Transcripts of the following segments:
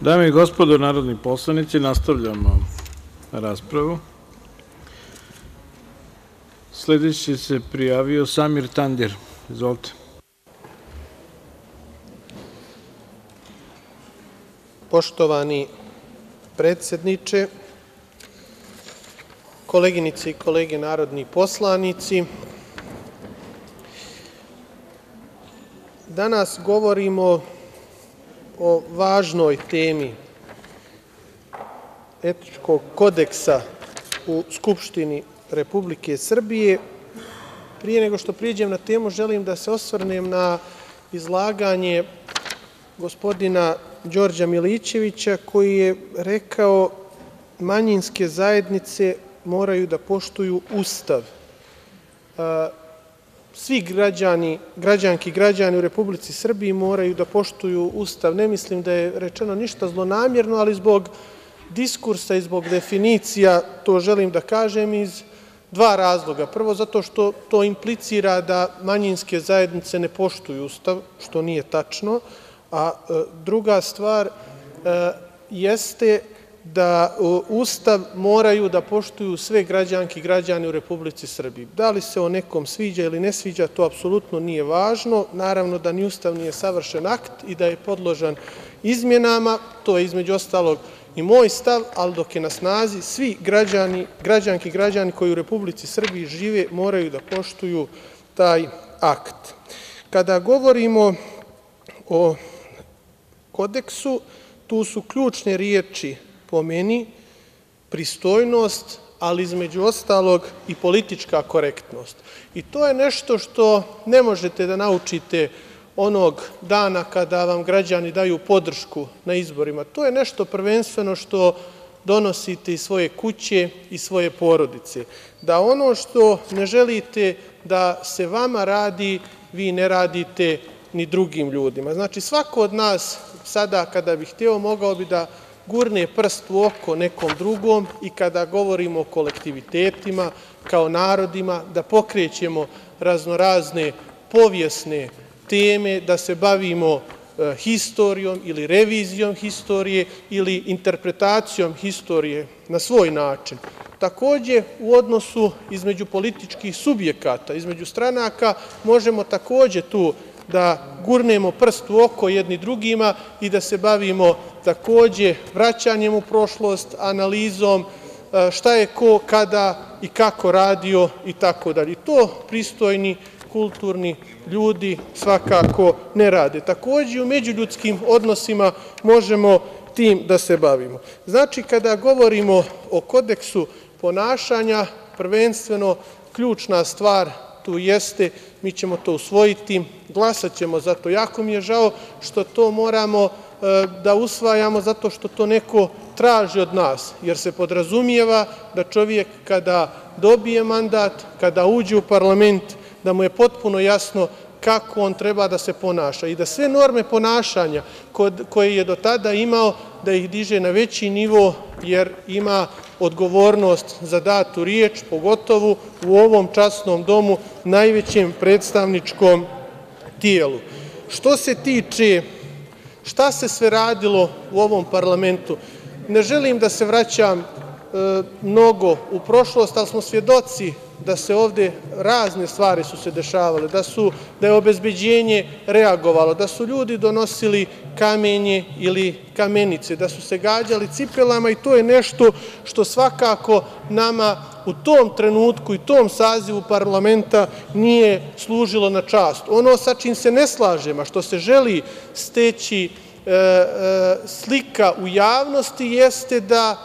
Dame i gospodo narodni poslanici, nastavljamo raspravu. Sledeći se prijavio Samir Tandir. Izvolite. Poštovani predsedniče, koleginice i kolege narodni poslanici, danas govorimo o važnoj temi etičkog kodeksa u Skupštini Republike Srbije. Pre nego što pređem na temu, želim da se osvrnem na izlaganje gospodina Đorđa Milićevića, koji je rekao – manjinske zajednice moraju da poštuju Ustav. Svi građani, građanke i građani u Republici Srbiji moraju da poštuju Ustav. Ne mislim da je rečeno ništa zlonamerno, ali zbog diskursa i zbog definicija to želim da kažem iz dva razloga. Prvo, zato što to implicira da manjinske zajednice ne poštuju Ustav, što nije tačno, a druga stvar jeste da Ustav moraju da poštuju sve građanke i građani u Republici Srbiji. Da li se on nekom sviđa ili ne sviđa, to apsolutno nije važno. Naravno da ni Ustav nije savršen akt i da je podložan izmenama. To je, između ostalog, i moj stav, ali dok je na snazi, svi građanke i građani koji u Republici Srbiji žive moraju da poštuju taj akt. Kada govorimo o kodeksu, tu su ključne reči po meni pristojnost, ali između ostalog i politička korektnost. I to je nešto što ne možete da naučite onog dana kada vam građani daju podršku na izborima. To je nešto prvenstveno što donosite iz svoje kuće i svoje porodice. Da ono što ne želite da se vama radi, vi ne radite ni drugim ljudima. Znači, svako od nas sada kada bi hteo mogao bi da gurne prst u oko nekom drugom i kada govorimo o kolektivitetima, kao narodima, da pokrećemo raznorazne povjesne teme, da se bavimo istorijom ili revizijom istorije ili interpretacijom istorije na svoj način. Takođe, u odnosu između političkih subjekata, između stranaka, možemo takođe tu da gurnemo prst u oko jedni drugima i da se bavimo takođe vraćanjem u prošlost, analizom šta je ko, kada i kako radio i tako dalje. To pristojni, kulturni ljudi svakako ne rade. Takođe, u međuljudskim odnosima možemo tim da se bavimo. Znači, kada govorimo o kodeksu ponašanja, prvenstveno ključna stvar tu jeste, mi ćemo to usvojiti, glasaćemo za to. Jako mi je žao što to moramo da usvajamo zato što to neko traži od nas, jer se podrazumeva da čovek kada dobije mandat, kada uđe u parlament, da mu je potpuno jasno kako on treba da se ponaša i da sve norme ponašanja koje je do tada imao da ih diže na veći nivo, jer ima odgovornost za datu reč, pogotovo u ovom časnom domu, najvećem predstavničkom telu. Što se tiče šta se sve radilo u ovom parlamentu, ne želim da se vraćam mnogo u prošlost, ali smo svedoci da se ovde razne stvari su dešavale, da je obezbeđenje reagovalo, da su ljudi donosili kamenje ili kamenice, da su se gađali cipelama i to je nešto što svakako nama u tom trenutku i tom sazivu parlamenta nije služilo na čast. Ono sa čim se ne slažem, a što se želi steći slika u javnosti jeste da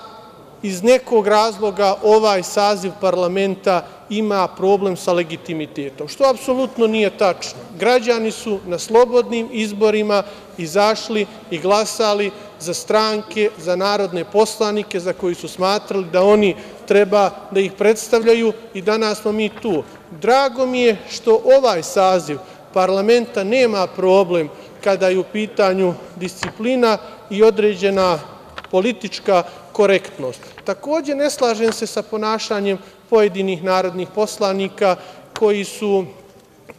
iz nekog razloga ovaj saziv parlamenta ima problem sa legitimitetom, što apsolutno nije tačno. Građani su na slobodnim izborima izašli i glasali za stranke, za narodne poslanike za koje su smatrali da oni treba da ih predstavljaju i danas smo mi tu. Drago mi je što ovaj saziv parlamenta nema problem kada je u pitanju disciplina i određena politička korektnost. Takođe, ne slažem se sa ponašanjem pojedinih narodnih poslanika koji su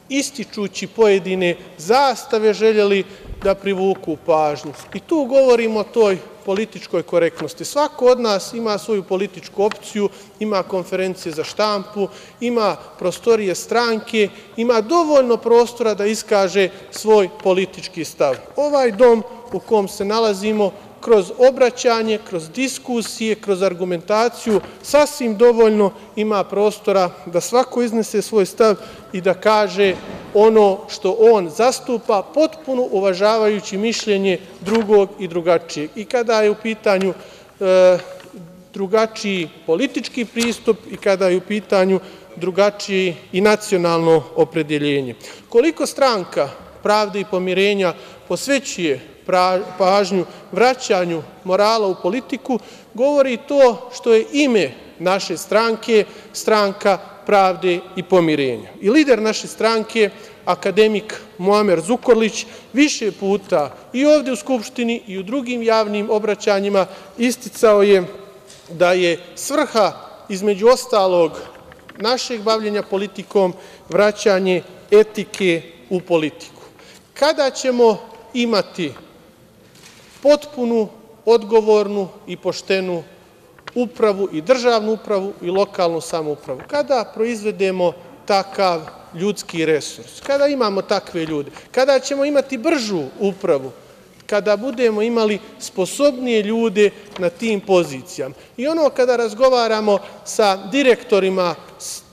ističući pojedine zastave želeli da privuku pažnju. I tu govorimo o toj političkoj korektnosti. Svako od nas ima svoju političku opciju, ima konferencije za štampu, ima prostorije stranke, ima dovoljno prostora da iskaže svoj politički stav. Ovaj dom u kom se nalazimo kroz obraćanje, kroz diskusije, kroz argumentaciju sasvim dovoljno ima prostora da svako iznese svoj stav i da kaže ono što on zastupa, potpuno uvažavajući mišljenje drugog i drugačijeg. I kada je u pitanju e, drugačiji politički pristup i kada je u pitanju drugačije i nacionalno opredeljenje. Koliko Stranka pravde i pomirenja posvećuje pažnju vraćanju morala u politiku govori to što je ime naše stranke Stranka pravde i pomirenja. I lider naše stranke, akademik Muamer Zukorlić, više puta i ovde u Skupštini i u drugim javnim obraćanjima isticao je da je svrha, između ostalog, našeg bavljenja politikom vraćanje etike u politiku. Kada ćemo imati potpunu, odgovornu i poštenu upravu i državnu upravu i lokalnu samoupravu. Kada proizvedemo takav ljudski resurs, kada imamo takve ljude, kada ćemo imati bržu upravu, kada budemo imali sposobnije ljude na tim pozicijama. I ono kada razgovaramo sa direktorima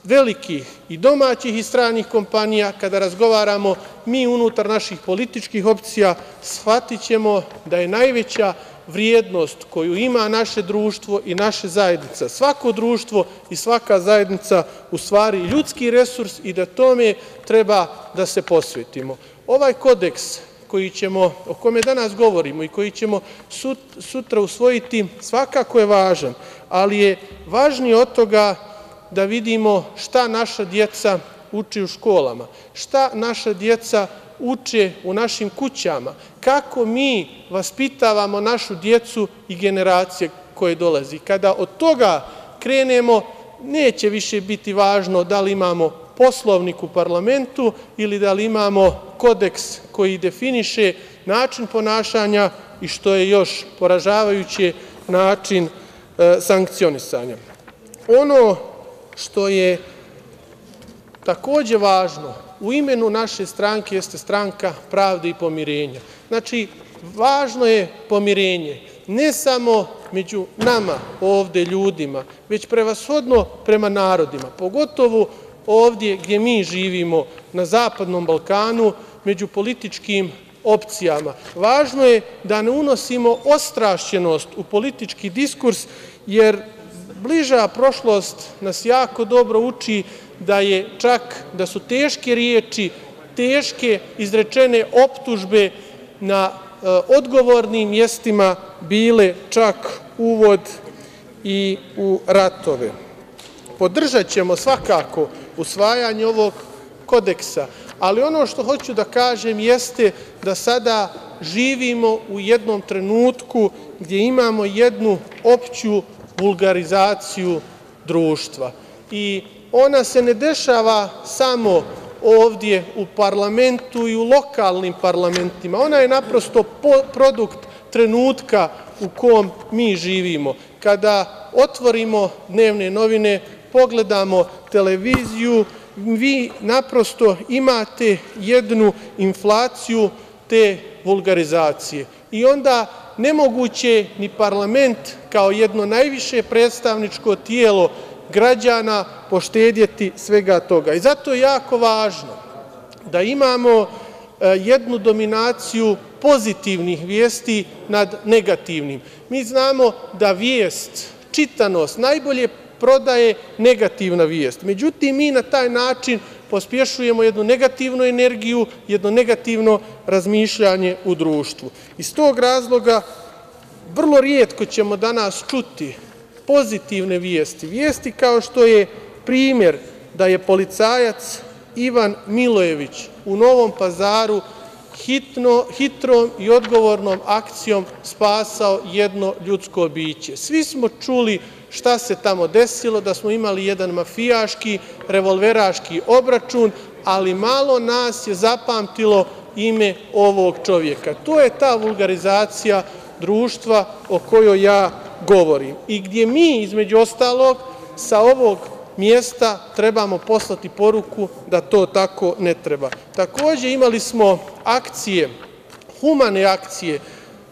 velikih i domaćih i stranih kompanija, kada razgovaramo mi unutar naših političkih opcija, shvatićemo da je najveća vrednost koju ima naše društvo i naša zajednica, svako društvo i svaka zajednica u stvari ljudski resurs i da tome treba da se posvetimo. Ovaj kodeks o kome danas govorimo i koji ćemo sutra usvojiti svakako je važan, ali je važnije od toga da vidimo šta naša deca uče u školama, šta naša deca uče u našim kućama, kako mi vaspitavamo našu decu i generacije koje dolaze. Kada od toga krenemo, neće više biti važno da li imamo Poslovnik u parlamentu ili da li imamo kodeks koji definiše način ponašanja i što je još poražavajuće način e, sankcionisanja. Što je takođe važno u imenu naše stranke jeste Stranka pravde i pomirenja. Znači, važno je pomirenje ne samo među nama ovde ljudima, već prevashodno prema narodima, pogotovo ovde gde mi živimo na Zapadnom Balkanu među političkim opcijama. Važno je da ne unosimo ostrašćenost u politički diskurs, jer bliža prošlost nas jako dobro uči da je čak da su teške reči, teške izrečene optužbe na e, odgovornim mestima bile čak uvod i u ratove. Podržaćemo svakako usvajanje ovog kodeksa, ali ono što hoću da kažem jeste da sada živimo u jednom trenutku gde imamo jednu opštu vulgarizaciju društva. I ona se ne dešava samo ovde u parlamentu i u lokalnim parlamentima, ona je naprosto produkt trenutka u kom mi živimo. Kada otvorimo dnevne novine, pogledamo televiziju, vi naprosto imate jednu inflaciju te vulgarizacije. I onda nemoguće ni parlament kao jedno najviše predstavničko telo građana poštedjeti svega toga. I zato je jako važno da imamo e, jednu dominaciju pozitivnih vesti nad negativnim. Mi znamo da vest, čitanost najbolje prodaje negativna vest. Međutim, mi na taj način pospešujemo jednu negativnu energiju, jedno negativno razmišljanje u društvu. Iz tog razloga vrlo retko ćemo danas čuti pozitivne vesti, vesti kao što je primer da je policajac Ivan Milojević u Novom Pazaru hitrom i odgovornom akcijom spasao jedno ljudsko biće. Svi smo čuli šta se tamo desilo, da smo imali jedan mafijaški, revolveraški obračun, ali malo nas je zapamtilo ime ovog čoveka. To je ta vulgarizacija društva o kojoj ja govorim i gde mi, između ostalog, sa ovog mesta trebamo poslati poruku da to tako ne treba. Takođe, imali smo akcije, humane akcije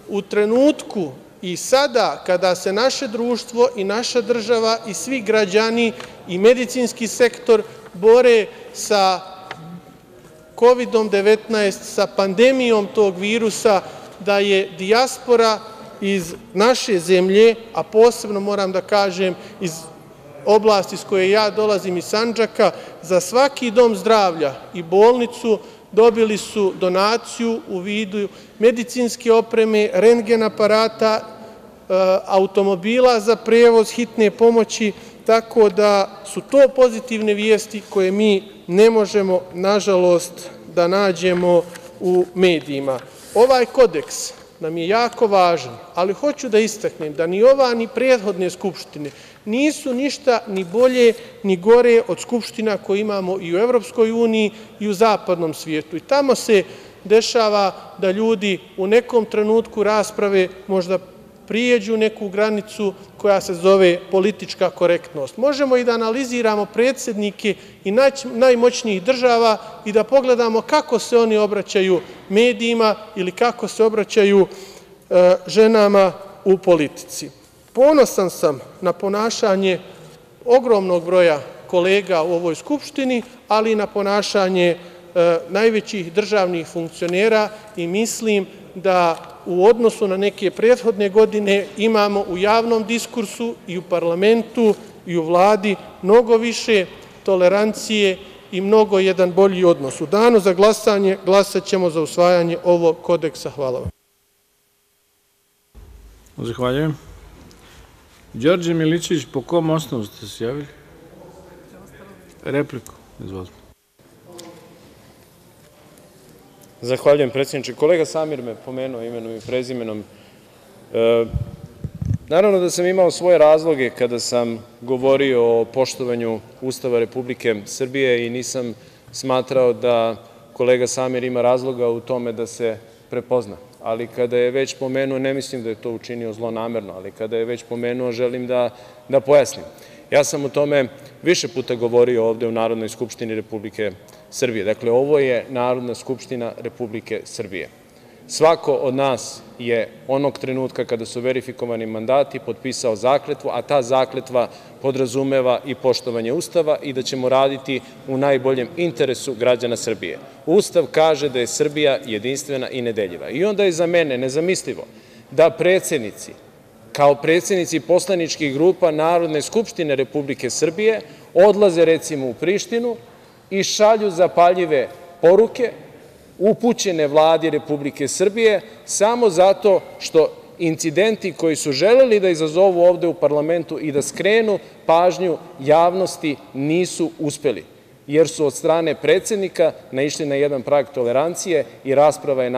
u trenutku sada kada se naše društvo i naša država i svi građani i medicinski sektor bore sa Kovidom 19, sa pandemijom tog virusa, da je dijaspora iz naše zemlje, a posebno moram da kažem iz oblasti iz koje ja dolazim, iz Sandžaka, za svaki dom zdravlja i bolnicu dobili su donaciju u vidu medicinske opreme, rendgen aparata, e, automobila za prevoz hitne pomoći, tako da su to pozitivne vesti koje mi ne možemo, nažalost, da nađemo u medijima. Ovaj kodeks nam je jako važan, ali hoću da istaknem da ni ova ni prethodne skupštine nisu ništa ni bolje ni gore od skupština koje imamo i u uniji i u zapadnom svetu. I tamo se dešava da ljudi u nekom trenutku rasprave možda pređu neku granicu koja se zove politička korektnost. Možemo i da analiziramo predsednike i najmoćnijih država i da pogledamo kako se oni obraćaju medijima ili kako se obraćaju e, ženama u politici. Ponosan sam na ponašanje ogromnog broja kolega u ovoj Skupštini, ali i na ponašanje najvećih državnih funkcionera i mislim da u odnosu na neke prethodne godine imamo u javnom diskursu i u parlamentu i u Vladi mnogo više tolerancije i mnogo jedan bolji odnos. U danu za glasanje glasaćemo za usvajanje ovog kodeksa. Hvala vam. Đorđe Milićević, po kom osnovu ste se javili? Repliku, izvolite. Zahvaljujem, predsedniče. Kolega Samir me pomenuo imenom i prezimenom. E, naravno da sam imao svoje razloge kada sam govorio o poštovanju Ustava Republike Srbije i nisam smatrao da kolega Samir ima razloga u tome da se prepozna ali kada je već pomenuo, ne mislim da je to učinio zlonamerno, ali kada je već pomenuo, želim da, da pojasnim. Ja sam o tome više puta govorio ovde u Narodnoj skupštini Republike. Dakle, ovo je Narodna skupština Republike Srbije. Svako od nas je onog trenutka kada su verifikovani mandati potpisao zakletvu, a ta zakletva podrazumeva i poštovanje Ustava i da ćemo raditi u najboljem interesu građana Srbije. Ustav kaže da je Srbija jedinstvena i nedeljiva. I onda je za mene nezamislivo da predsednici, kao predsednici poslaničkih grupa Narodne skupštine Republike Srbije, odlaze recimo u Prištinu i šalju zapaljive poruke upućene Vladi Republike Srbije samo zato što incidenti koji su želeli da izazovu ovde u parlamentu i da skrenu pažnju javnosti nisu uspeli, jer su od strane predsednika naišli na jedan prag tolerancije i rasprava je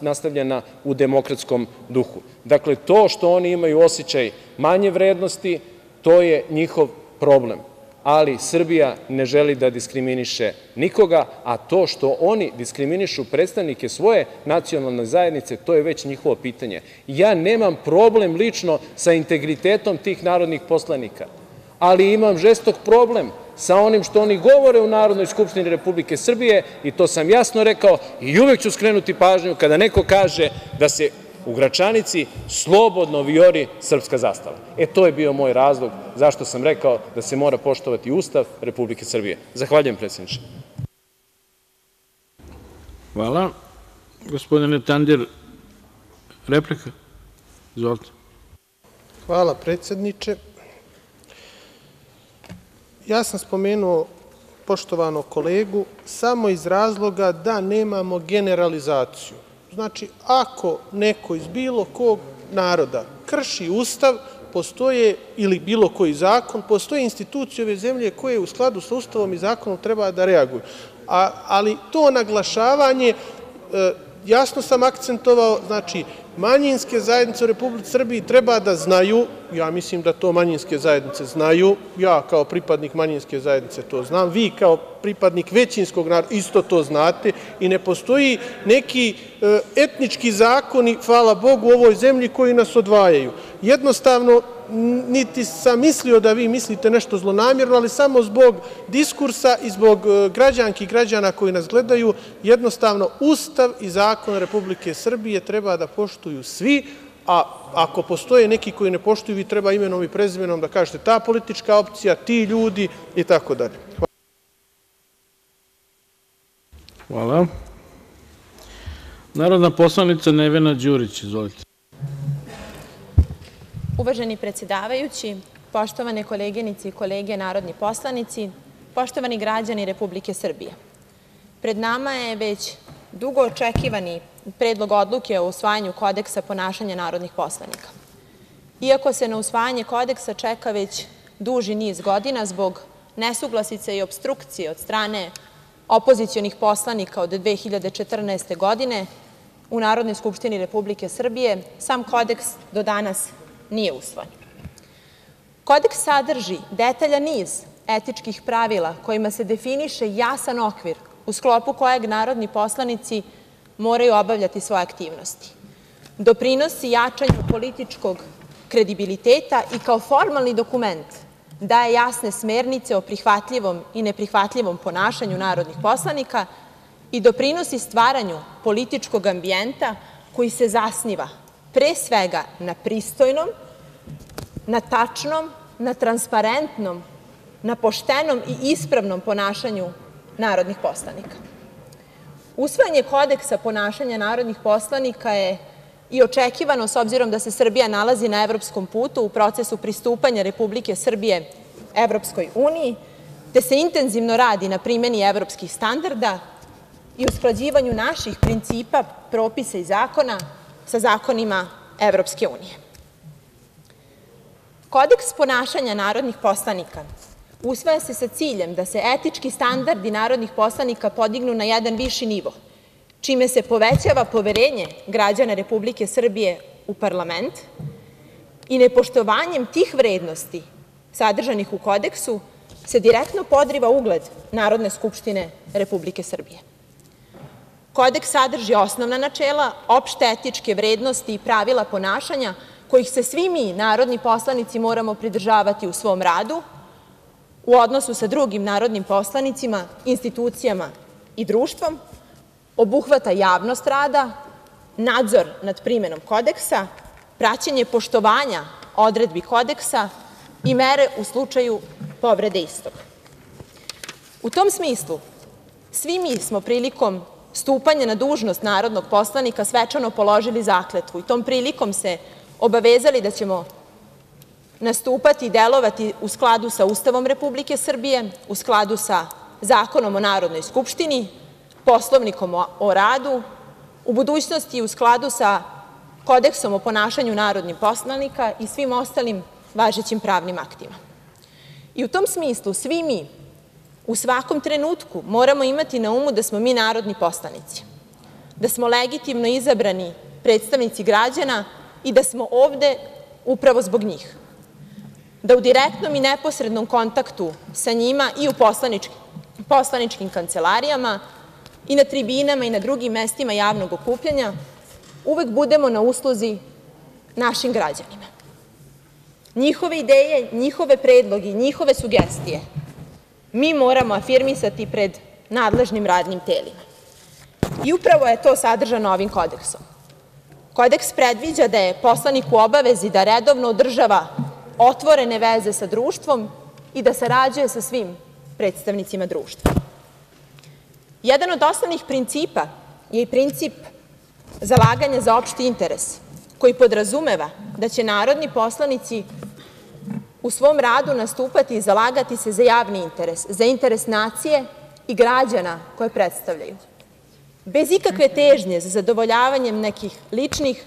nastavljena u demokratskom duhu. Dakle, to što oni imaju osećaj manje vrednosti, to je njihov problem ali Srbija ne želi da diskriminiše nikoga, a to što oni diskriminišu predstavnike svoje nacionalne zajednice, to je već njihovo pitanje. Ja nemam problem lično sa integritetom tih narodnih poslanika, ali imam žestok problem sa onim što oni govore u Narodnoj skupštini Republike Srbije i to sam jasno rekao i uvek ću skrenuti pažnju kada neko kaže da se u Gračanici slobodno vijori srpska zastava. E, to je bio moj razlog zašto sam rekao da se mora poštovati Ustav Republike Srbije. Zahvaljujem, predsedniče. Hvala. Gospodine Tandir, replika? Izvolite. Hvala, predsedniče. Ja sam spomenuo poštovanog kolegu samo iz razloga da nemamo generalizaciju. Znači, ako neko iz bilo kog naroda krši Ustav, ili bilo koji zakon, postoje institucije ove zemlje koje u skladu sa Ustavom i zakonom treba da reaguju. Ali to naglašavanje, e, jasno sam akcentovao, znači, manjinske zajednice u Republici Srbiji treba da znaju, ja mislim da to manjinske zajednice znaju, ja kao pripadnik manjinske zajednice to znam, vi kao pripadnik većinskog naroda isto to znate i ne postoji neki etnički zakoni, hvala Bogu, u ovoj zemlji koji nas odvajaju. Jednostavno, niti sam mislio da vi mislite nešto zlonamerno, ali samo zbog diskursa i zbog građanki i građana koji nas gledaju, jednostavno Ustav i zakon Republike Srbije treba da poštuju svi, a ako postoje neki koji ne poštuju, vi treba imenom i prezimenom da kažete ta politička opcija, ti ljudi i tako dalje. Hvala. Narodna poslanica Nevena Đurić. Izvolite. Uvaženi predsedavajući, poštovane koleginice i kolege narodni poslanici, poštovani građani Republike Srbije, pred nama je već dugo očekivani Predlog odluke o usvajanju Kodeksa ponašanja narodnih poslanika. Iako se na usvajanje Kodeksa čeka već duži niz godina zbog nesuglasica i obstrukcije od strane opozicionih poslanika od 2014. godine u Narodnoj skupštini Republike Srbije, sam Kodeks do danas nije usvojen. Kodeks sadrži detaljan niz etičkih pravila kojima se definiše jasan okvir u sklopu kojeg narodni poslanici moraju obavljati svoje aktivnosti. Doprinosi jačanju političkog kredibiliteta i kao formalni dokument daje jasne smernice o prihvatljivom i neprihvatljivom ponašanju narodnih poslanika i doprinosi stvaranju političkog ambijenta koji se zasniva pre svega na pristojnom, na tačnom, na transparentnom, na poštenom i ispravnom ponašanju narodnih poslanika. Usvajanje Kodeksa ponašanja narodnih poslanika je i očekivano, s obzirom da se Srbija nalazi na evropskom putu u procesu pristupanja Republike Srbije Evropskoj uniji, te se intenzivno radi na primeni evropskih standarda i usklađivanju naših principa, propisa i zakona sa zakonima Evropske unije. Kodeks ponašanja narodnih poslanika usvaja se sa ciljem da se etički standardi narodnih poslanika podignu na jedan viši nivo, čime se povećava poverenje građana Republike Srbije u parlament i nepoštovanjem tih vrednosti sadržanih u Kodeksu se direktno podriva ugled Narodne skupštine Republike Srbije. Kodeks sadrži osnovna načela, opšte etičke vrednosti i pravila ponašanja kojih se svi mi, narodni poslanici, moramo pridržavati u svom radu, u odnosu sa drugim narodnim poslanicima, institucijama i društvom, obuhvata javnost rada, nadzor nad primenom Kodeksa, praćenje poštovanja odredbi Kodeksa i mere u slučaju povrede istog. U tom smislu, svi mi smo prilikom stupanja na dužnost narodnog poslanika svečano položili zakletvu i tom prilikom se obavezali da ćemo nastupati i delovati u skladu sa Ustavom Republike Srbije, u skladu sa Zakonom o Narodnoj skupštini, Poslovnikom o radu, u budućnosti u skladu sa Kodeksom o ponašanju narodnih poslanika i svim ostalim važećim pravnim aktima. I u tom smislu svi mi u svakom trenutku moramo imati na umu da smo mi narodni poslanici, da smo legitimno izabrani predstavnici građana i da smo ovde upravo zbog njih, da u direktnom i neposrednom kontaktu sa njima i u poslaničkim kancelarijama i na tribinama i na drugim mestima javnog okupljanja uvek budemo na usluzi našim građanima. Njihove ideje, njihove predloge i njihove sugestije mi moramo afirmisati pred nadležnim radnim telima. I upravo je to sadržano ovim kodeksom. Kodeks predviđa da je poslanik u obavezi da redovno održava otvorene veze sa društvom i da sarađuje sa svim predstavnicima društva. Jedan od osnovnih principa je i princip zalaganja za opšti interes, koji podrazumeva da će narodni poslanici u svom radu nastupati i zalagati se za javni interes, za interes nacije i građana koje predstavljaju, bez ikakve težnje za zadovoljavanjem nekih ličnih,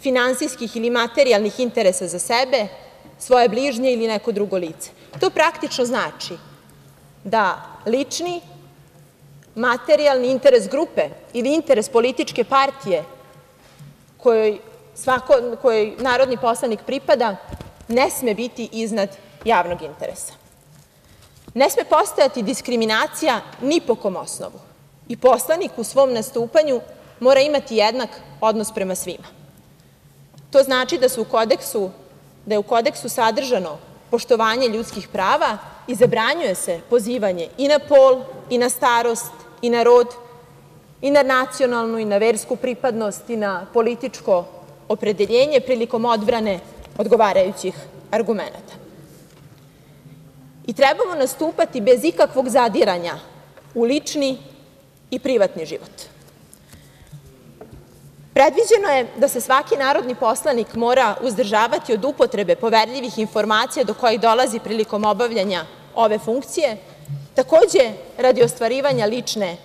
finansijskih ili materijalnih interesa za sebe, svoje bližnje ili neko drugo lice. To praktično znači da lični, materijalni interes grupe ili interes političke partije kojoj narodni poslanik pripada ne sme biti iznad javnog interesa. Ne sme postojati diskriminacija ni po kom osnovu i poslanik u svom nastupanju mora imati jednak odnos prema svima. To znači da je u kodeksu sadržano poštovanje ljudskih prava i zabranjuje se pozivanje i na pol i na starost i na rod i na nacionalnu i na versku pripadnost i na političko opredeljenje prilikom odbrane odgovarajućih argumenata. I trebamo nastupati bez ikakvog zadiranja u lični i privatni život. Predviđeno je da se svaki narodni poslanik mora uzdržavati od upotrebe poverljivih informacija do kojih dolazi prilikom obavljanja ove funkcije, takođe radi ostvarivanja lične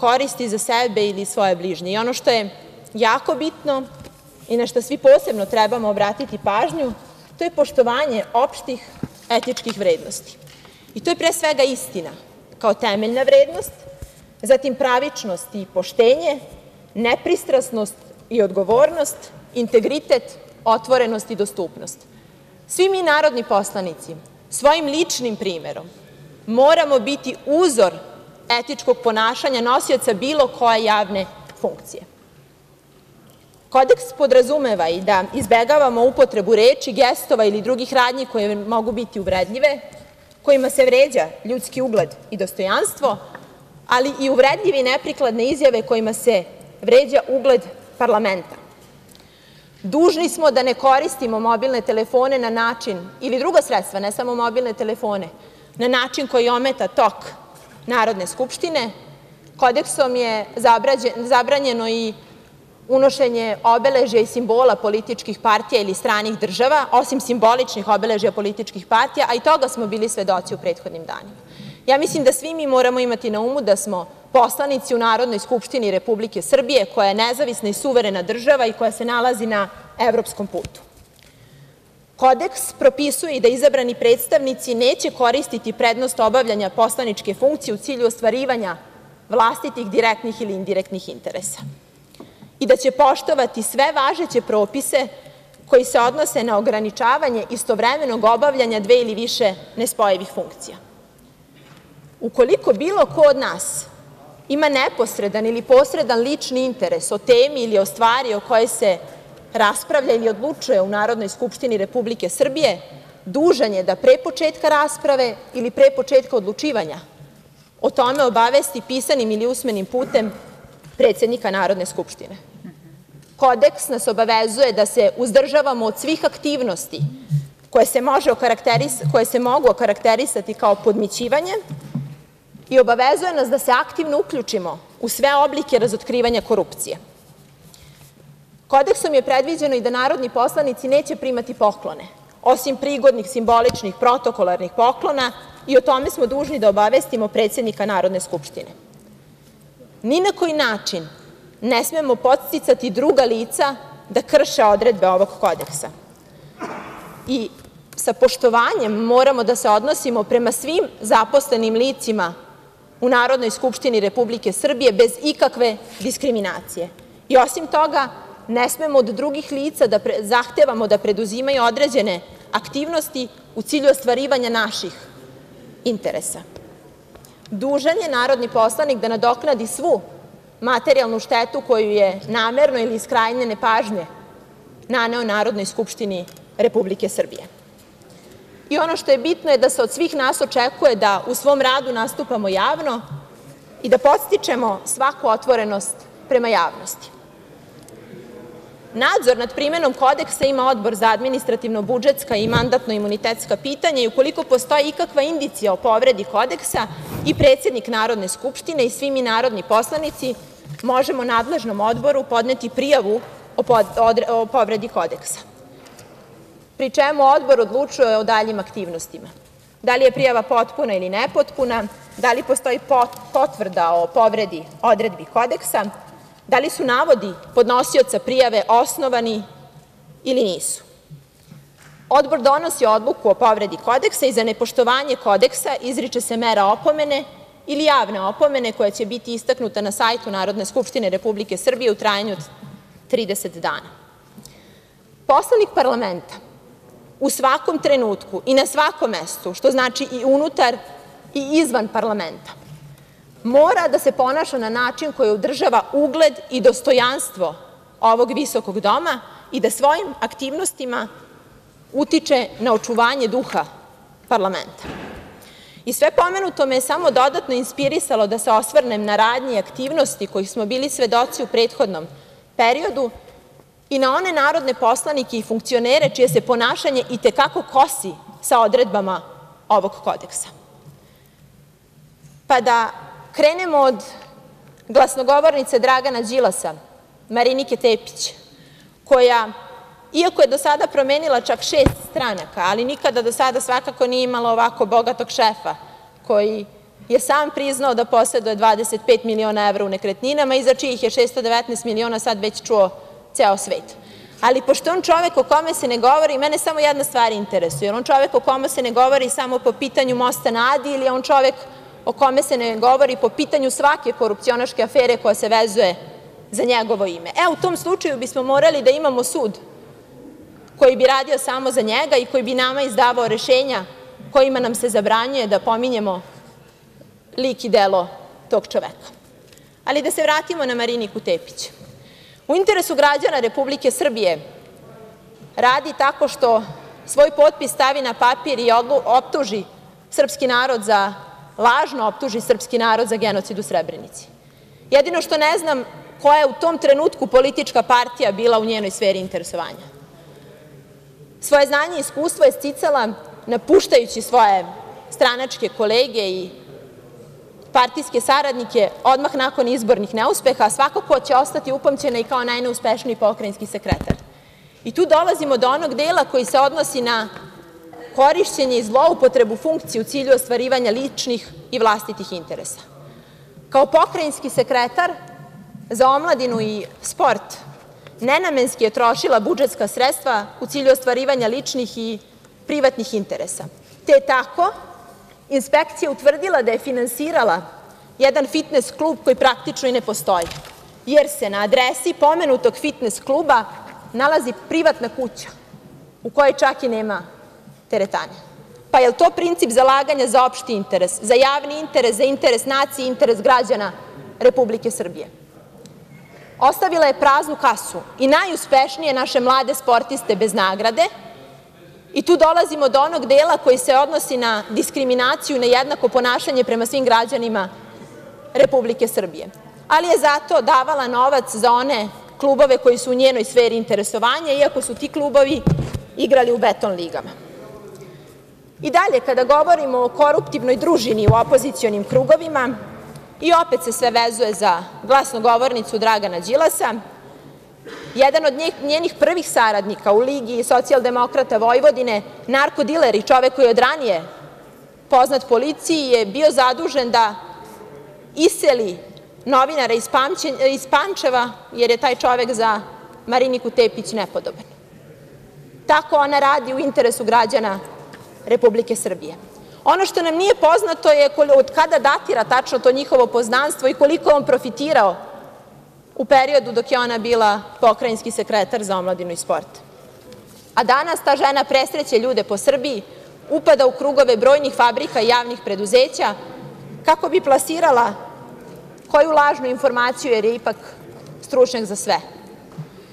koristi za sebe ili svoje bližnje. Ono što je jako bitno i na šta svi posebno trebamo obratiti pažnju, to je poštovanje opštih etičkih vrednosti. I to je pre svega istina, kao temeljna vrednost, zatim pravičnost i poštenje, nepristrasnost i odgovornost, integritet, otvorenost i dostupnost. Svi mi narodni poslanici svojim ličnim primerom moramo biti uzor etičkog ponašanja nosioca bilo koje javne funkcije. Kodeks podrazumeva i da izbegavamo upotrebu reči, gestova ili drugih radnji koje mogu biti uvredljive, kojima se vređa ljudski ugled i dostojanstvo, ali i uvredljive i neprikladne izjave kojima se vređa ugled parlamenta. Dužni smo da ne koristimo mobilne telefone na način, ili druga sredstva, ne samo mobilne telefone, na način koji ometa tok Narodne skupštine. Kodeksom je zabranjeno i unošenje obeležja i simbola političkih partija ili stranih država, osim simboličnih obeležja političkih partija, a i toga smo bili svedoci u prethodnim danima. Ja mislim da svi mi moramo imati na umu da smo poslanici u Narodnoj skupštini Republike Srbije, koja je nezavisna i suverena država i koja se nalazi na evropskom putu. Kodeks propisuje i da izabrani predstavnici neće koristiti prednost obavljanja poslaničke funkcije u cilju ostvarivanja vlastitih direktnih ili indirektnih interesa i da će poštovati sve važeće propise koji se odnose na ograničavanje istovremenog obavljanja dve ili više nespojivih funkcija. Ukoliko bilo ko od nas ima neposredan ili posredan lični interes o temi ili o stvari o kojoj se raspravlja ili odlučuje u Narodnoj skupštini Republike Srbije, dužan je da pre početka rasprave ili pre početka odlučivanja o tome obavesti pisanim ili usmenim putem predsednika Narodne skupštine. Kodeks nas obavezuje da se uzdržavamo od svih aktivnosti koje se mogu okarakterisati kao podmićivanje i obavezuje nas da se aktivno uključimo u sve oblike razotkrivanja korupcije. Kodeksom je predviđeno i da narodni poslanici neće primati poklone, osim prigodnih, simboličnih, protokolarnih poklona i o tome smo dužni da obavestimo predsednika Narodne skupštine. Ni na koji način ne smemo podsticati druga lica da krše odredbe ovog kodeksa i sa poštovanjem moramo da se odnosimo prema svim zaposlenim licima u Narodnoj skupštini Republike Srbije bez ikakve diskriminacije. I osim toga, ne smemo od drugih lica da zahtevamo da preduzimaju određene aktivnosti u cilju ostvarivanja naših interesa. Dužan je narodni poslanik da nadoknadi svu materijalnu štetu koju je namerno ili iz krajnje nepažnje naneo Narodnoj skupštini Republike Srbije. I ono što je bitno je da se od svih nas očekuje da u svom radu nastupamo javno i da podstičemo svaku otvorenost prema javnosti. Nadzor nad primenom kodeksa ima Odbor za administrativno-budžetska i mandatno-imunitetska pitanja i ukoliko postoji ikakva indicija o povredi kodeksa i predsednik Narodne skupštine i svi mi narodni poslanici možemo nadležnom odboru podneti prijavu o povredi kodeksa, pri čemu odbor odlučuje o daljim aktivnostima. Da li je prijava potpuna ili nepotpuna, da li postoji potvrda o povredi odredbi kodeksa, da li su navodi podnosioca prijave osnovani ili nisu. Odbor donosi odluku o povredi kodeksa i za nepoštovanje kodeksa izriče se mera opomene ili javne opomene koja će biti istaknuta na sajtu Narodne skupštine Republike Srbije u trajanju od 30 dana. poslanik parlamenta u svakom trenutku i na svakom mestu, što znači i unutar i izvan parlamenta, mora da se ponaša na način koji održava ugled i dostojanstvo ovog visokog doma i da svojim aktivnostima utiče na očuvanje duha parlamenta. Sve pomenuto me je samo dodatno inspirisalo da se osvrnem na radnje i aktivnosti kojih smo bili svedoci u prethodnom periodu i na one narodne poslanike i funkcionere čije se ponašanje i te kako kosi sa odredbama ovog kodeksa. Da krenemo od glasnogovornice Dragana Đilasa, Marinike Tepić, koja iako je do sada promenila čak šest stranaka, ali nikada do sada svakako nije imala ovako bogatog šefa koji je sam priznao da poseduje 25 miliona evra u nekretninama i za čijih je 619 miliona sad već čuo ceo svet. Ali, pošto je on čovek o kome se ne govori, mene samo jedna stvar interesuje, je on čovek o kome se ne govori samo po pitanju Mosta na Adi ili je on čovek o kome se ne govori po pitanju svake korupcionaške afere koja se vezuje za njegovo ime? E, u tom slučaju bismo morali da imamo sud koji bi radio samo za njega i koji bi nama izdavao rešenja kojima nam se zabranjuje da pominjemo lik i delo tog čoveka. Ali, da se vratimo na Mariniku Tepić. U interesu građana Republike Srbije radi tako što svoj potpis stavi na papir i optuži srpski narod za, lažno optuži srpski narod za genocid u Srebrenici. Jedino što ne znam koja je u tom trenutku politička partija bila u njenoj sferi interesovanja. Svoje znanje i iskustvo je sticala napuštajući svoje stranačke kolege i partijske saradnike odmah nakon izbornih neuspeha, svakako će ostati upamćena i kao najneuspešniji pokrajinski sekretar. Tu dolazimo do onog dela koji se odnosi na korišćenje i zloupotrebu funkcije u cilju ostvarivanja ličnih i vlastitih interesa. Kao pokrajinski sekretar za omladinu i sport nenamenski je trošila budžetska sredstva u cilju ostvarivanja ličnih i privatnih interesa, te tako inspekcija utvrdila da je finansirala jedan fitnes klub koji praktično i ne postoji, jer se na adresi pomenutog fitnes kluba nalazi privatna kuća u kojoj čak i nema teretane. Pa, jel to princip zalaganja za opšti interes, za javni interes, za interes nacije interes građana Republike Srbije? Ostavila je praznu kasu i najuspešnije naše mlade sportiste bez nagrade tu dolazimo do onog dela koji se odnosi na diskriminaciju, na jednako ponašanje prema svim građanima Republike Srbije, ali je zato davala novac za one klubove koji su u njenoj sferi interesovanja, iako su ti klubovi igrali u beton ligama. Dalje, kada govorimo o koruptivnoj družini u opozicionim krugovima, i opet se sve vezuje za glasnogovornicu Dragana Đilasa, jedan od njenih prvih saradnika u Ligi socijaldemokrata Vojvodine, narko-diler i čovek koji je od ranije poznat policiji, je bio zadužen da iseli novinara iz Pančeva, jer je taj čovek za Mariniku Tepić nepodoban. Tako ona radi u interesu građana Republike Srbije. Ono što nam nije poznato je od kada datira tačno to njihovo poznanstvo i koliko on profitirao u periodu dok je ona bila pokrajinski sekretar za omladinu i sport. Danas ta žena presreće ljude po Srbiji, upada u krugove brojnih fabrika i javnih preduzeća kako bi plasirala koju lažnu informaciju, jer je ipak stručnjak za sve.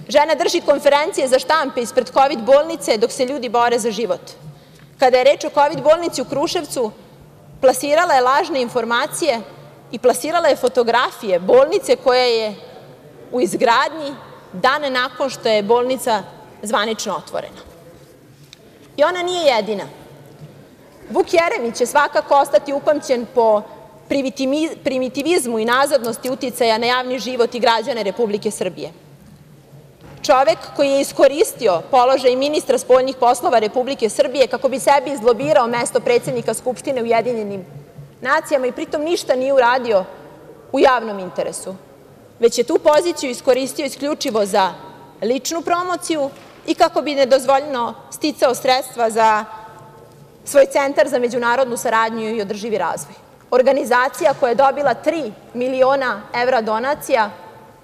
Žena drži konferencije za štampu ispred kovid bolnice dok se ljudi bore za život. Kada je reč o kovid bolnici u Kruševcu, plasirala je lažne informacije i plasirala je fotografije bolnice koja je u izgradnji dan nakon što je bolnica zvanično otvorena. Ona nije jedina. Vuk Jeremić će svakako ostati upamćen po primitivizmu i nazadnosti uticaja na javni život i građane Republike Srbije. Čovek koji je iskoristio položaj ministra spoljnih poslova Republike Srbije kako bi sebi izlobirao mesto predsednika Skupštine u nacijama i pritom ništa nije uradio u javnom interesu, već je tu poziciju iskoristio isključivo za ličnu promociju i kako bi nedozvoljeno sticao sredstva za svoj Centar za međunarodnu saradnju i održivi razvoj, organizacija koja je dobila tri miliona evra donacija,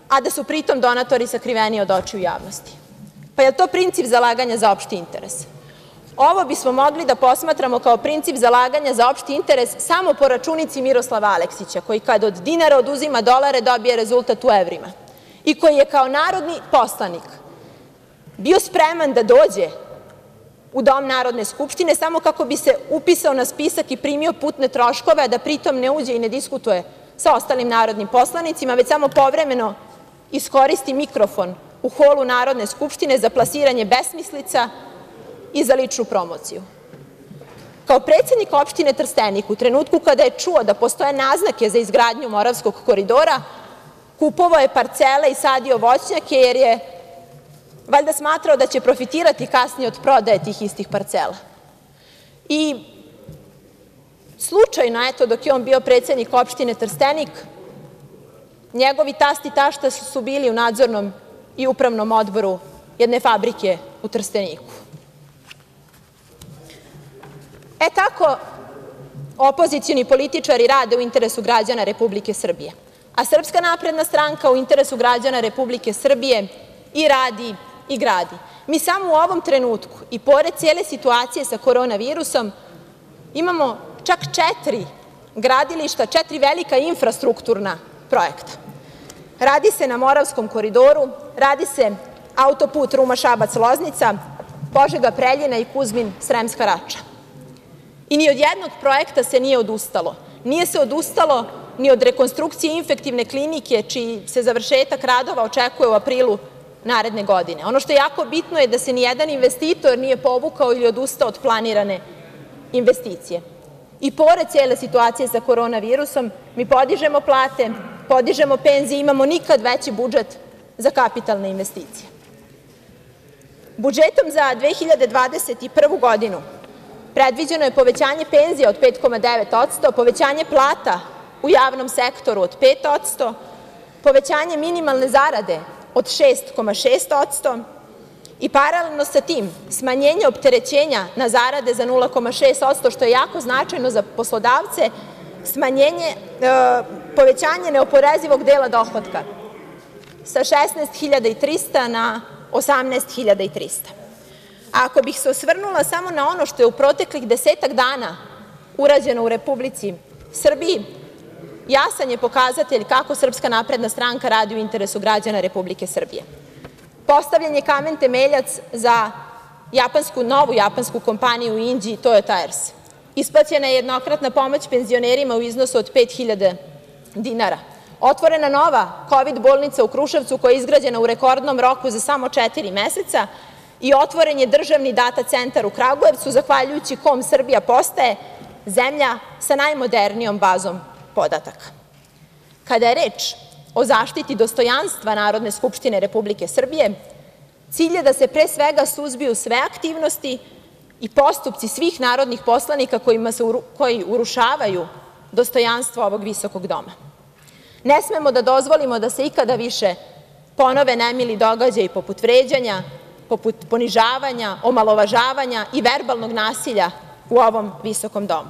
a da su pritom donatori sakriveni od očiju javnosti. Pa je li to princip zalaganja za opšti interes? Ovo bismo mogli da posmatramo kao princip zalaganja za opšti interes samo po računici Miroslava Aleksića, koji kad od dinara oduzima dolare dobije rezultat u evrima. I koji je kao narodni poslanik bio spreman da dođe u Dom Narodne skupštine samo kako bi se upisao na spisak i primio putne troškove, a da pritom ne uđe i ne diskutuje sa ostalim narodnim poslanicima, već samo povremeno iskoristi mikrofon u holu Narodne skupštine za plasiranje besmislica i za ličnu promociju. Kao predsednik opštine Trstenik, u trenutku kada je čuo da postoje naznake za izgradnju Moravskog koridora, kupovao je parcele i sadio voćnjake, jer je valjda smatrao da će profitirati kasnije od prodaje tih istih parcela. I slučajno, eto, dok je on bio predsednik opštine Trstenik, njegovi tast i tašta su bili u nadzornom i upravnom odboru jedne fabrike u Trsteniku. E tako opozicioni političari rade u interesu građana Republike Srbije, a Srpska napredna stranka u interesu građana Republike Srbije i radi i gradi. Mi samo u ovom trenutku i pored cele situacije sa korona virusom imamo čak četiri gradilišta, četiri velika infrastrukturna projekta. Radi se na Moravskom koridoru, radi se autoput Ruma-Šabac-Loznica, Požega-Preljina i Kuzmin-Sremska Rača. I ni od jednog projekta se nije odustalo. Nije se odustalo ni od rekonstrukcije infektivne klinike, čiji se završetak radova očekuje u aprilu naredne godine. Ono što je jako bitno je da se nijedan investitor nije povukao ili odustao od planirane investicije. I pored cele situacije sa korona virusom, mi podižemo plate, podižemo penzije, imamo nikad veći budžet za kapitalne investicije. Budžetom za 2021. godinu predviđeno je povećanje penzija od 5,9%, povećanje plata u javnom sektoru od 5%, povećanje minimalne zarade od 6,6% i paralelno sa tim smanjenje opterećenja na zarade za 0,6%, što je jako značajno za poslodavce, smanjenje, e, povećanje neoporezivog dela dohotka sa 16.300 na 18.300. Ako bih se osvrnula samo na ono što je u proteklih desetak dana urađeno u Republici Srbiji, jasan je pokazatelj kako Srpska napredna stranka radi u interesu građana Republike Srbije. Postavljen je kamen temeljac za japansku, novu japansku kompaniju u Inđiji Toyo Tires. Isplaćena je jednokratna pomoć penzionerima u iznosu od 5.000 dinara. Otvorena nova COVID bolnica u Kruševcu koja je izgrađena u rekordnom roku za samo četiri meseca i otvoren je državni data centar u Kragujevcu, zahvaljujući kom Srbija postaje zemlja sa najmodernijom bazom podataka. Kada je reč o zaštiti dostojanstva Narodne skupštine Republike Srbije, cilj je da se pre svega suzbiju sve aktivnosti i postupci svih narodnih poslanika koji urušavaju dostojanstvo ovog visokog doma. Ne smemo da dozvolimo da se ikada više ponove nemili događaji poput vređanja, poput ponižavanja, omalovažavanja i verbalnog nasilja u ovom visokom domu.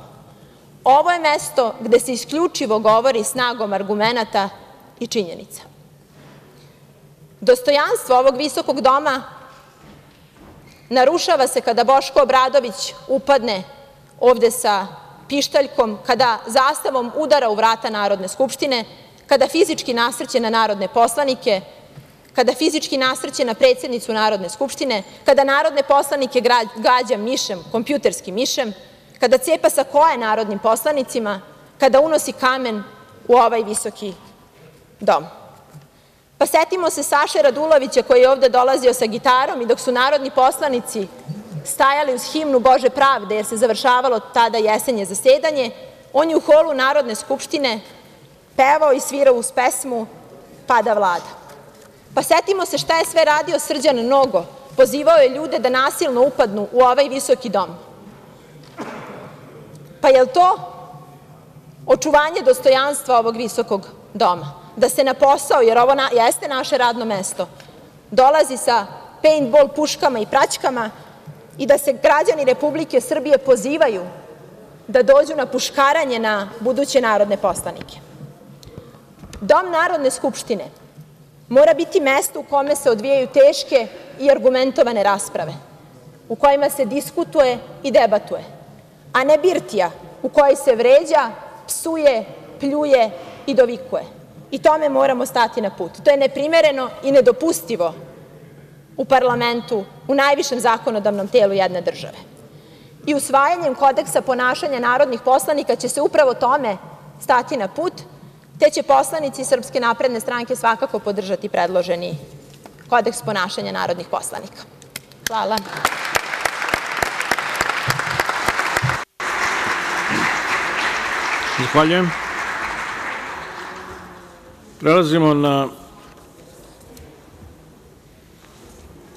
Ovo je mesto gde se isključivo govori snagom argumenata i činjenica. Dostojanstvo ovog visokog doma narušava se kada Boško Obradović upadne ovde sa pištaljkom, kada zastavom udara u vrata Narodne skupštine, kada fizički nasrće na narodne poslanike, kada fizički nasrće na predsednicu Narodne skupštine, kada narodne poslanike gađa mišem, kompjuterskim mišem, kada cepa sakoe narodnim poslanicima, kada unosi kamen u ovaj visoki dom. Pa setimo se Saše Radulovića koji je ovde dolazio sa gitarom i dok su narodni poslanici stajali uz himnu Bože pravde, jer se završavalo tada jesenje zasedanje, on je u holu Narodne skupštine pevao i svirao uz pesmu Pada Vlada. Pa setimo se šta je sve radio Srđan Nogo, pozivao je ljude da nasilno upadnu u ovaj visoki dom. Pa je li to očuvanje dostojanstva ovog visokog doma? Da se na posao, jer ovo jeste naše radno mesto, dolazi sa paintball puškama i praćkama i da se građani Republike Srbije pozivaju da dođu na puškaranje na buduće narodne poslanike. Dom Narodne skupštine mora biti mesto u kome se odvijaju teške i argumentovane rasprave u kojima se diskutuje i debatuje, a ne birtija u kojoj se vređa, psuje, pljuje i dovikuje. I tome moramo stati na put. To je neprimereno i nedopustivo u parlamentu, u najvišem zakonodavnom telu jedne države. I usvajanjem kodeksa ponašanja narodnih poslanika će se upravo tome stati na put, te će poslanici stranke svakako podržati predloženi kodeks ponašanja narodnih poslanika. Hvala. Zahvaljujem. Prelazimo na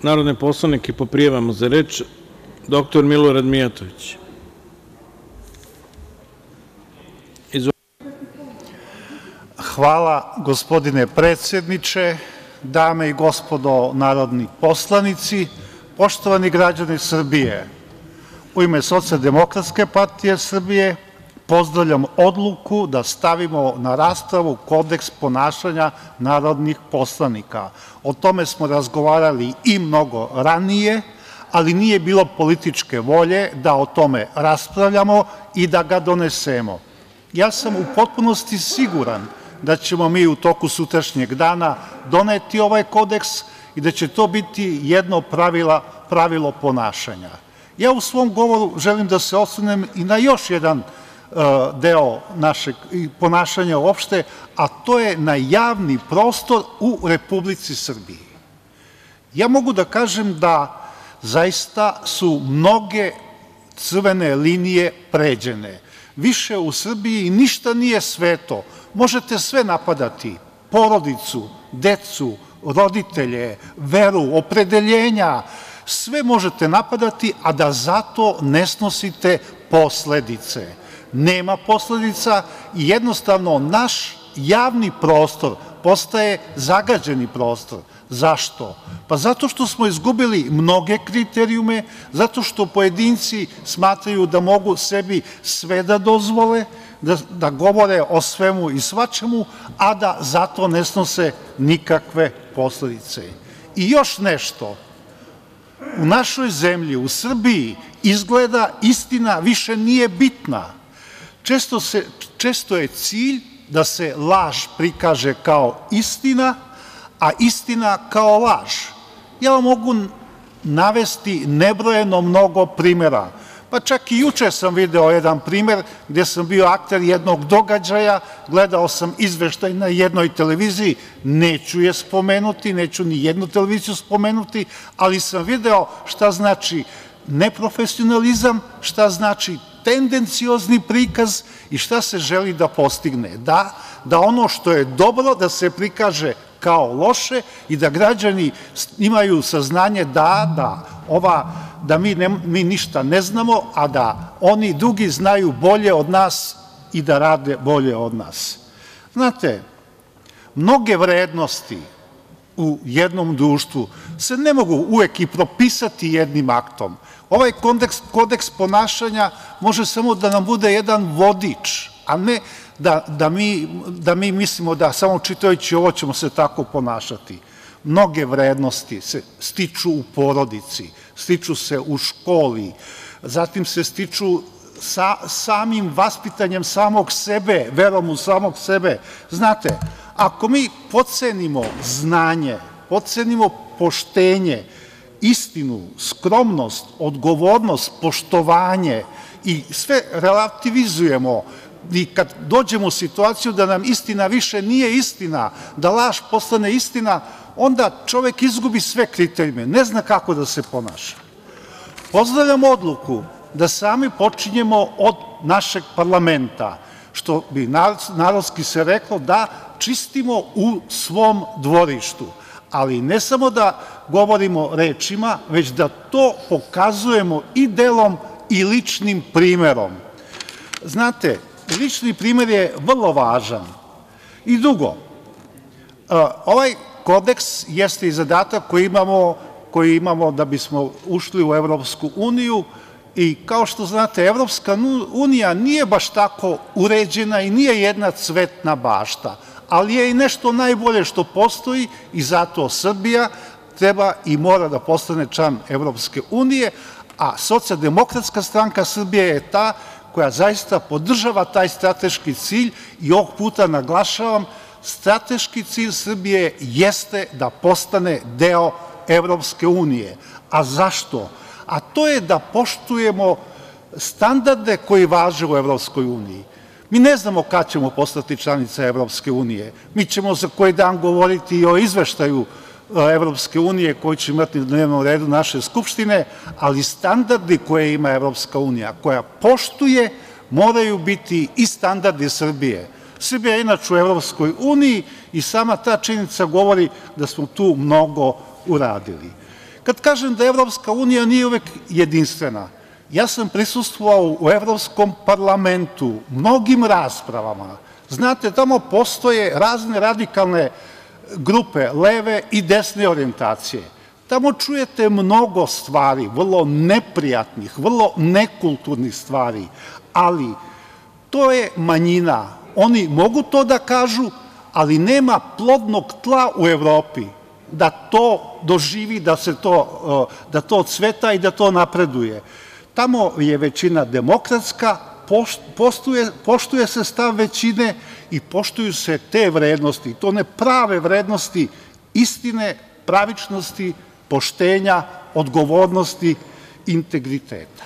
narodne poslanike po prijavama za reč. Dr Milorad Mijatović. Hvala, gospodine predsedniče. Dame i gospodo narodni poslanici, poštovani građani Srbije, u ime Socijaldemokratske partije Srbije pozdravljam odluku da stavimo na raspravu Kodeks ponašanja narodnih poslanika. O tome smo razgovarali i mnogo ranije, ali nije bilo političke volje da o tome raspravljamo i da ga donesemo. Ja sam u potpunosti siguran da ćemo mi u toku sutrašnjeg dana doneti ovaj kodeks i da će to biti jedno pravilo ponašanja. Ja u svom govoru želim da se osvrnem i na još jedan deo našeg ponašanja uopšte, a to je na javni prostor u Republici Srbiji. Ja mogu da kažem da zaista su mnoge crvene linije pređene. Više u Srbiji ništa nije sveto. Možete sve napadati, porodicu, decu, roditelje, veru, opredeljenja, sve možete napadati, a da zato ne snosite posledice. Nema posledica i jednostavno naš javni prostor postaje zagađeni prostor. Zašto? Pa zato što smo izgubili mnoge kriterijume, zato što pojedinci smatraju da mogu sebi sve da dozvole, da govore o svemu i svačemu, a da zato ne snose nikakve još nešto, u našoj zemlji, u Srbiji, izgleda istina više nije bitna. Često je cilj da se laž prikaže kao istina, a istina kao laž. Ja vam mogu navesti nebrojeno mnogo primera. Pa čak i juče sam video jedan primer gde sam bio akter jednog događaja, gledao sam izveštaj na jednoj televiziji, neću je spomenuti, neću ni jednu televiziju spomenuti, ali sam video šta znači neprofesionalizam, šta znači tendenciozni prikaz i šta se želi da postigne. Da ono što je dobro da se prikaže kao loše i da građani imaju saznanje da mi ništa ne znamo, a da oni drugi znaju bolje od nas i da rade bolje od nas. Znate, mnoge vrednosti u jednom društvu se ne mogu uvek i propisati jednim aktom. Ovaj kodeks ponašanja može samo da nam bude jedan vodič, a ne da mi mislimo da samo čitajući ovo ćemo se tako ponašati. Mnoge vrednosti se stiču u porodici, stiču se u školi, zatim se stiču samim vaspitanjem samog sebe, verom u samog sebe. Znate, ako mi potcenimo znanje, potcenimo poštenje, istinu, skromnost, odgovornost, poštovanje i sve relativizujemo i kad dođemo u situaciju da nam istina više nije istina, da laž postane istina, onda čovek izgubi sve kriterijume, ne zna kako da se ponaša. Pozdravljam odluku da sami počinjemo od našeg parlamenta, što bi narodski se reklo da čistimo u svom dvorištu, ali ne samo da govorimo rečima, već da to pokazujemo i delom i ličnim primerom. Znate, lični primer je vrlo važan. I drugo, ovaj kodeks jeste i zadatak koji imamo da bismo ušli u Evropsku uniju i kao što znate, Evropska unija nije baš tako uređena i nije jedna cvetna bašta, ali je i nešto najbolje što postoji i zato Srbija treba i mora da postane član EU, a Socijaldemokratska stranka Srbije je ta koja zaista podržava taj strateški cilj i ovog puta naglašavam, strateški cilj Srbije jeste da postane deo EU. A zašto? A to je da poštujemo standarde koji važe u EU. Mi ne znamo kad ćemo postati članica EU. Mi ćemo za koji dan govoriti i o izveštaju EU koji će imati na dnevnom redu naše Skupštine, ali standardi koje ima EU, koja poštuje, moraju biti i standardi Srbije. Srbija je inače u EU i sama ta činjenica govori da smo tu mnogo uradili. Kad kažem da EU nije uvek jedinstvena, ja sam prisustvovao u Evropskom parlamentu mnogim raspravama. Znate, tamo postoje razne radikalne grupe, leve i desne orijentacije. Tamo čujete mnogo stvari, vrlo neprijatnih, vrlo nekulturnih stvari, ali to je manjina. Oni mogu to da kažu, ali nema plodnog tla u Evropi da to doživi, da, se to, da to cveta i da to napreduje. Tamo je većina demokratska, poštuje, poštuje se stav većine i poštuju se te vrednosti, to ne prave vrednosti istine, pravičnosti, poštenja, odgovornosti, integriteta.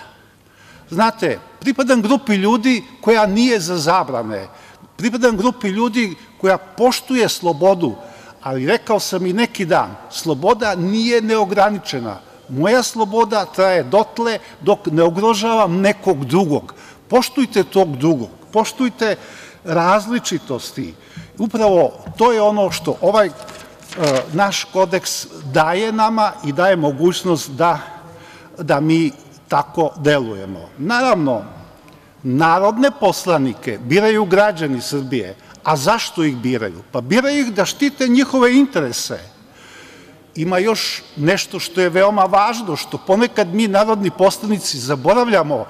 Znate, pripadam grupi ljudi koja nije za zabrane, pripadam grupi ljudi koja poštuje slobodu, ali rekao sam i neki dan, sloboda nije neograničena. Moja sloboda traje dotle dok ne ugrožavam nekog drugog. Poštujte tog drugog, poštujte različitosti. Upravo to je ono što ovaj e, naš kodeks daje nama i daje mogućnost da, da mi tako delujemo. Naravno, narodne poslanike biraju građani Srbije. A zašto ih biraju? Pa biraju ih da štite njihove interese. Ima još nešto što je veoma važno, što ponekad mi narodni poslanici zaboravljamo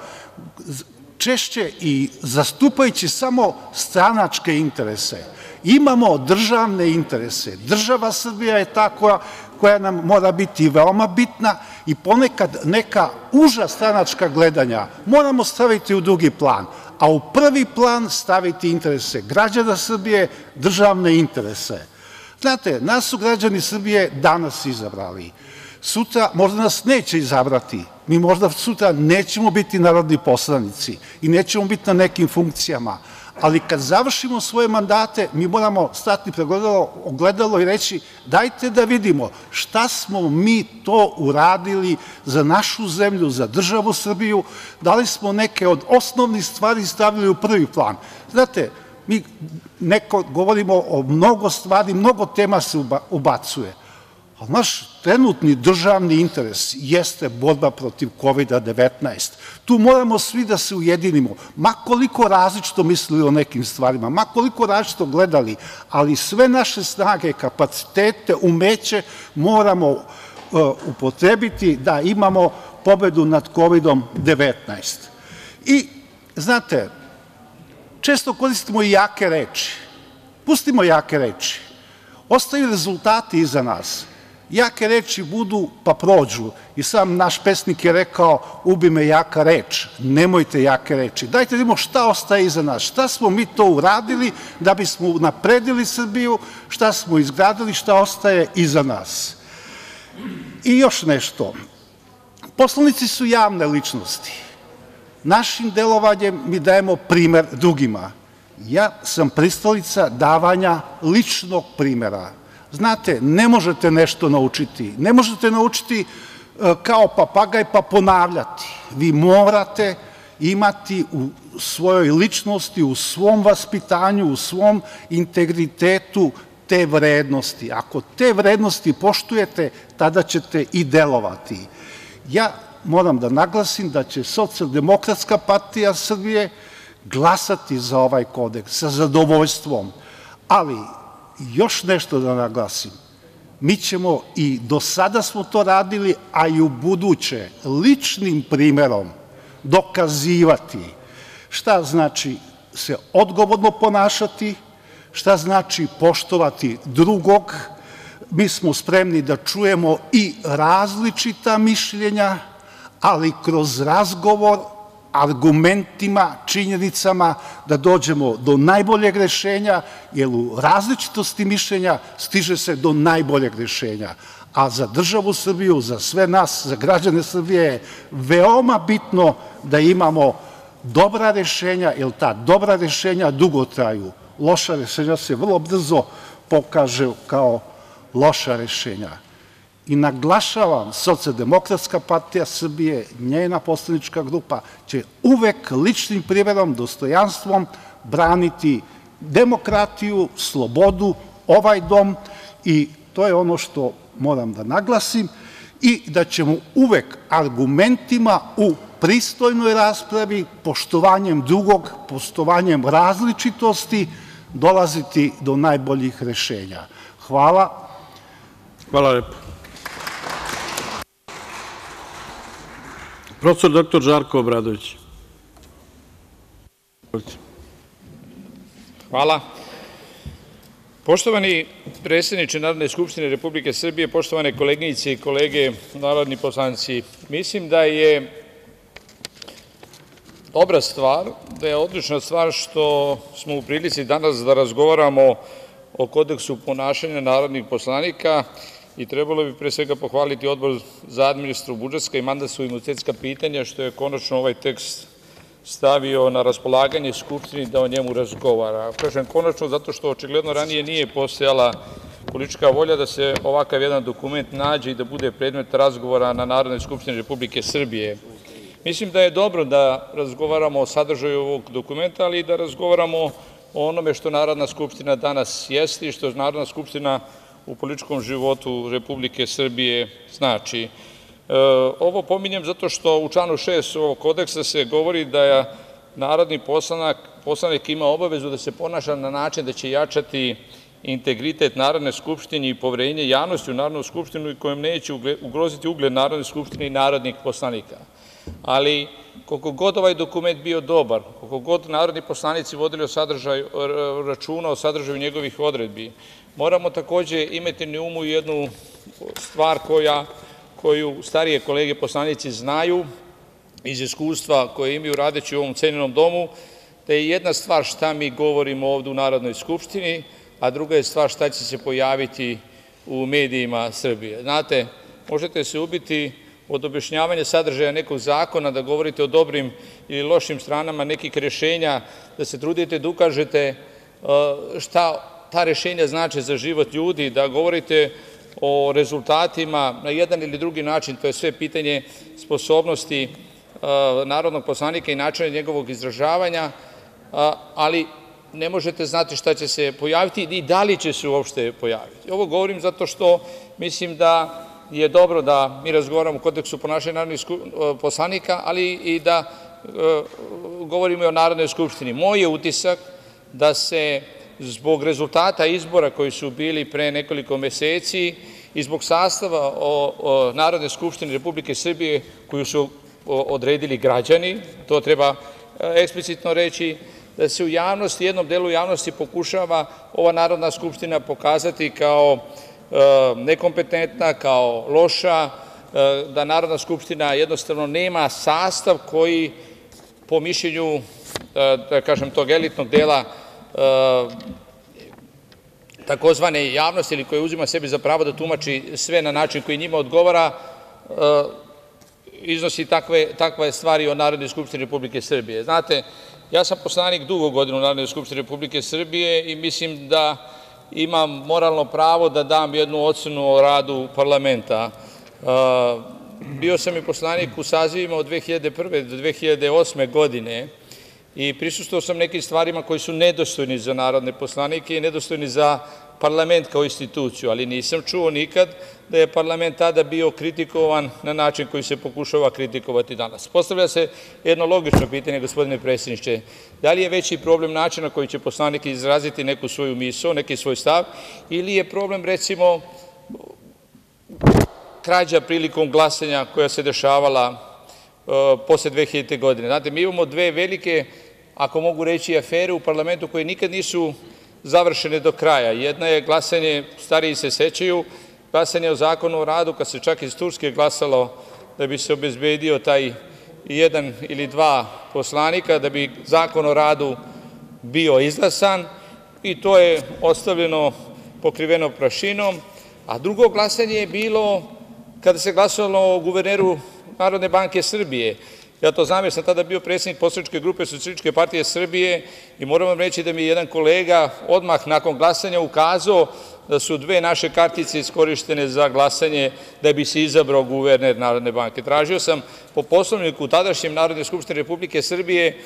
češće i zastupajući samo stranačke interese. Imamo državne interese. Država Srbija je ta koja, koja nam mora biti veoma bitna i ponekad neka uža stranačka gledanja moramo staviti u drugi plan, a u prvi plan staviti interese građana Srbije, državne interese. Znate, nas su građani Srbije danas izabrali. Sutra možda nas neće izabrati. Mi možda sutra nećemo biti narodni poslanici i nećemo biti na nekim funkcijama, ali kad završimo svoje mandate, mi moramo stati pred ogledalo i reći dajte da vidimo šta smo mi to uradili za našu zemlju, za državu Srbiju, da li smo neke od osnovnih stvari stavili u prvi plan. Znate, mi neko govorimo o mnogo stvari, mnogo tema se ubacuje, ali naš trenutni državni interes jeste borba protiv Kovida-19. Tu moramo svi da se ujedinimo, ma koliko različito mislili o nekim stvarima, ma koliko različito gledali, ali sve naše snage, kapacitete, umeće moramo uh, upotrebiti da imamo pobedu nad Covidom-19. I, znate, često koristimo i jake reči. Pustimo jake reči. Ostaju rezultati iza nas. Jake reči budu pa prođu. I sam naš pesnik je rekao ubi me jaka reč, nemojte jake reči. Dajte da vidimo šta ostaje iza nas, šta smo mi to uradili da bismo napredili Srbiju, šta smo izgradili, šta ostaje iza nas. I još nešto. Poslanici su javne ličnosti. Našim delovanjem mi dajemo primer drugima. Ja sam pristalica davanja ličnog primera. Znate, ne možete nešto naučiti. Ne možete naučiti e, kao papagaj pa ponavljati. Vi morate imati u svojoj ličnosti, u svom vaspitanju, u svom integritetu te vrednosti. Ako te vrednosti poštujete, tada ćete i delovati. Ja moram da naglasim da će Socijaldemokratska partija Srbije glasati za ovaj kodeks sa zadovoljstvom, ali još nešto da naglasim, mi ćemo i do sada smo to radili, a i u buduće ličnim primerom dokazivati šta znači se odgovorno ponašati, šta znači poštovati drugog, mi smo spremni da čujemo i različita mišljenja, ali kroz razgovor, argumentima, činjenicama da dođemo do najboljeg rešenja, jer u različitosti mišljenja stiže se do najboljeg rešenja. A za državu Srbiju, za sve nas, za građane Srbije je veoma bitno da imamo dobra rešenja, jer ta dobra rešenja dugo traju. Loša rešenja se vrlo brzo pokažu kao loša rešenja. I naglašavam, Socijaldemokratska partija Srbije, njena poslanička grupa će uvek ličnim primerom, dostojanstvom braniti demokratiju, slobodu, ovaj dom i to je ono što moram da naglasim i da ćemo uvek argumentima u pristojnoj raspravi, poštovanjem drugog, poštovanjem različitosti, dolaziti do najboljih rešenja. Hvala. Hvala lepo. Profesor dr Žarko Obradović. Hvala. Poštovani predsedniče Narodne skupštine Republike Srbije, poštovane koleginice i kolege narodni poslanici, mislim da je dobra stvar, da je odlična stvar što smo u prilici danas da razgovaramo o kodeksu ponašanja narodnih poslanika trebalo bi pre svega pohvaliti Odbor za administrativno-budžetska i mandatno-imunitetska pitanja što je konačno ovaj tekst stavio na raspolaganje Skupštini da o njemu razgovara. Kažem konačno zato što očigledno ranije nije postojala politička volja da se ovakav jedan dokument nađe i da bude predmet razgovora na Narodnoj skupštini Republike Srbije. Mislim da je dobro da razgovaramo o sadržaju ovog dokumenta, ali i da razgovaramo o onome što Narodna skupština danas jeste i što Narodna skupština u političkom životu Republike Srbije znači. E, ovo pominjem zato što u članu 6. ovog kodeksa se govori da narodni poslanik ima obavezu da se ponaša na način da će jačati integritet Narodne skupštine i poverenje javnosti u Narodnu skupštinu i kojem neće ugroziti ugled Narodne skupštine i narodnih poslanika. Ali, koliko god ovaj dokument bio dobar, koliko god narodni poslanici vodili računa o sadržaju njegovih odredbi, moramo takođe imati na umu jednu stvar koju starije kolege poslanici znaju iz iskustva koje imaju radeći u ovom cenjenom domu, da je jedna stvar šta mi govorimo ovde u Narodnoj skupštini, a druga je stvar šta će se pojaviti u medijima Srbije. Znate, možete se ubiti od objašnjavanja sadržaja nekog zakona, da govorite o dobrim ili lošim stranama nekih rešenja, da se trudite da ukažete uh, šta ta rešenja znače za život ljudi, da govorite o rezultatima na jedan ili drugi način, to je sve pitanje sposobnosti uh, narodnog poslanika i načina njegovog izražavanja, uh, ali ne možete znati šta će se pojaviti i da li će se uopšte pojaviti. Ovo govorim zato što mislim da je dobro da mi razgovaramo o kodeksu ponašanja narodnih poslanika, ali i da govorimo i o Narodnoj skupštini. Moj je utisak da se zbog rezultata izbora koji su bili pre nekoliko meseci i zbog sastava Narodne skupštine Republike Srbije koju su odredili građani, to treba eksplicitno reći, da se u javnosti, jednom delu javnosti pokušava ova Narodna skupština pokazati kao nekompetentna, kao loša, da Narodna skupština jednostavno nema sastav koji po mišljenju, da kažem, tog elitnog dela takozvane javnosti ili koja uzima sebi za pravo da tumači sve na način koji njima odgovara, iznosi takve stvari o Narodnoj skupštini Republike Srbije. Znate, ja sam poslanik dugo godina u Narodnoj skupštini Republike Srbije i mislim da imam moralno pravo da dam jednu ocenu o radu parlamenta. Bio sam i poslanik u sazivima od 2001. do 2008. godine i prisustvovao sam nekim stvarima koji su nedostojni za narodne poslanike i nedostojni za parlament kao instituciju, ali nisam čuo nikad da je parlament tada bio kritikovan na način koji se pokušava kritikovati danas. Postavlja se jedno logično pitanje, gospodine predsedniče, da li je veći problem način na koji će poslanik izraziti neku svoju misao, neki svoj stav ili je problem, recimo, krađa prilikom glasanja koja se dešavala posle 2000. godine. Znate, mi imamo dve velike, ako mogu reći, afere u parlamentu koje nikad nisu završene do kraja. Jedna je glasanje, stariji se sećaju, glasanje o Zakonu o radu, kad se čak iz Turske glasalo da bi se obezbedio taj jedan ili dva poslanika, da bi Zakon o radu bio izglasan i to je ostavljeno pokriveno prašinom, a drugo glasanje je bilo kada se glasalo o guverneru Narodne banke Srbije. Ja to znam jer sam tada bio predsednik poslaničke grupe Socijalističke partije Srbije i moram vam reći da mi je jedan kolega odmah nakon glasanja ukazao da su dve naše kartice iskorišćene za glasanje da bi se izabrao guverner Narodne banke. Tražio sam po Poslovniku tadašnjem Narodne skupštine Republike Srbije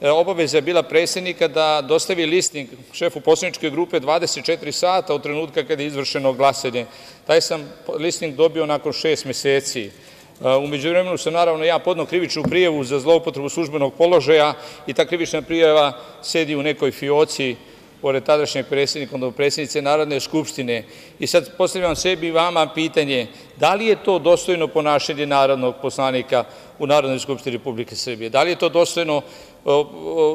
e, obaveza je bila predsednika da dostavi listing šefu poslaničke grupe 24 sata od trenutka kada je izvršeno glasanje. Taj sam listing dobio nakon šest meseci. Međuvremenu sam naravno ja podneo krivičnu prijavu za zloupotrebu službenog položaja i ta krivična prijava sedi u nekoj fioci pored tadašnjeg predsednika, odnosno predsednice Narodne skupštine. I sad postavljam sebi i vama pitanje da li je to dostojno ponašanje narodnog poslanika u Narodnoj skupštini Republike Srbije? Da li je to dostojno,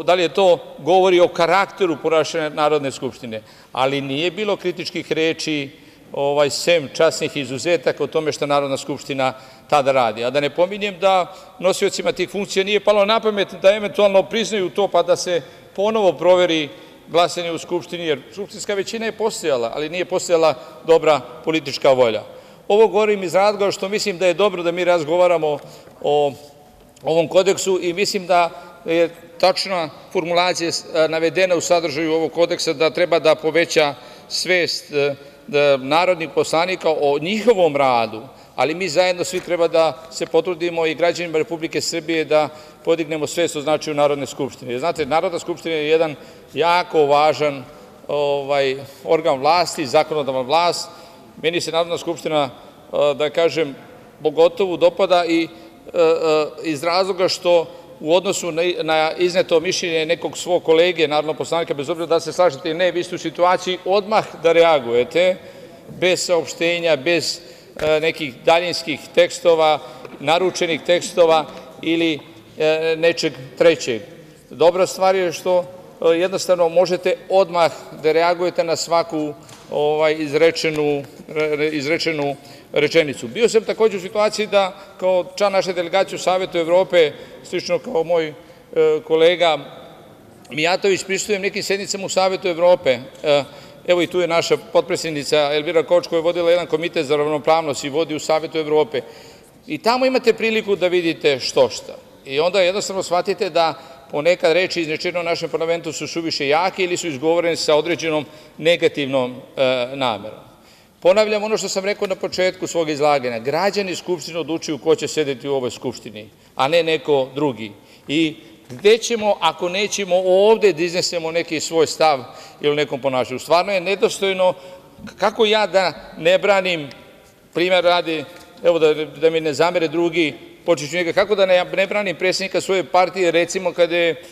da li je to govori o karakteru ponašanja Narodne skupštine? Ali nije bilo kritičkih reči ovaj, sem časnih izuzetaka o tome šta Narodna skupština tada radi. A da ne pominjem da nosiocima tih funkcija nije palo na pamet da eventualno priznaju to pa da se ponovo proveri glasanje u Skupštini, jer skupštinska većina je postojala, ali nije postojala dobra politička volja. Ovo govorim iz razloga što mislim da je dobro da mi razgovaramo o ovom kodeksu i mislim da je tačna formulacija navedena u sadržaju ovog kodeksa da treba da poveća svest narodnih poslanika o njihovom radu, ali mi zajedno svi treba da se potrudimo i građanima Republike Srbije da podignemo svest o značaju Narodne skupštine. Znate, Narodna skupština je jedan jako važan ovaj, organ vlasti, zakonodavna vlast. Meni se Narodna skupština, da kažem, pogotovo dopada i iz razloga što u odnosu na izneto mišljenje nekog svog kolege narodnog poslanika, bez obzira da se slažete ili ne, vi ste u situaciji odmah da reagujete, bez saopštenja, bez nekih daljinskih tekstova, naručenih tekstova ili nečeg trećeg. Dobra stvar je što jednostavno možete odmah da reagujete na svaku ovaj, izrečenu rečenicu. Bio sam takođe u situaciji da kao član naše delegacije u Savetu Evrope, slično kao moj kolega Mijatović, prisustvujem nekim sednicama u Savetu Evrope. Evo i tu je naša potpredsednica Elvira Koč koja je vodila jedan komitet za ravnopravnost i vodi u Savetu Evrope. I tamo imate priliku da vidite što šta. I onda jednostavno shvatite da ponekad reči izrečene u našem parlamentu su suviše jake ili su izgovorene sa određenom negativnom namerom. Ponavljam ono što sam rekao na početku svog izlaganja, građani Skupštine odlučuju ko će sedeti u ovoj Skupštini, a ne neko drugi. I gde ćemo ako nećemo ovde da iznesemo neki svoj stav ili nekom ponašanju. Stvarno je nedostojno, kako ja da ne branim, primer radi, evo da mi ne zamere drugi, počeću njega, kako da ne branim predsednika svoje partije, recimo kada je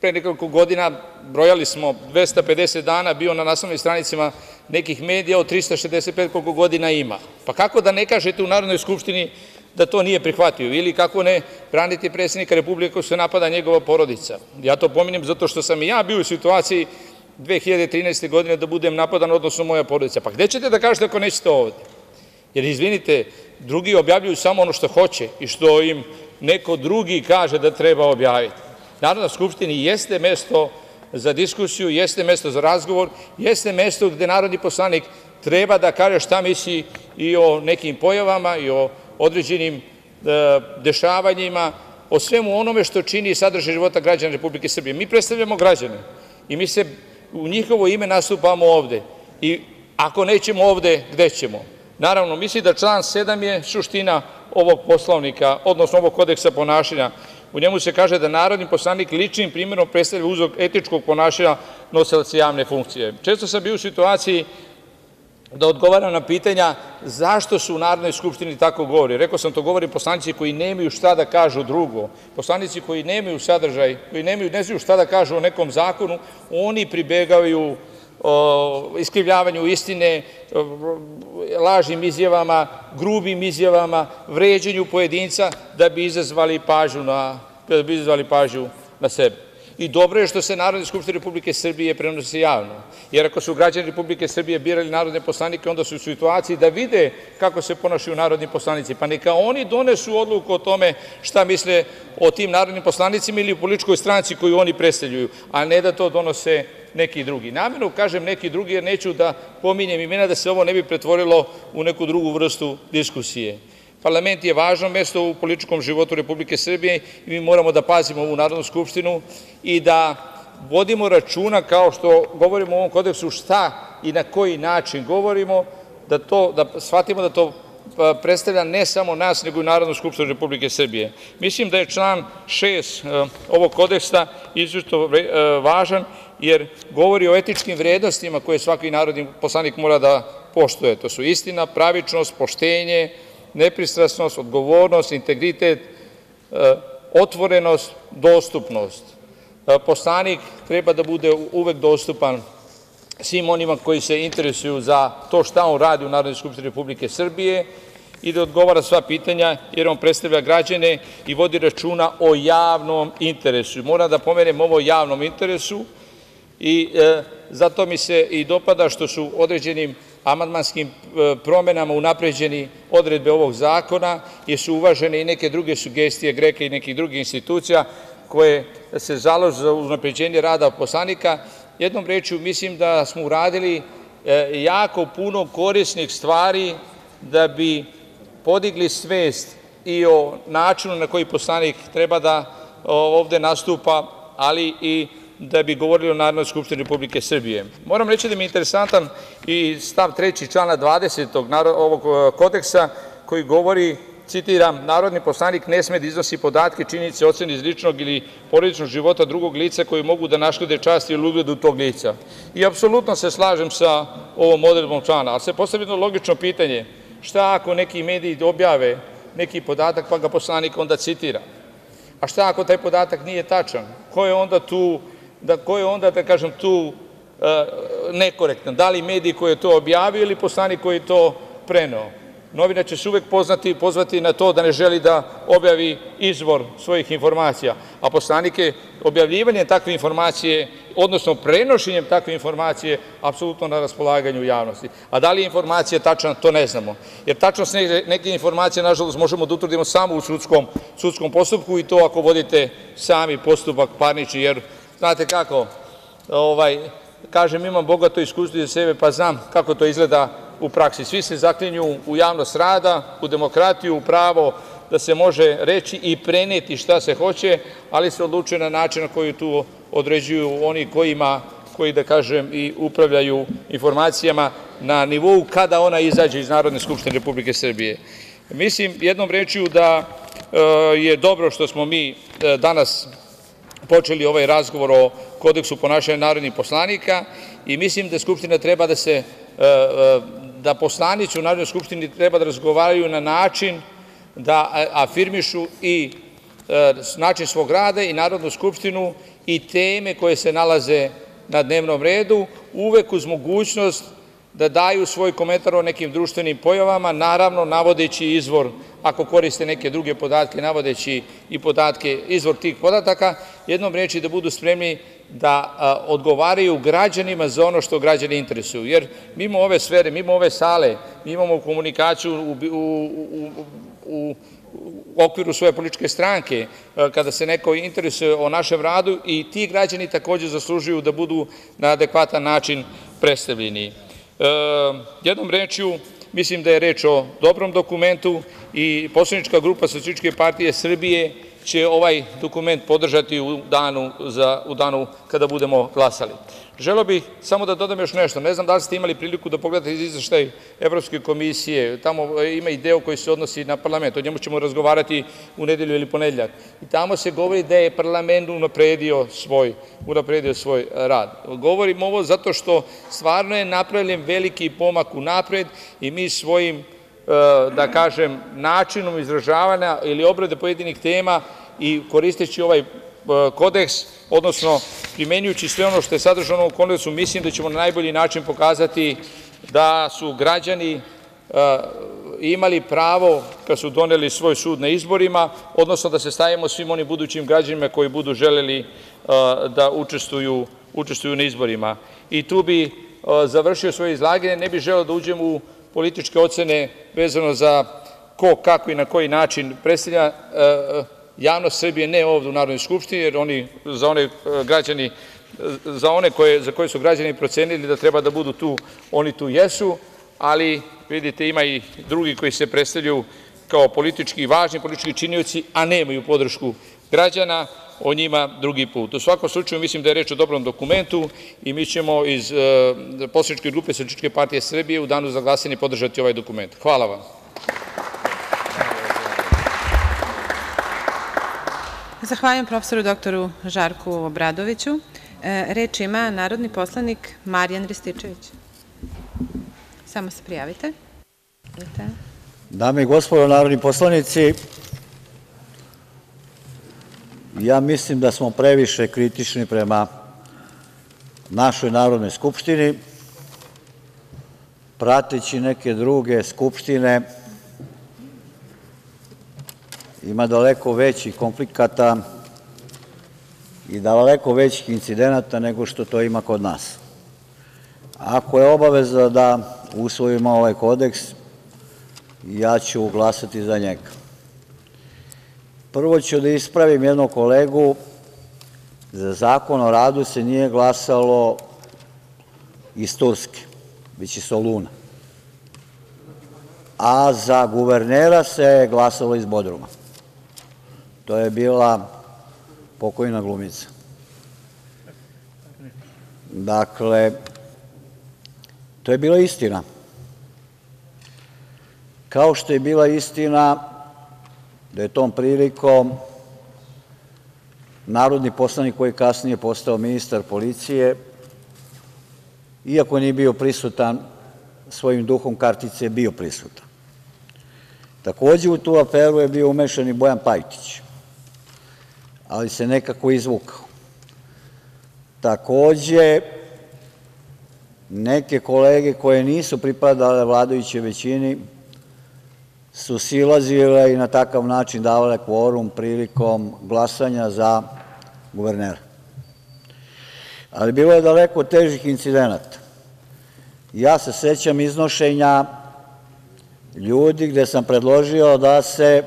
pre nekoliko godina, brojali smo 250 dana, bio na naslovnim stranicama nekih medija od 365 koliko godina ima. Pa kako da ne kažete u Narodnoj skupštini da to nije prihvatio ili kako ne braniti predsednika Republike ako se napada njegova porodica. Ja to pominjem zato što sam i ja bio u situaciji 2013. godine da budem napadan, odnosno moja porodica. Pa gde ćete da kažete ako nećete ovde? Jer, izvinite, drugi objavljuju samo ono što hoće i što im neko drugi kaže da treba objaviti. Narodna skupština jeste mesto za diskusiju, jeste mesto za razgovor, jeste mesto gde narodni poslanik treba da kaže šta misli i o nekim pojavama i o određenim dešavanjima, o svemu onome što čini sadržaj života građana Republike Srbije. Mi predstavljamo građane i mi se u njihovo ime nastupamo ovde i ako nećemo ovde, gde ćemo? Naravno, mislim da član 7. je suština ovog Poslovnika, odnosno ovog kodeksa ponašanja. U njemu se kaže da narodni poslanik ličnim primerom predstavlja uzrok etičkog ponašanja nosilaca javne funkcije. Često sam bio u situaciji da odgovaram na pitanja zašto su u Narodnoj skupštini tako govori. Rekao sam, to govori poslanici koji nemaju šta da kažu drugo, poslanici koji nemaju sadržaj, koji ne znaju šta da kažu o nekom zakonu, oni pribegavaju iskrivljavanju istine, lažnim izjavama, grubim izjavama, vređanju pojedinca da bi izazvali pažnju na sebe. I dobro je što se Narodna skupština Republike Srbije prenosi javno, jer ako su građani Republike Srbije birali narodne poslanike, onda su u situaciji da vide kako se ponašaju narodni poslanici, pa neka oni donesu odluku o tome šta misle o tim narodnim poslanicima ili o političkoj stranci koju oni predstavljaju, a ne da to donose neki drugi. Namerno kažem neki drugi, jer neću da pominjem imena da se ovo ne bi pretvorilo u neku drugu vrstu diskusije. Parlament je važno mesto u političkom životu Republike Srbije i mi moramo da pazimo ovu Narodnu skupštinu i da vodimo računa, kao što govorimo u ovom kodeksu, šta i na koji način govorimo, da shvatimo da to predstavlja ne samo nas, nego i Narodnu skupštinu Republike Srbije. Mislim da je član 6. ovog kodeksa izuzetno važan, jer govori o etičkim vrednostima koje svaki narodni poslanik mora da poštuje. To su istina, pravičnost, poštenje, nepristrasnost, odgovornost, integritet, otvorenost, dostupnost. Poslanik treba da bude uvek dostupan svim onima koji se interesuju za to šta on radi u Narodnoj skupštini Republike Srbije i da odgovara sva pitanja, jer on predstavlja građane i vodi računa o javnom interesu. Moram da pomenem ovo javnom interesu zato mi se i dopada što su određenim amandmanskim promenama unapređene odredbe ovog zakona, jer su uvažene i neke druge sugestije GREKA i nekih drugih institucija koje se zalažu za unapređenje rada poslanika. Jednom rečju, mislim da smo uradili jako puno korisnih stvari da bi podigli svest i o načinu na koji poslanik treba da ovde nastupa, ali i da bi govorili o Narodnoj skupštini Republike Srbije. Moram reći da mi je interesantan i stav 3. člana 20. ovog kodeksa koji govori, citiram – narodni poslanik ne sme da iznosi podatke, činjenice, ocene iz ličnog ili porodičnog života drugog lica koji mogu da naškode časti ili ugledu tog lica. I apsolutno se slažem sa ovom odredbom člana, ali se postavlja jedno logično pitanje – šta ako neki mediji objave neki podatak pa ga poslanik onda citira? A šta ako taj podatak nije tačan? Ko je onda tu ko je onda, da kažem, tu nekorektan? Da li medij koji je to objavio ili poslanik koji je to preneo? Novinar će se uvek pozvati na to da ne želi da objavi izvor svojih informacija, a poslanik je objavljivanjem takve informacije, odnosno prenošenjem takve informacije apsolutno na raspolaganju javnosti. A da li je informacija tačna, to ne znamo, jer tačnost neke informacije, nažalost, možemo da utvrdimo samo u sudskom postupku i to ako vodite sami postupak parnični, jer znate kako, kažem, imam bogato iskustvo iza sebe, pa znam kako to izgleda u praksi. Svi se zaklinju u javnost rada, u demokratiju, u pravo da se može reći i preneti šta se hoće, ali se odlučuje na način na koji tu određuju oni koji, da kažem, i upravljaju informacijama na nivou kada ona izađe iz Narodne skupštine Republike Srbije. Mislim, jednom rečju, da je dobro što smo mi danas počeli ovaj razgovor o kodeksu ponašanja narodnih poslanika i mislim da Skupština treba da se, da poslanici u Narodnoj skupštini treba da razgovaraju na način da afirmišu i način svog rada i Narodnu skupštinu i teme koje se nalaze na dnevnom redu, uvek uz mogućnost da daju svoj komentar o nekim društvenim pojavama, naravno navodeći izvor, ako koriste neke druge podatke, navodeći i podatke, izvor tih podataka, jednom rečju da budu spremni da odgovaraju građanima za ono što građane interesuje. Jer mimo ove sfere, mimo ove sale, mi imamo komunikaciju u okviru svoje političke stranke, kada se neko interesuje o našem radu i ti građani takođe zaslužuju da budu na adekvatan način predstavljeni. Jednom rečju, mislim da je reč o dobrom dokumentu i poslanička grupa Socijalističke partije Srbije će ovaj dokument podržati u danu kada budemo glasali. Želeo bih samo da dodam još nešto. Ne znam da li ste imali priliku da pogledate izveštaj Evropske komisije. Tamo ima i deo koji se odnosi na parlament. O njemu ćemo razgovarati u nedelju ili ponedeljak. Tamo se govori da je parlament unapredio svoj rad. Govorim ovo zato što stvarno je napravljen veliki pomak unapred i mi svojim, da kažem, načinom izražavanja ili obrade pojedinih tema i koristeći ovaj kodeks, odnosno primenjujući sve ono što je sadržano u kodeksu, mislim da ćemo na najbolji način pokazati da su građani imali pravo kad su doneli svoj sud na izborima, odnosno da se stavimo svim onim budućim građanima koji budu želeli da učestvuju na izborima. Tu bih završio svoje izlaganje. Ne bih želeo da uđem u političke ocene vezano za ko, kako i na koji način predstavlja javnost Srbije, ne ovde u Narodnoj skupštini, jer za one za koje su građani procenili da treba da budu tu, oni tu jesu, ali vidite ima i drugih koji se predstavljaju kao politički važni politički činioci, a nemaju podršku građana, o njima drugi put.U svakom slučaju, mislim da je reč o dobrom dokumentu i mi ćemo iz poslaničke grupe Srbije u danu za glasanje podržati ovaj dokument. Hvala vam. Zahvaljujem profesoru dr Žarku Obradoviću. Reč ima narodni poslanik Marijan Rističević. Samo se prijavite. Dame i gospodo narodni poslanici, ja mislim da smo previše kritični prema našoj Narodnoj skupštini. Prateći neke druge skupštine ima daleko većih konflikata i daleko većih incidenata nego što to ima kod nas. Ako je obaveza da usvojimo ovaj kodeks, ja ću glasati za njega. Prvo ću da ispravim jednog kolegu, za Zakon o radu se nije glasalo iz Turske, već iz Soluna, a za guvernera se glasalo iz Bodruma. To je bila pokojna glumica. Dakle, to je bila istina, kao što je bila istina da je tom prilikom narodni poslanik koji je kasnije postao ministar policije, iako nije bio prisutan, svojim duhom kartice bio prisutan. Takođe, u tu aferu je bio umešan i Bojan Pajtić, ali se nekako izvukao. Takođe, neke kolege koje nisu pripadale vladajućoj većini su silazile i na takav način davale kvorum prilikom glasanja za guvernera. Ali, bilo je daleko težih incidenata. Ja se sećam iznošenja ljudi gde sam predložio da se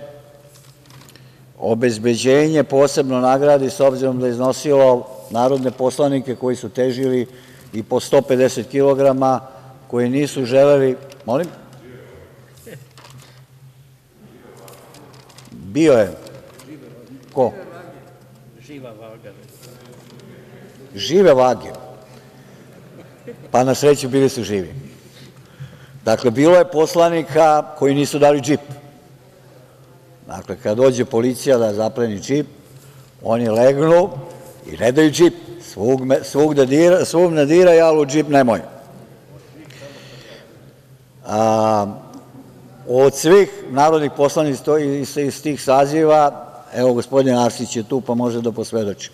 obezbeđenje posebno nagradi, s obzirom da je iznosilo narodne poslanike koji su težili i po 150 kilograma, koji nisu želeli... Molim? Bio je. Ko? Žive vage. Pa, na sreću, bili su živi. Dakle, bilo je poslanika koji nisu dali džip. Dakle, kad dođe policija da zapleni džip, oni legnu i ne daju džip. Svugde diraj, ali u džip nemoj. Od svih narodnih poslanika iz tih saziva, evo, gospodin Arsić je tu, pa može da posvedoči,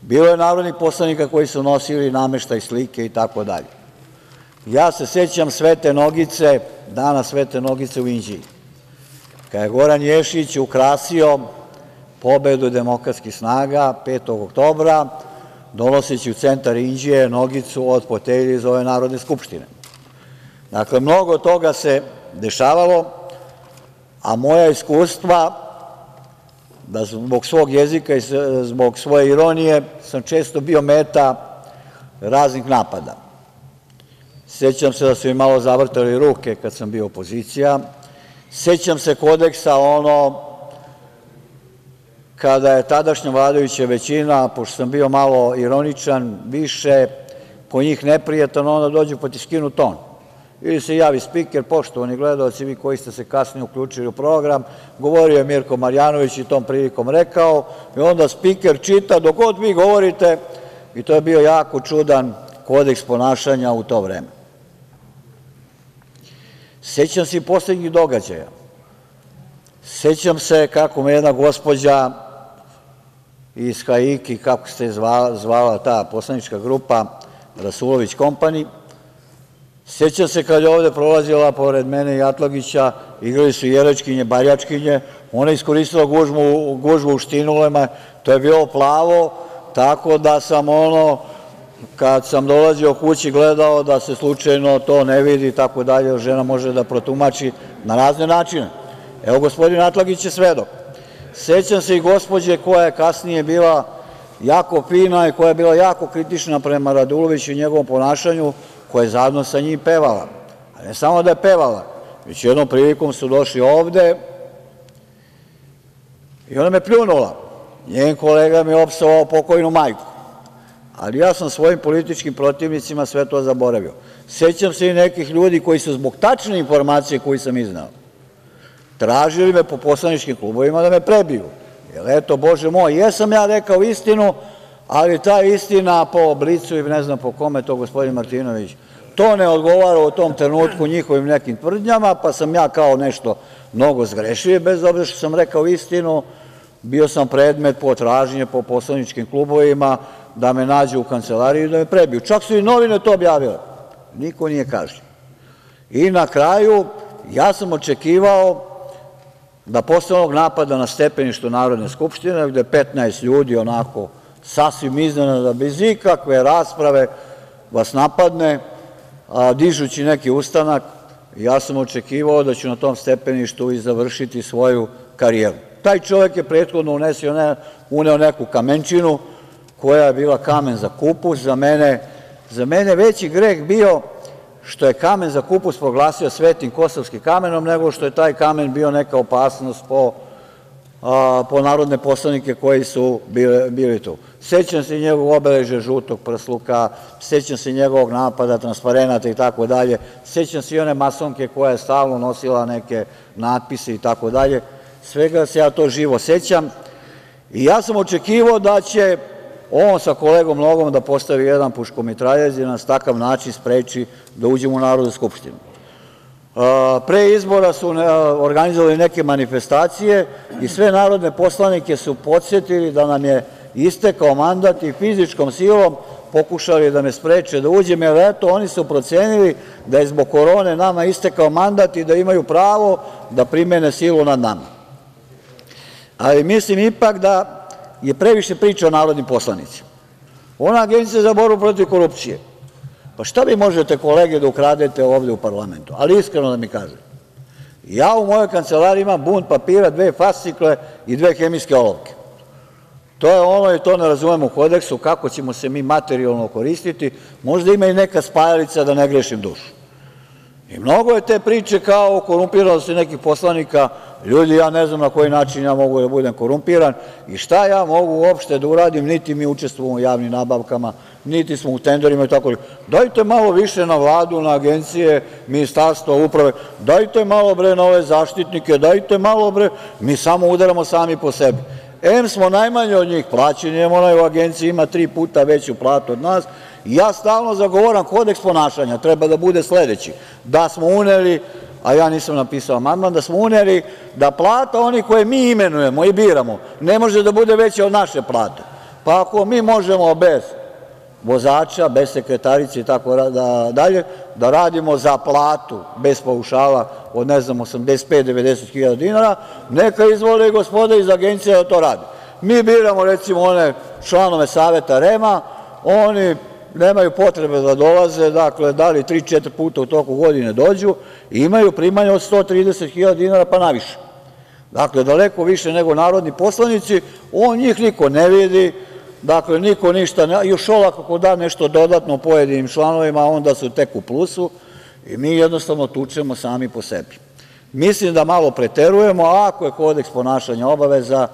bilo je narodnih poslanika koji su nosili nameštaj, slike itd. Ja se sećam Svete Nogice, dana Svete Nogice u Inđiji, kad je Goran Ješić ukrasio pobedu demokratskih snaga 5. oktobra, donoseći u centar Inđije Nogicu od fotelje iz ove Narodne skupštine. Dakle, mnogo toga se dešavalo, a moja iskustva da zbog svog jezika i zbog svoje ironije sam često bio meta raznih napada. Sećam se da su mi malo zavrtali ruke kad sam bio opozicija. Sećam se kodeksa ono kada je tadašnja vladajuća većina, pošto sam bio malo ironičan, više po njih neprijatan, onda dođu pa ti skinu ton ili se javi spiker, poštovani gledaoci, vi koji ste se kasnije uključili u program, govorio je Mirko Marjanović i tom prilikom rekao i onda spiker čita dok god vi govorite i to je bio jako čudan kodeks ponašanja u to vreme. Sećam se i poslednjih događaja. Sećam se kako me jedna gospođa iz Haiki, kako se zvala ta poslanička grupa, Rasulović Kompani, Sećam se kad je ovde prolazila pored mene i Atlagića, igrali su jeračkinje, barjačkinje, ona je iskoristila gužvu u štinulema, to je bilo plavo, tako da sam ono, kad sam dolazio kući gledao da se slučajno to ne vidi i tako dalje, jer žena može da protumači na razne načine. Evo, gospodin Atlagić je svedok. Sećam se i gospođe koja je kasnije bila jako fina i koja je bila jako kritična prema Raduloviću i njegovom ponašanju, koja je zajedno sa njim pevala. Ne samo da je pevala, već jednom prilikom su došli ovde i ona me pljunula. Njen kolega mi je opsovao pokojnu majku. Ali ja sam svojim političkim protivnicima sve to zaboravio. Sećam se i nekih ljudi koji su zbog tačne informacije koju sam iznao tražili me po poslaničkim klubovima da me prebiju. Jer eto, Bože moj, jesam ja rekao istinu, ali ta istina po Blicu i ne znam po kome to gospodin Martinović, to ne odgovara u tom trenutku njihovim nekim tvrdnjama, pa sam ja kao nešto mnogo zgrešio, bez obzira što sam rekao istinu, bio sam predmet potražnje po poslaničkim klubovima da me nađu u kancelariji i da me prebiju. Čak su i novine to objavile. Niko nije kažnjen. I na kraju, ja sam očekivao da posle onog napada na stepeništu Narodne skupštine, gde 15 ljudi onako sasvim iznenada, bez ikakve rasprave vas napadne, a, dižući neki ustanak, ja sam očekivao da ću na tom stepeništu i završiti svoju karijeru. Taj čovek je prethodno uneo neku kamenčinu koja je bila kamen za kupus. Za mene, mene veći greh bio što je kamen za kupus proglasio svetim kosovskim kamenom, nego što je taj kamen bio neka opasnost po, po narodne poslanike koji su bili, bili tu. Sećam se njegovog obeleže žutog prsluka, sećam se njegovog napada, transparenata i tako dalje, sećam se i one masonke koja je stalno nosila neke natpise i tako dalje. Svega se ja to živo sećam i ja sam očekivao da će on sa kolegom Nogom da postavi jedan puškomitraljez i nas takav način spreči da uđemo u Narodnu skupštinu. Pre izbora su organizovali neke manifestacije i sve narodne poslanike su podsjetili da nam je istekao mandat i fizičkom silom pokušali da me spreče da uđem, jer eto, oni su procenili da je zbog korone nama istekao mandat i da imaju pravo da primene silu nad nama. Ali mislim ipak da je previše priča o narodnim poslanicima. Ona Agencija za borbu protiv korupcije, pa šta vi možete kolege da ukradete ovde u parlamentu? Ali iskreno da mi kažete. Ja u mojoj kancelariji imam bunt papira, dve fascikle i dve hemijske olovke. To je ono to ne razumemo u kodeksu, kako ćemo se mi materijalno koristiti. Možda ima i neka spajalica da ne grešim dušu. Mnogo je te priče kao o korumpiranosti nekih poslanika. Ljudi, ja ne znam na koji način ja mogu da budem korumpiran i šta ja mogu uopšte da uradim, niti mi učestvujemo u javnim nabavkama, niti smo u tenderima i tako. Dajte malo više na vladu, na agencije, ministarstva, uprave, dajte malo bre na ove zaštitnike, dajte malo bre, mi samo udaramo sami po sebi. Em smo najmanje od njih plaćeni, em onaj u agenciji ima tri puta veću platu od nas, Ja stalno zagovaram kodeks ponašanja, treba da bude sledeći, da smo uneli, a ja nisam napisao amandman, da smo uneli da plata onih koje mi imenujemo i biramo ne može da bude veća od naše plate. Pa ako mi možemo bez vozača, bez sekretarice i tako da, dalje, da radimo za platu bez paušala od ne znam 85-90 hiljada dinara, neka izvole gospoda iz agencije da to rade. Mi biramo recimo one članove saveta REMA, oni nemaju potrebe da dolaze, dakle, da li tri, četiri puta u toku godine dođu imaju primanje od 130.000 dinara pa naviše. Dakle, daleko više nego narodni poslanici, on njih niko ne vidi, dakle, niko ništa. Još Šolak ako da nešto dodatno pojedinim članovima, onda su tek u plusu i mi jednostavno tučemo sami po sebi. Mislim da malo preterujemo, a ako je kodeks ponašanja obaveza,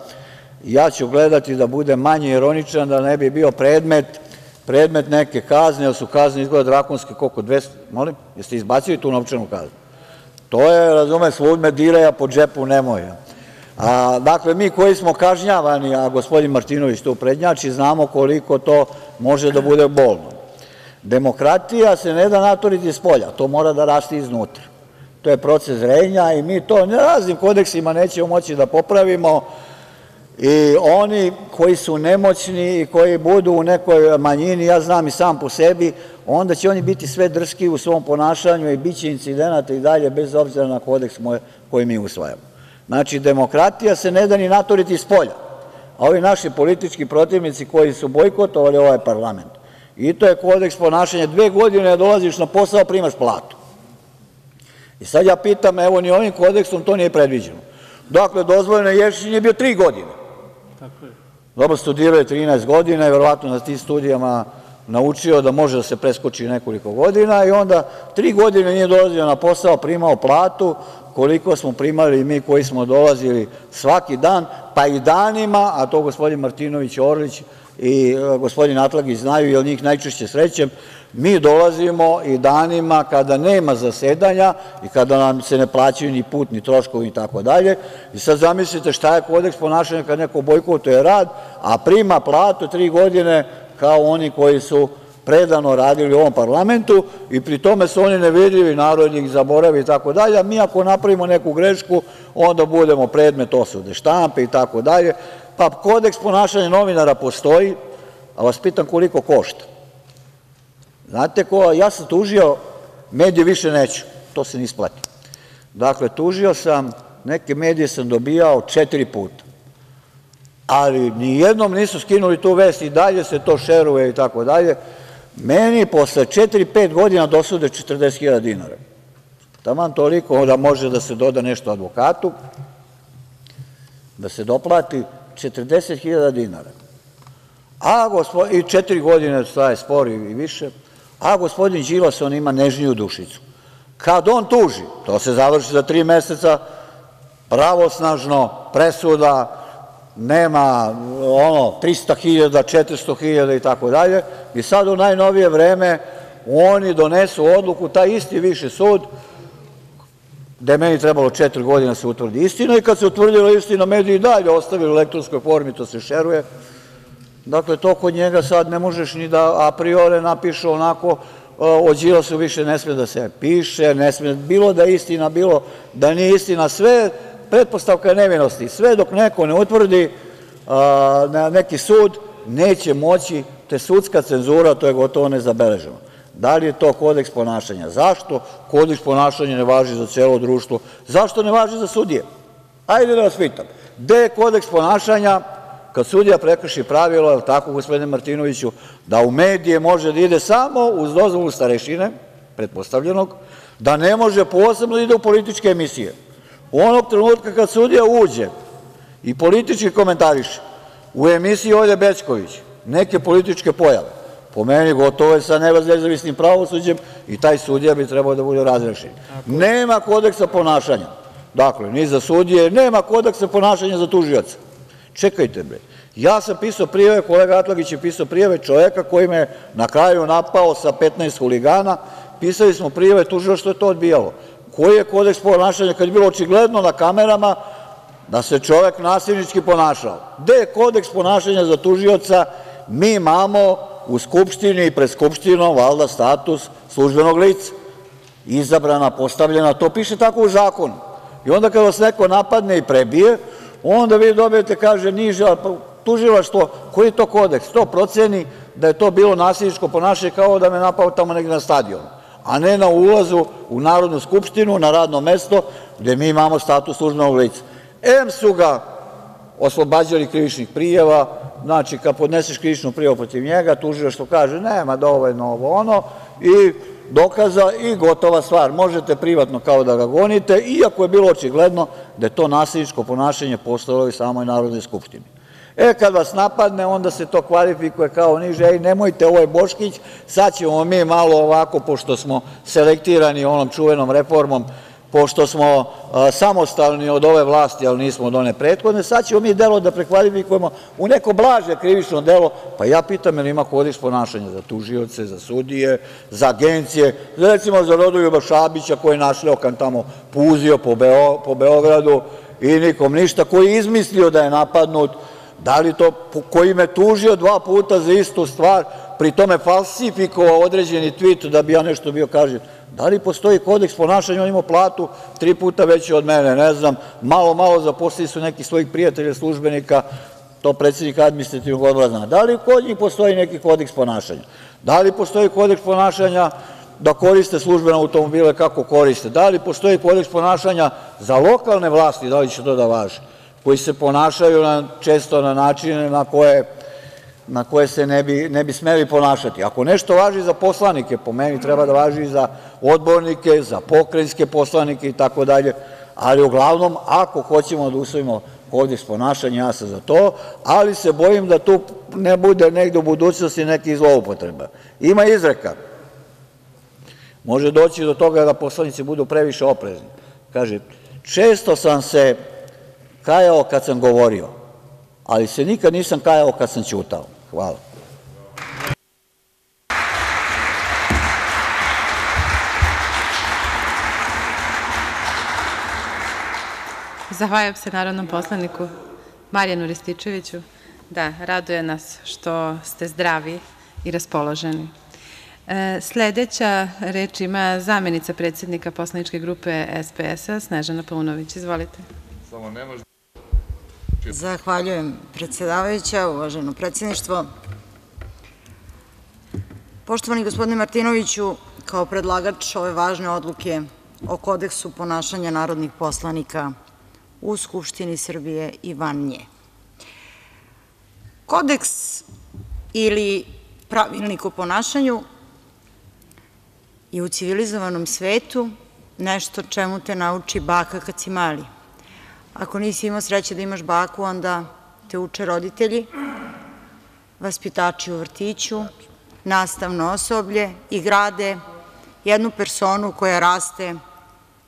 ja ću gledati da bude manje ironičan, da ne bi bio predmet predmet neke kazne, jer su kazne izgleda drakonske, koliko, 200, molim, jeste izbacili tu novčanu kaznu? To je, razume, svud me diraj, a po džepu nemoj. Dakle, mi koji smo kažnjavani, a gospodin Martinović tu prednjači, znamo koliko to može da bude bolno. Demokratija se ne da naturiti iz polja, to mora da raste iznutra. To je proces zrenja i mi to raznim kodeksima nećemo moći da popravimo, i oni koji su nemoćni i koji budu u nekoj manjini, ja znam i sam po sebi, onda će oni biti sve drski u svom ponašanju i biće incidenata i dalje, bez obzira na kodeks koji mi usvajamo. Znači, demokratija se ne da ni naturiti iz polja. A ovi naši politički protivnici koji su bojkotovali ovaj parlament, i to je kodeks ponašanja, dve godine dolaziš na posao, primaš platu. I sad ja pitam, evo, ni ovim kodeksom to nije predviđeno. Dakle, dozvoljeno je Ješić je bio tri godine. Dobro studirao je 13 godina i verovatno na tim studijama naučio da može da se preskoči nekoliko godina i onda tri godine nije dolazio na posao, primao platu koliko smo primali mi koji smo dolazili svaki dan, pa i danima, a to gospodin Martinović Orlić i e, gospodin Atlagić znaju, jer njih najčešće srećem, mi dolazimo i danima kada nema zasedanja i kada nam se ne plaćaju ni put, ni troškovi i tako dalje. I sad zamislite šta je kodeks ponašanja kad neko bojkotuje rad, a prima platu tri godine kao oni koji su predano radili u ovom parlamentu i pri tome su oni nevidljivi, narod ih zaboravi i tako dalje, a mi ako napravimo neku grešku, onda budemo predmet osude štampe i tako dalje. Pa kodeks ponašanja novinara postoji, a vas pitam koliko košta. Znate ja sam tužio, medije više neću, to se ne isplati. Dakle, tužio sam, neke medije sam dobijao četiri puta, ali ni jednom nisu skinuli tu vest i dalje se to šeruje i tako dalje. Meni posle četiri, pet godina dosude 40.000 dinara. Taman toliko da može da se doda nešto advokatu, da se doplati 40.000 dinara. A i četiri godine staje spor i više. A gospodin Đilas, on ima nežniju dušicu. Kad on tuži, to se završi za tri meseca, pravosnažno, presuda, nema ono 300.000, 400.000 i tako dalje. I sad u najnovije vreme oni donesu odluku, taj isti viši sud, da je meni trebalo četiri godine da se utvrdi istina i kad se utvrdila istina, mediji dalje ostavili u elektronskoj formi, to se šeruje. Dakle, to kod njega sad ne možeš ni da a priore napišu onako, o Đilasu više ne sme da se piše, bilo da je istina, bilo da nije istina, sve pretpostavka je nevinosti. Sve dok neko ne utvrdi na neki sud, neće moći, te sudska cenzura, to je gotovo nezabeleženo. Da li je to kodeks ponašanja? Zašto kodeks ponašanja ne važi za celo društvo? Zašto ne važi za sudije? Ajde da vas pitam, gde je kodeks ponašanja kad sudija prekrši pravilo, je tako gospodine Martinoviću, da u medije može da ide samo uz dozvolu starešine, pretpostavljenog, da ne može posebno da ide u političke emisije. Onog trenutka kad sudija uđe i politički komentariše u emisiji Olje Bećković neke političke pojave, po meni gotovo je sa nezavisnim pravosuđem i taj sudija bi trebao da bude razrešen. Nema kodeksa ponašanja, dakle, ni za sudije, nema kodeksa ponašanja za tužioca. Čekajte, bre. Ja sam pisao prijave, kolega Atlagić je pisao prijave čoveka koji me na kraju napao sa 15 huligana, pisali smo prijave, što je to odbijalo. Koji je kodeks ponašanja kad je bilo očigledno na kamerama da se čovek nasilnički ponašao? Gde je kodeks ponašanja za tužioca? Mi imamo u Skupštini i pred Skupštinom valjda status službenog lica. Izabrana, postavljena, to piše tako u zakonu. I onda kada vas neko napadne i prebije, onda vi dobijete, kaže, niže tužilaštvo, koji je to kodeks? To proceni da je to bilo nasilničko ponašanje kao da me napao tamo negde na stadionu a ne na ulazu u Narodnu skupštinu, na radno mesto, gde mi imamo status službenog lica. Em su ga oslobađali krivičnih prijava, znači kad podneseš krivičnu prijavu protiv njega, tužilaštvo kaže nema dovoljno ovo ono i dokaza i gotova stvar. Možete privatno kao da ga gonite, iako je bilo očigledno da je to nasilničko ponašanje postojalo i samoj Narodnoj skupštini. E, kad vas napadne, onda se to kvalifikuje kao niže. Ej, nemojte, ovo je Boškić, sad ćemo mi malo ovako, pošto smo selektirani onom čuvenom reformom, pošto smo samostalni od ove vlasti, ali nismo od one prethodne, sad ćemo mi delo da prekvalifikujemo u neko blaže krivično delo. Pa ja pitam, jel ima kodeks ponašanja za tužioce, za sudije, za agencije, recimo za Rodoljuba Šabića koji je našleo kan tamo puzio po, Beogradu i nikom ništa, koji je izmislio da je napadnut, Da li koji me tužio dva puta za istu stvar, pri tome falsifikovao određeni tvit da bi ja nešto bio kažnjen. Da li postoji kodeks ponašanja? On ima platu tri puta veću od mene, ne znam, malo, malo zaposlili su neki svojih prijatelja, službenika, to predsednik administrativnog odbora zna. Da li kod njih postoji neki kodeks ponašanja? Da li postoji kodeks ponašanja da koriste službene automobile kako koriste? Da li postoji kodeks ponašanja za lokalne vlasti, da li će to da važi, koji se ponašaju često na načine na koje se ne bi smeli ponašati? Ako nešto važi za poslanike, po meni treba da važi i za odbornike, za pokrajinske poslanike itd, ali uglavnom ako hoćemo da usvojimo kodeks ponašanja, ja sam za to, ali se bojim da tu ne bude negde u budućnosti nekih zloupotreba. Ima izreka, može doći do toga da poslanici budu previše oprezni. Kaže – često sam se kajao kad sam govorio, ali se nikad nisam kajao kad sam ćutao. Hvala. Zahvaljujem se narodnom poslaniku Marijanu Rističeviću. Da, raduje nas što ste zdravi i raspoloženi. Sledeća reč ima zamenica predsednika poslaničke grupe SPS-a, Snežana Paunović. Izvolite. Zahvaljujem, predsedavajuća, uvaženo predsedništvo. Poštovani gospodine Martinoviću, kao predlagač ove važne odluke o kodeksu ponašanja narodnih poslanika u Skupštini Srbije i van nje, kodeks ili pravilnik o ponašanju je u civilizovanom svetu nešto čemu te nauči baka kad si mali. Ako nisi imao sreće da imaš baku, onda te uče roditelji, vaspitači u vrtiću, nastavno osoblje i grade jednu personu koja raste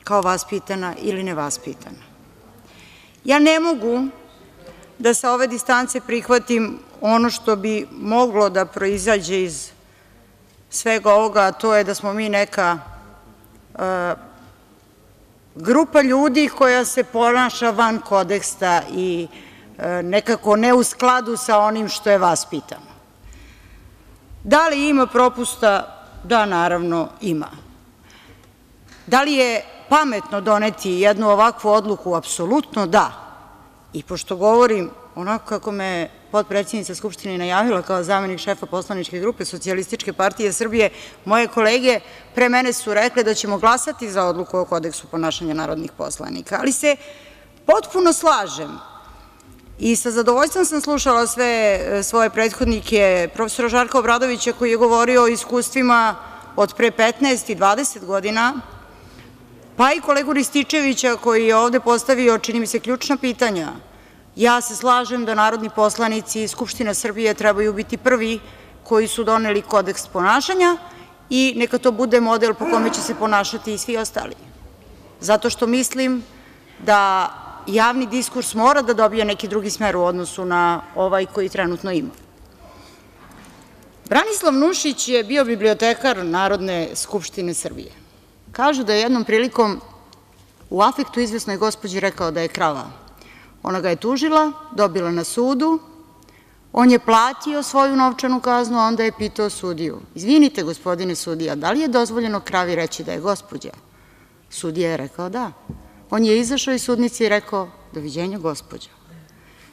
kao vaspitana ili nevaspitana. Ja ne mogu da sa ove distance prihvatim ono što bi moglo da proizađe iz svega ovoga, a to je da smo mi neka grupa ljudi koja se ponaša van kodeksa i nekako ne u skladu sa onim što je vaspitano. Da li ima propusta? Da, naravno, ima. Da li je pametno doneti jednu ovakvu odluku? Apsolutno da. I pošto govorim onako kako me potpredsednica Skupštine najavila kao zamenik šefa poslaničke grupe Srbije, moje kolege pre mene su rekle da ćemo glasati za odluku o kodeksu ponašanja narodnih poslanika, ali se potpuno slažem i sa zadovoljstvom sam slušala sve svoje prethodnike, profesora Žarka Obradovića koji je govorio o iskustvima od pre 15 i 20 godina, pa i kolegu Rističevića koji je ovde postavio, čini mi se, ključna pitanja. Ja se slažem da narodni poslanici i Skupština Srbije trebaju biti prvi koji su doneli kodeks ponašanja i neka to bude model po kome će se ponašati i svi ostali, zato što mislim da javni diskurs mora da dobije neki drugi smer u odnosu na ovaj koji trenutno ima. Branislav Nušić je bio bibliotekar Narodne skupštine Srbije. Kažu da je jednom prilikom u afektu izvesnoj gospođi rekao da je krava. Ona ga je tužila, dobila na sudu, on je platio svoju novčanu kaznu, a onda je pitao sudiju – izvinite, gospodine sudija, da li je dozvoljeno kravi reći da je gospođa? Sudija je rekao da. On je izašao iz sudnice i rekao – doviđenja, gospođo.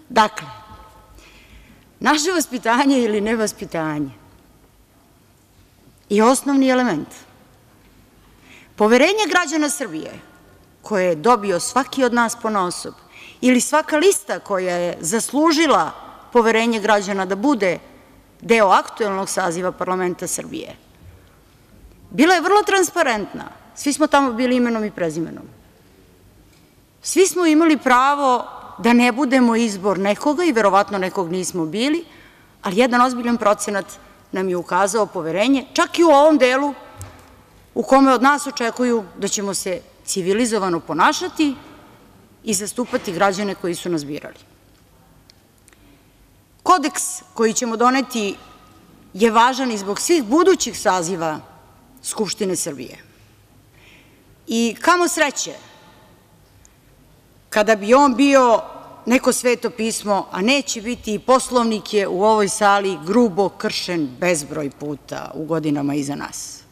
Dakle, naše vaspitanje ili nevaspitanje je osnovni element. Poverenje građana Srbije koje je dobio svaki od nas ponaosob ili svaka lista koja je zaslužila poverenje građana da bude deo aktuelnog saziva parlamenta Srbije, bila je vrlo transparentna. Svi smo tamo bili imenom i prezimenom. Svi smo imali pravo da ne budemo izbor nekoga i verovatno nekog nismo bili, ali jedan ozbiljan procenat nam je ukazao poverenje, čak i u ovom delu u kome od nas očekuju da ćemo se civilizovano ponašati i zastupati građane koji su nas birali. Kodeks koji ćemo doneti je važan i zbog svih budućih saziva Skupštine Srbije. I kamo sreće kada bi on bio neko sveto pismo, a neće biti i Poslovnik je u ovoj sali grubo kršen bezbroj puta u godinama iza nas.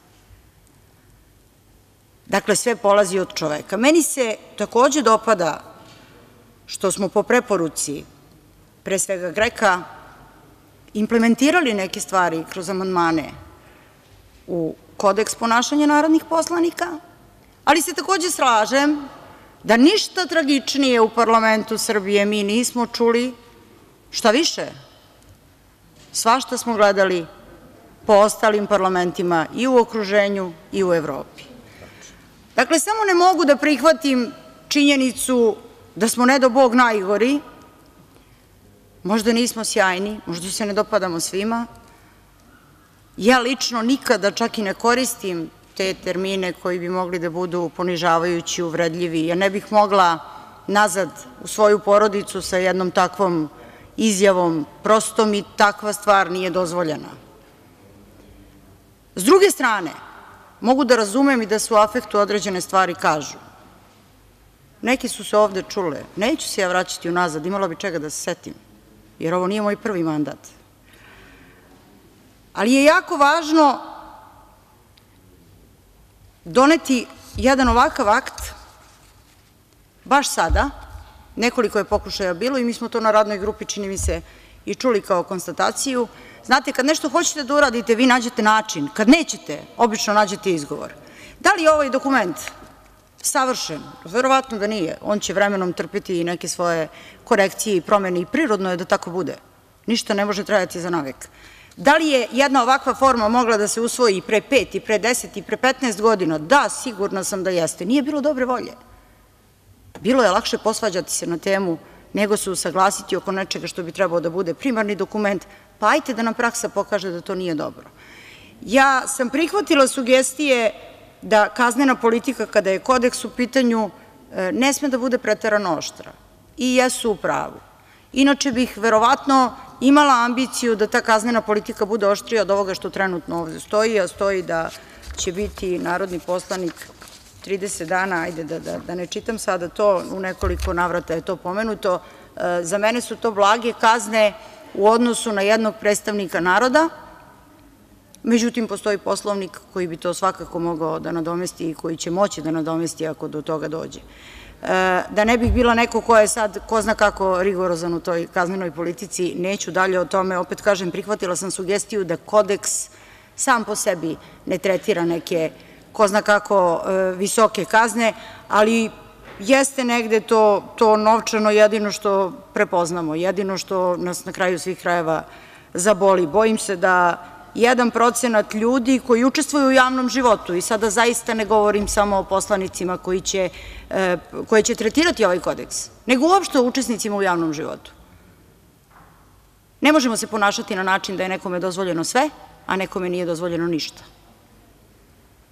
Dakle, sve polazi od čoveka. Meni se takođe dopada što smo po preporuci, pre svega GREKA, implementirali neke stvari kroz amandmane u Kodeks ponašanja narodnih poslanika, ali se takođe slažem da ništa tragičnije u parlamentu Srbije mi nismo čuli, šta više, svašta smo gledali po ostalim parlamentima i u okruženju i u Evropi. Dakle, samo ne mogu da prihvatim činjenicu da smo, ne do Bog, najgori, možda nismo sjajni, možda se ne dopadamo svima, ja lično nikada čak i ne koristim te termine koji bi mogli da budu ponižavajući, uvredljivi, ja ne bih mogla nazad u svoju porodicu sa jednom takvom izjavom, prosto mi takva stvar nije dozvoljena.S druge strane, mogu da razumem i da se u afektu određene stvari kažu. Neke su se ovde čule, neću se ja vraćati unazad, imala bih čega da se setim, jer ovo nije moj prvi mandat, ali je jako važno doneti jedan ovakav akt baš sada, nekoliko je pokušaja bilo i mi smo to na radnoj grupi, čini mi se, i čuli kao konstataciju. Znate, kad nešto hoćete da uradite, vi nađete način, kad nećete, obično nađete izgovor. Da li je ovaj dokument savršen? Verovatno da nije. On će vremenom trpeti i neke svoje korekcije i promene i prirodno je da tako bude. Ništa ne može trajati za navek. Da li je jedna ovakva forma mogla da se usvoji pre pet i pre deset i pre 15 godina? Da, sigurna sam da jeste. Nije bilo dobre volje. Bilo je lakše posvađati se na temu nego se usaglasiti oko nečega što bi trebao da bude primarni dokument, pa ajte da nam praksa pokaže da to nije dobro. Ja sam prihvatila sugestije da kaznena politika kada je kodeks u pitanju ne sme da bude preterano oštra i jesu u pravu. Inače bih verovatno imala ambiciju da ta kaznena politika bude oštrija od ovoga što trenutno ovde stoji, a stoji da će biti narodni poslanik 30 dana, ajde da ne čitam sada to, u nekoliko navrata je to pomenuto, za mene su to blage kazne u odnosu na jednog predstavnika naroda, međutim postoji Poslovnik koji bi to svakako mogao da nadomesti i koji će moći da nadomesti ako do toga dođe. Da ne bih bila neko ko je sad ko zna kako rigorozan u toj kaznenoj politici, neću dalje o tome, opet kažem, prihvatila sam sugestiju da kodeks sam po sebi ne tretira neke ko zna kako visoke kazne, ali jeste negde to novčano jedino što prepoznamo, jedino što nas na kraju svih krajeva zaboli. Bojim se da jedan procenat ljudi koji učestvuju u javnom životu, i sada zaista ne govorim samo o poslanicima koje će tretirati ovaj kodeks, nego uopšte o učesnicima u javnom životu. Ne možemo se ponašati na način da je nekome dozvoljeno sve, a nekome nije dozvoljeno ništa.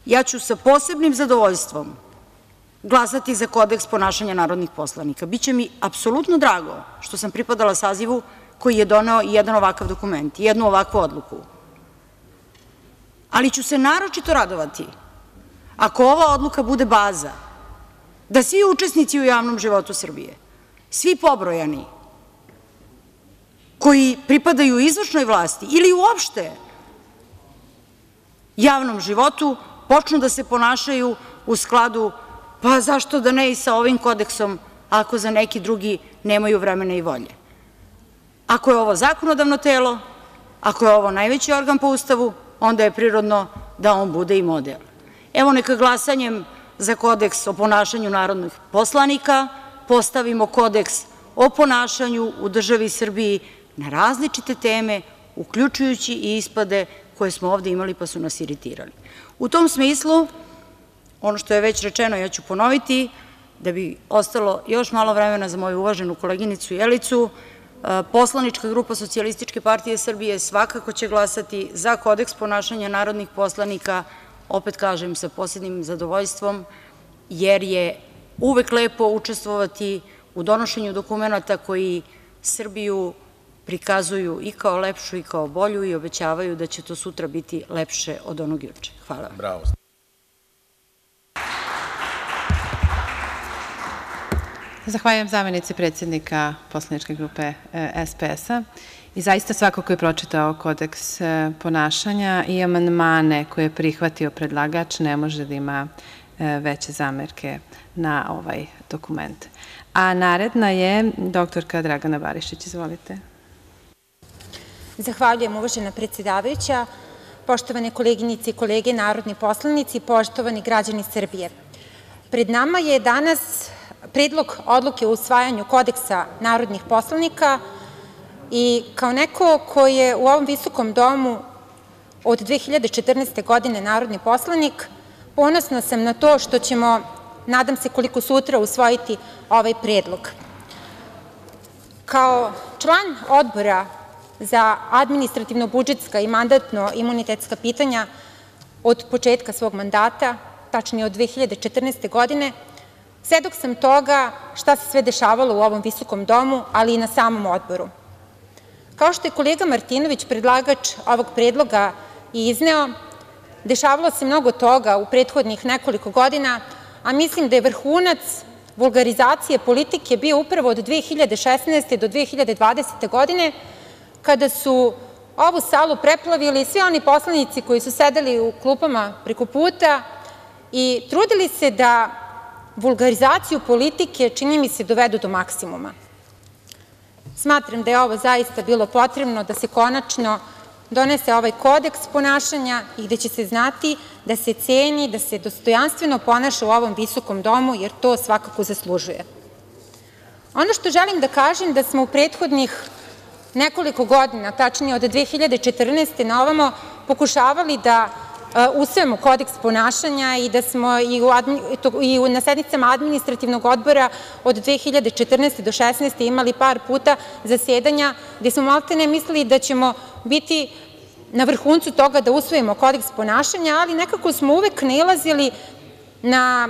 Ja ću sa posebnim zadovoljstvom glasati za Kodeks ponašanja narodnih poslanika. Biće mi apsolutno drago što sam pripadala sazivu koji je doneo jedan ovakav dokument, jednu ovakvu odluku, ali ću se naročito radovati ako ova odluka bude baza da svi učesnici u javnom životu Srbije, svi pobrojani koji pripadaju izvršnoj vlasti ili uopšte javnom životu počnu da se ponašaju u skladu, pa zašto da ne i sa ovim kodeksom, ako za neki drugi nemaju vremena i volje. Ako je ovo zakonodavno telo, ako je ovo najveći organ po Ustavu, onda je prirodno da on bude i model. Evo, neka glasanjem za Kodeks o ponašanju narodnih poslanika postavimo Kodeks o ponašanju u državi Srbiji na različite teme, uključujući i ispade koje smo ovde imali pa su nas iritirali.U tom smislu, ono što je već rečeno ja ću ponoviti, da bi ostalo još malo vremena za moju uvaženu koleginicu Jelicu, poslanička grupa Socijalističke partije Srbije svakako će glasati za Kodeks ponašanja narodnih poslanika, opet kažem, sa posebnim zadovoljstvom, jer je uvek lepo učestvovati u donošenju dokumenata koji Srbiju prikazuju i kao lepšu i kao bolju i obećavaju da će to sutra biti lepše od onog juče. Hvala vam. Zahvaljujem zamenici predsednika poslaničke grupe SPS-a. I zaista svako ko je pročitao Kodeks ponašanja i amandmane koje je prihvatio predlagač ne može da ima veće zamerke na ovaj dokument. A naredna je dr Dragana Barišić. Izvolite. Zahvaljujem, uvažena predsedavajuća. Poštovane koleginice i kolege narodni poslanici, poštovani građani Srbije, pred nama je danas Predlog odluke o usvajanju Kodeksa narodnih poslanika i kao neko ko je u ovom visokom domu od 2014. godine narodni poslanik, ponosna sam na to što ćemo, nadam se koliko sutra, usvojiti ovaj predlog. Kao član Odbora za administrativno-budžetska i mandatno-imunitetska pitanja od početka svog mandata, tačnije od 2014. godine, svedok sam toga šta se sve dešavalo u ovom visokom domu, ali i na samom Odboru. Kao što je kolega Martinović, predlagač ovog predloga, i izneo, dešavalo se mnogo toga u prethodnih nekoliko godina, a mislim da je vrhunac vulgarizacije politike bio upravo od 2016. do 2020. godine, kada su ovu salu preplavili svi oni poslanici koji su sedeli u klupama preko puta i trudili se da vulgarizaciju politike, čini mi se, dovedu do maksimuma. Smatram da je ovo zaista bilo potrebno da se konačno donese ovaj kodeks ponašanja i da će se znati da se ceni, da se dostojanstveno ponaša u ovom visokom domu, jer to svakako zaslužuje. Ono što želim da kažem da smo u prethodnih nekoliko godina, tačnije od 2014. na ovamo, pokušavali da usvojimo kodeks ponašanja i da smo i na sednicama Administrativnog odbora od 2014. do 2016. imali par puta zasedanja gde smo maltene mislili da ćemo biti na vrhuncu toga da usvojimo kodeks ponašanja, ali nekako smo uvek nailazili na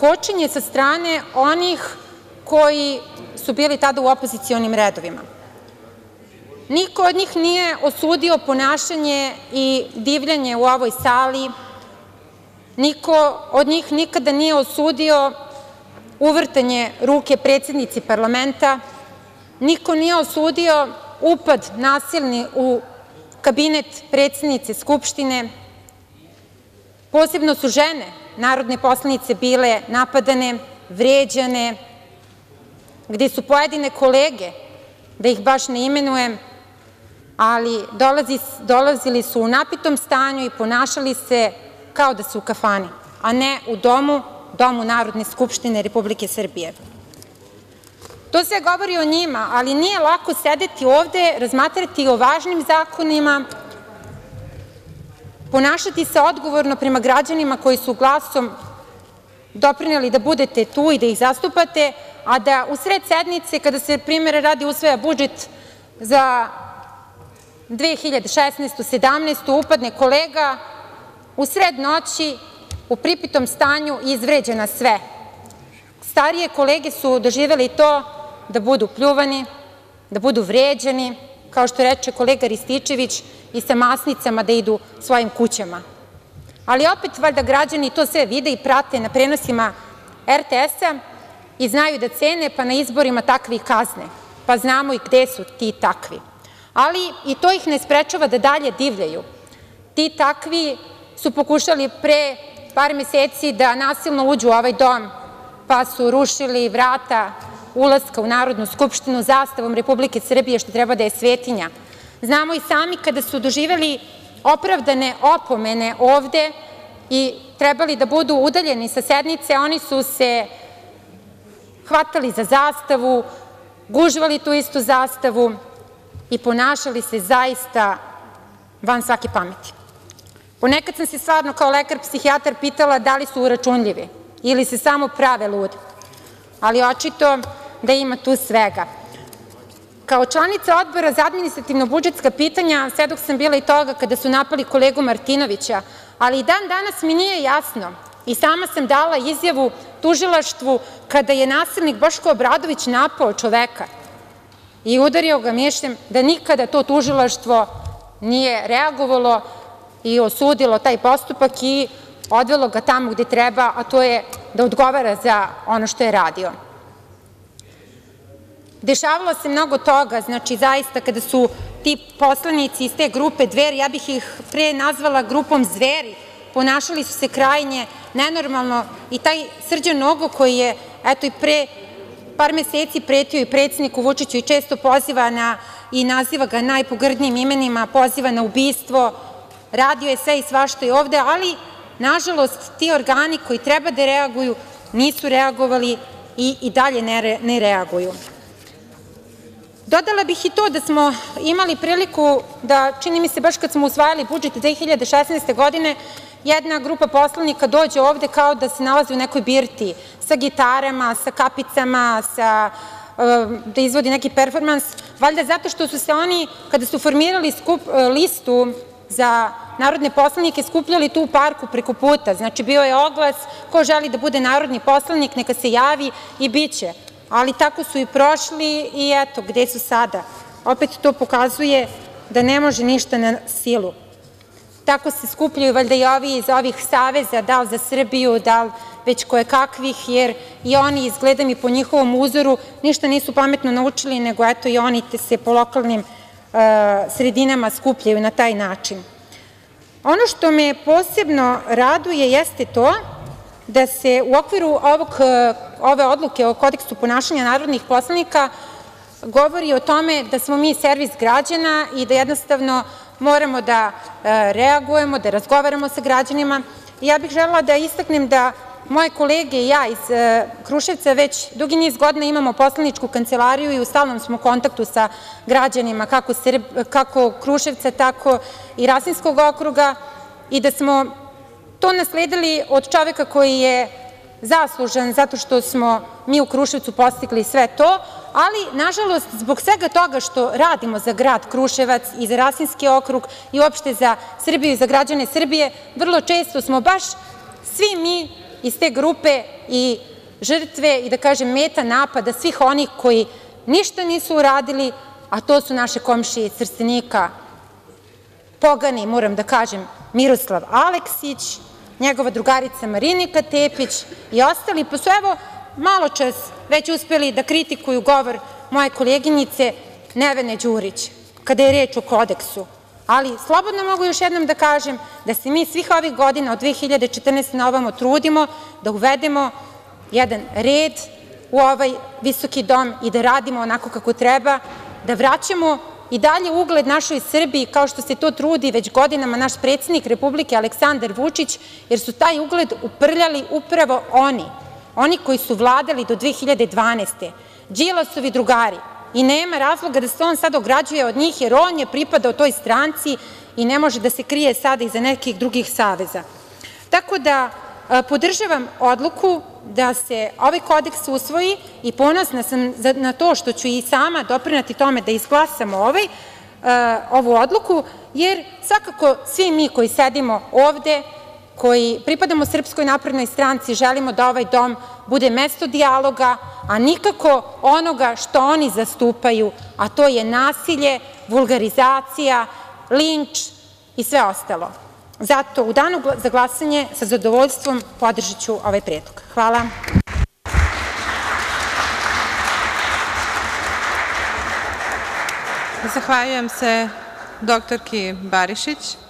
kočenje sa strane onih koji su bili tada u opozicionim redovima. Niko od njih nije osudio ponašanje i divljanje u ovoj sali, niko od njih nikada nije osudio uvrtanje ruke predsednici parlamenta, niko nije osudio upad nasilni u kabinet predsednice Skupštine, posebno su žene narodne poslanice bile napadane, vređane, gde su pojedine kolege, da ih baš ne imenujem, ali dolazili su u napitom stanju i ponašali se kao da su u kafani, a ne u domu, domu Narodne skupštine Republike Srbije. To sve govori o njima, ali nije lako sedeti ovde, razmatrati o važnim zakonima, ponašati se odgovorno prema građanima koji su glasom doprineli da budete tu i da ih zastupate, a da u sred sednice, kada se, primera radi, usvaja budžet za 2016, 2017. upadne kolega u sred noći u pripitom stanju i izvređa nas sve. Starije kolege su doživele to da budu pljuvani, da budu vređani, kao što reče kolega Rističević, i sa masnicama da idu svojim kućama. Ali opet, valjda, građani to sve vide i prate na prenosima RTS-a i znaju da cene, pa na izborima takvi kazne, pa znamo i gde su ti takvi ali i to ih ne sprečava da dalje divljaju. Ti takvi su pokušali pre par meseci da nasilno uđu u ovaj dom, pa su rušili vrata ulaska u Narodnu skupštinu zastavom Republike Srbije, što treba da je svetinja. Znamo i sami kada su doživeli opravdane opomene ovde i trebali da budu udaljeni sa sednice, oni su se hvatali za zastavu, gužvali tu istu zastavu i ponašali se zaista van svake pameti. Ponekad sam se stvarno kao lekar psihijatar pitala da li su uračunljivi ili se samo prave ludi, ali očito da ima tu svega. Kao članica Odbora za administrativno-budžetska pitanja svedok sam bila i toga kada su napali kolegu Martinovića, ali i dan danas mi nije jasno i sama sam dala izjavu tužilaštvu kada je nasilnik Boško Obradović napao čoveka i udario ga mišem, da nikada to tužilaštvo nije reagovalo i osudilo taj postupak i odvelo ga tamo gde treba, a to je da odgovara za ono što je radio. Dešavalo se mnogo toga, znači zaista kada su ti poslanici iz te grupe Dveri, ja bih ih pre nazvala grupom zveri, ponašali su se krajnje nenormalno i taj Srđan Nogo koji je eto i pre par meseci pretio i predsedniku Vučiću i često poziva na i naziva ga najpogrdnijim imenima, poziva na ubistvo, radio je sve i svašta i ovde, ali nažalost ti organi koji treba da reaguju nisu reagovali i dalje ne reaguju. Dodala bih i to da smo imali priliku da, čini mi se baš kad smo usvajali budžet 2016. godine, jedna grupa poslanika dođe ovde kao da se nalazi u nekoj birtiji, sa gitarama, sa kapicama, da izvodi neki performans, valjda zato što su se oni, kada su formirali listu za narodne poslanike, skupljali tu u parku preko puta. Znači, bio je oglas – ko želi da bude narodni poslanik, neka se javi i biće. Ali tako su i prošli i eto, gde su sada. Opet to pokazuje da ne može ništa na silu. Tako se skupljaju valjda i ovi iz ovih saveza, da li za Srbiju, da li već kojekakvih, jer i oni, izgleda mi po njihovom uzoru, ništa nisu pametno naučili, nego eto i oni se po lokalnim sredinama skupljaju na taj način. Ono što me posebno raduje jeste to da se u okviru ove odluke o kodeksu ponašanja narodnih poslanika govori o tome da smo mi servis građana i da jednostavno moramo da reagujemo, da razgovaramo sa građanima. Ja bih da istaknem da moje kolege i ja iz Kruševca već dugi niz godina imamo poslaničku kancelariju i u stalnom smo kontaktu sa građanima kako Kruševca, tako i Rasinskog okruga i da smo to nasledili od čoveka koji je zaslužan zato što smo mi u Kruševcu postigli sve to, ali nažalost zbog svega toga što radimo za grad Kruševac i za Rasinski okrug i uopšte za Srbiju i za građane Srbije, vrlo često smo baš svi mi iz te grupe i žrtve i da kažem meta napada svih onih koji ništa nisu uradili, a to su naše komšije iz pogani, moram da kažem, Miroslav Aleksić, njegova drugarica Marinika Tepić i ostali, pa maločas već uspeli da kritikuju govor moje koleginice Nevene Đurić kada je reč o kodeksu, ali slobodno mogu još jednom da kažem da se mi svih ovih godina od 2014. na ovamo trudimo da uvedemo jedan red u ovaj visoki dom i da radimo onako kako treba, da vraćamo i dalje ugled našoj Srbiji, kao što se to trudi već godinama naš predsednik Republike Aleksandar Vučić, jer su taj ugled uprljali upravo oni, oni koji su vladali do 2012. Đilasovi drugari i nema razloga da se on sad ograđuje od njih, jer on je pripadao toj stranci i ne može da se krije sada iza nekih drugih saveza. Tako da podržavam odluku da se ovaj kodeks usvoji i ponosna sam na to što ću i sama doprineti tome da izglasamo ovu odluku, jer svakako svi mi koji sedimo ovde, koji pripadamo Srpskoj naprednoj stranci, želimo da ovaj dom bude mesto dijaloga, a nikako onoga što oni zastupaju, a to je nasilje, vulgarizacija, linč i sve ostalo. Zato u danu za glasanje sa zadovoljstvom podržaću ovaj predlog. Hvala. Zahvaljujem se doktorki Barišić.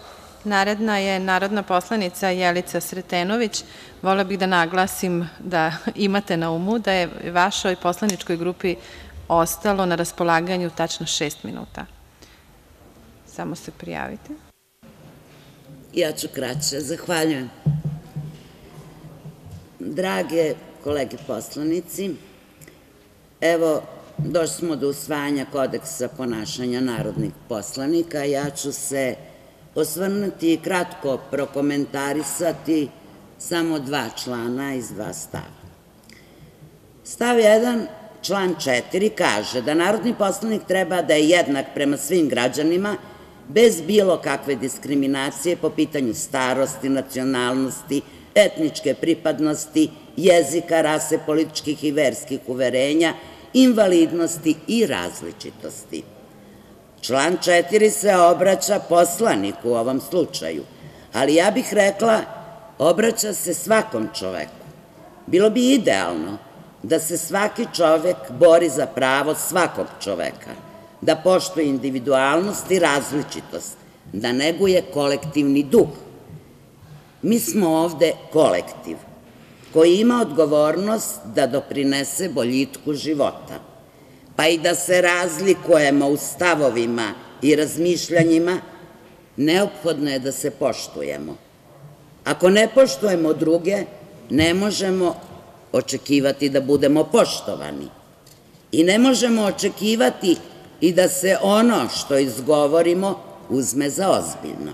Naredna je narodna poslanica Jelica Sretenović. Volela bih da naglasim da imate na umu da je vašoj poslaničkoj grupi ostalo na raspolaganju tačno šest minuta. Samo se prijavite. Ja ću kraće. Zahvaljujem. Drage kolege poslanici, evo, došli smo do usvajanja kodeksa ponašanja narodnih poslanika. Ja ću se osvrnuti i kratko prokomentarisati samo dva člana iz dva stava. Stav 1, član 4 kaže da narodni poslanik treba da je jednak prema svim građanima bez bilo kakve diskriminacije po pitanju starosti, nacionalnosti, etničke pripadnosti, jezika, rase, političkih i verskih uverenja, invalidnosti i različitosti. Član 4 se obraća poslaniku u ovom slučaju, ali ja bih rekla obraća se svakom čoveku. Bilo bi idealno da se svaki čovek bori za pravo svakog čoveka, da poštuje individualnost i različitost, da neguje kolektivni duh. Mi smo ovde kolektiv koji ima odgovornost da doprinese boljitku života, pa i da se razlikujemo u stavovima i razmišljanjima, neophodno je da se poštujemo. Ako ne poštujemo druge, ne možemo očekivati da budemo poštovani. I ne možemo očekivati i da se ono što izgovorimo uzme za ozbiljno.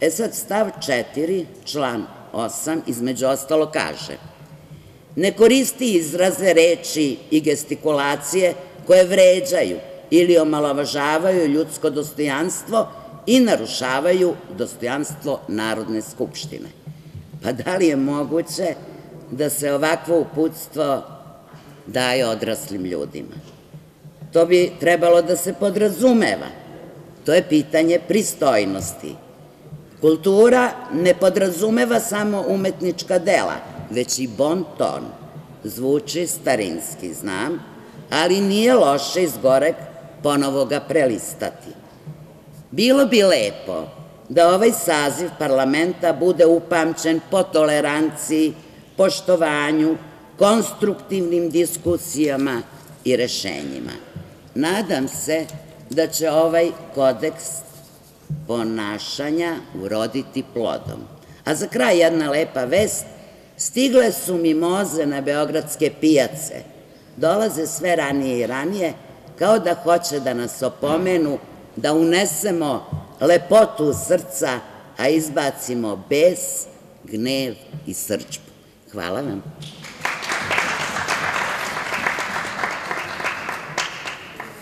E sad stav 4, član 8, između ostalo kaže Ne koristi izraze, reči i gestikulacije koje vređaju ili omalovažavaju ljudsko dostojanstvo i narušavaju dostojanstvo Narodne skupštine. Pa da li je moguće da se ovakvo uputstvo daje odraslim ljudima? To bi trebalo da se podrazumeva. To je pitanje pristojnosti. Kultura ne podrazumeva samo umetnička dela, već i bon ton. Zvuči starinski, znam, ali nije loše iz goreg ponovo ga prelistati. Bilo bi lepo da ovaj saziv parlamenta bude upamćen po toleranciji, poštovanju, konstruktivnim diskusijama i rešenjima. Nadam se da će ovaj kodeks ponašanja uroditi plodom. A za kraj jedna lepa vest, stigle su mimoze na beogradske pijace. Dolaze sve ranije i ranije, kao da hoće da nas opomenu, da unesemo lepotu srca, a izbacimo bes, gnev i srđbu. Hvala vam.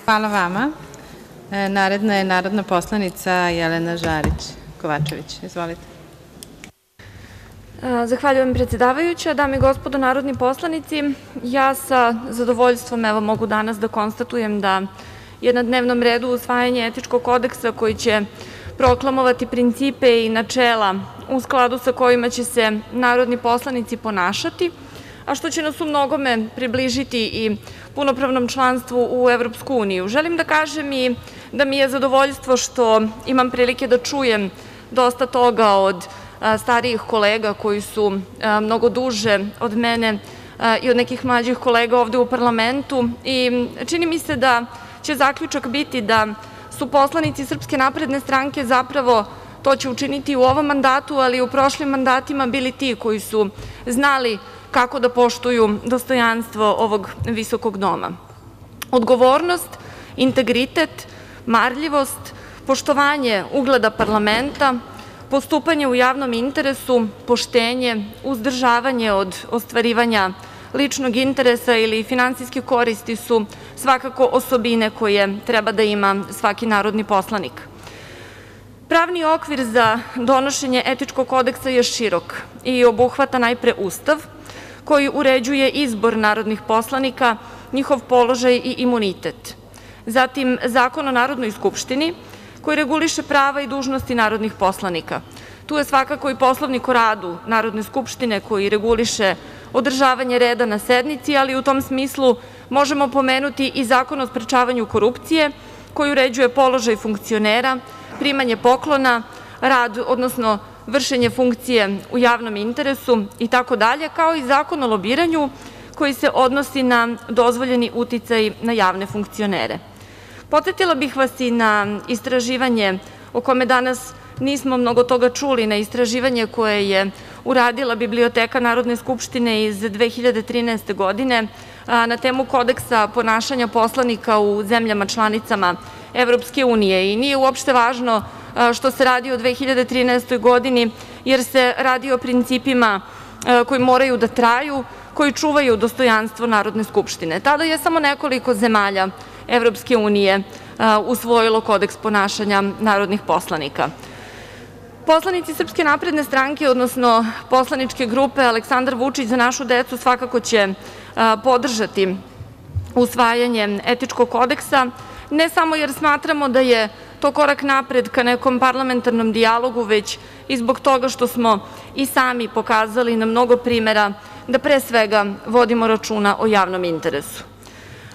Hvala vama. E, naredna je narodna poslanica Jelena Žarić Kovačević. Izvolite. Zahvaljujem predsedavajuća. Dame i gospodo narodni poslanici, ja sa zadovoljstvom evo mogu danas da konstatujem da je na dnevnom redu usvajanje etičkog kodeksa koji će proklamovati principe i načela u skladu sa kojima će se narodni poslanici ponašati, a što će nas u mnogome približiti i punopravnom članstvu u Evropsku uniju. Želim da kažem i da mi je zadovoljstvo što imam prilike da čujem dosta toga od starijih kolega koji su mnogo duže od mene i od nekih mlađih kolega ovde u parlamentu i čini mi se da će zaključak biti da su poslanici Srpske napredne stranke zapravo to će učiniti u ovom mandatu, ali i u prošlim mandatima bili ti koji su znali kako da poštuju dostojanstvo ovog visokog doma. Odgovornost, integritet, marljivost, poštovanje ugleda parlamenta, postupanje u javnom interesu, poštenje, uzdržavanje od ostvarivanja ličnog interesa ili finansijske koristi su svakako osobine koje treba da ima svaki narodni poslanik. Pravni okvir za donošenje etičkog kodeksa je širok i obuhvata najpre Ustav, koji uređuje izbor narodnih poslanika, njihov položaj i imunitet. Zatim, Zakon o Narodnoj skupštini, koji reguliše prava i dužnosti narodnih poslanika. Tu je svakako i Poslovnik o radu Narodne skupštine koji reguliše održavanje reda na sednici, ali u tom smislu možemo pomenuti i Zakon o sprečavanju korupcije koji uređuje položaj funkcionera, primanje poklona, rad, odnosno vršenje funkcije u javnom interesu i tako dalje, kao i Zakon o lobiranju koji se odnosi na dozvoljeni uticaj na javne funkcionere. Podsetila bih vas i na istraživanje o kome danas nismo mnogo toga čuli, na istraživanje koje je uradila Biblioteka Narodne skupštine iz 2013. godine na temu Kodeksa ponašanja poslanika u zemljama članicama Evropske unije. I nije uopšte važno što se radi o 2013. godini, jer se radi o principima koji moraju da traju, koji čuvaju dostojanstvo Narodne skupštine. Tada je samo nekoliko zemalja Evropske unije usvojilo Kodeks ponašanja narodnih poslanika. Poslanici Srpske napredne stranke, odnosno poslaničke grupe Aleksandar Vučić – Za našu decu svakako će podržati usvajanje etičkog kodeksa, ne samo jer smatramo da je to korak napred ka nekom parlamentarnom dijalogu, već i zbog toga što smo i sami pokazali na mnogo primera da pre svega vodimo računa o javnom interesu.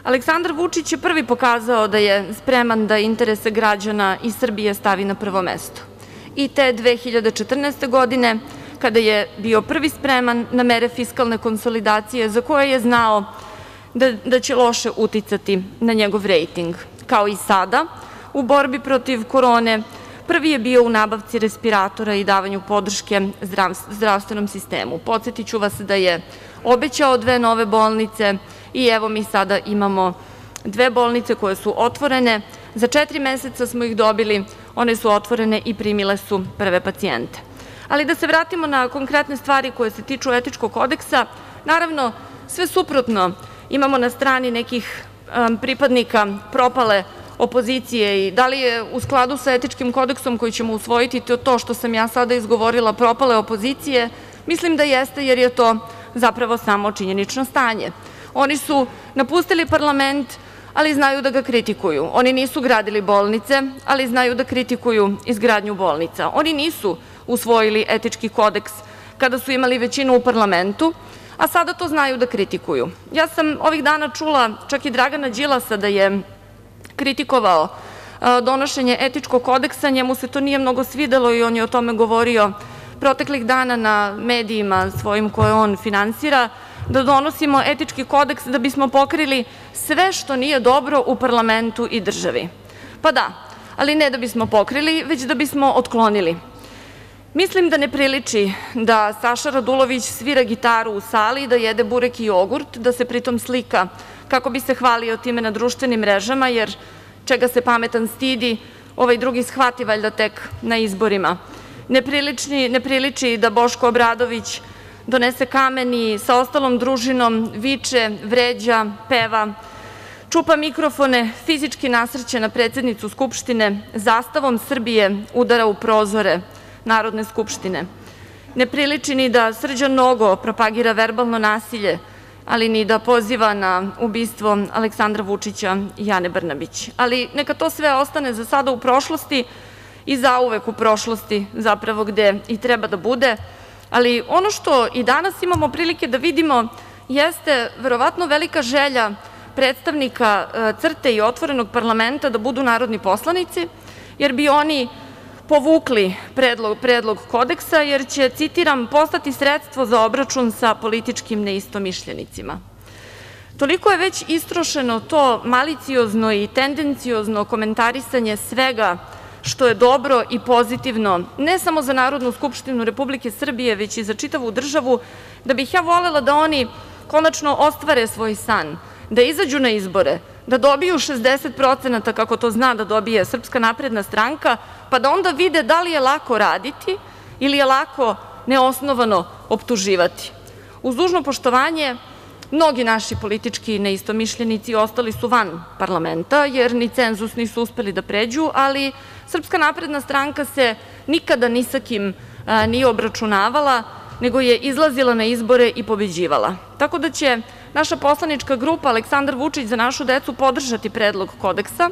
Aleksandar Vučić je prvi pokazao da je spreman da interese građana i Srbije stavi na prvo mesto. I te 2014. godine, kada je bio prvi spreman na mere fiskalne konsolidacije za koje je znao da, da će loše uticati na njegov rejting. Kao i sada, u borbi protiv korone, prvi je bio u nabavci respiratora i davanju podrške zdravstvenom sistemu. Podsetiću vas da je obećao dve nove bolnice i evo mi sada imamo dve bolnice koje su otvorene. Za četiri meseca smo ih dobili, one su otvorene i primile su prve pacijente. Ali da se vratimo na konkretne stvari koje se tiču etičkog kodeksa. Naravno, sve suprotno imamo na strani nekih pripadnika propale opozicije i da li je u skladu sa etičkim kodeksom koji ćemo usvojiti to što sam ja sada izgovorila propale opozicije, mislim da jeste jer je to zapravo samo činjenično stanje. Oni su napustili parlament, ali znaju da ga kritikuju. Oni nisu gradili bolnice, ali znaju da kritikuju izgradnju bolnica. Oni nisu usvojili etički kodeks kada su imali većinu u parlamentu, a sada to znaju da kritikuju. Ja sam ovih dana čula čak i Dragana Đilasa da je kritikovao donošenje etičkog kodeksa, njemu se to nije mnogo svidelo i on je o tome govorio proteklih dana na medijima svojim koje on finansira, da donosimo etički kodeks da bismo pokrili sve što nije dobro u parlamentu i državi. Pa da, ali ne da bismo pokrili, već da bismo otklonili. Mislim da ne priliči da Saša Radulović svira gitaru u sali, da jede burek i jogurt, da se pritom slika kako bi se hvalio time na društvenim mrežama, jer čega se pametan stidi, ovaj drugi shvati valjda tek na izborima. Ne priliči da Boško Obradović donese kamen i sa ostalom družinom viče, vređa, peva, čupa mikrofone, fizički nasrće na predsednicu Skupštine, zastavom Srbije udara u prozore Narodne skupštine. Ne priliči ni da Srđan Nogo propagira verbalno nasilje, ali ni da poziva na ubistvo Aleksandra Vučića i Jane Brnabić. Ali neka to sve ostane za sada u prošlosti i zauvek u prošlosti, zapravo gde i treba da bude, ali ono što i danas imamo prilike da vidimo jeste verovatno velika želja predstavnika CRTE i otvorenog parlamenta da budu narodni poslanici, jer bi oni povukli predlog kodeksa, jer će, citiram, postati sredstvo za obračun sa političkim neistomišljenicima. Toliko je već istrošeno to maliciozno i tendenciozno komentarisanje svega što je dobro i pozitivno, ne samo za Narodnu skupštinu Republike Srbije, već i za čitavu državu, da bih ja volela da oni konačno ostvare svoj san, da izađu na izbore, da dobiju 60% kako to zna da dobije Srpska napredna stranka, pa da onda vide da li je lako raditi ili je lako neosnovano optuživati. Uz dužno poštovanje, mnogi naši politički neistomišljenici ostali su van parlamenta, jer ni cenzus nisu uspeli da pređu, ali Srpska napredna stranka se nikada ni sa kim nije obračunavala, nego je izlazila na izbore i pobeđivala. Tako da će naša poslanička grupa Aleksandar Vučić – Za našu decu podržati Predlog kodeksa,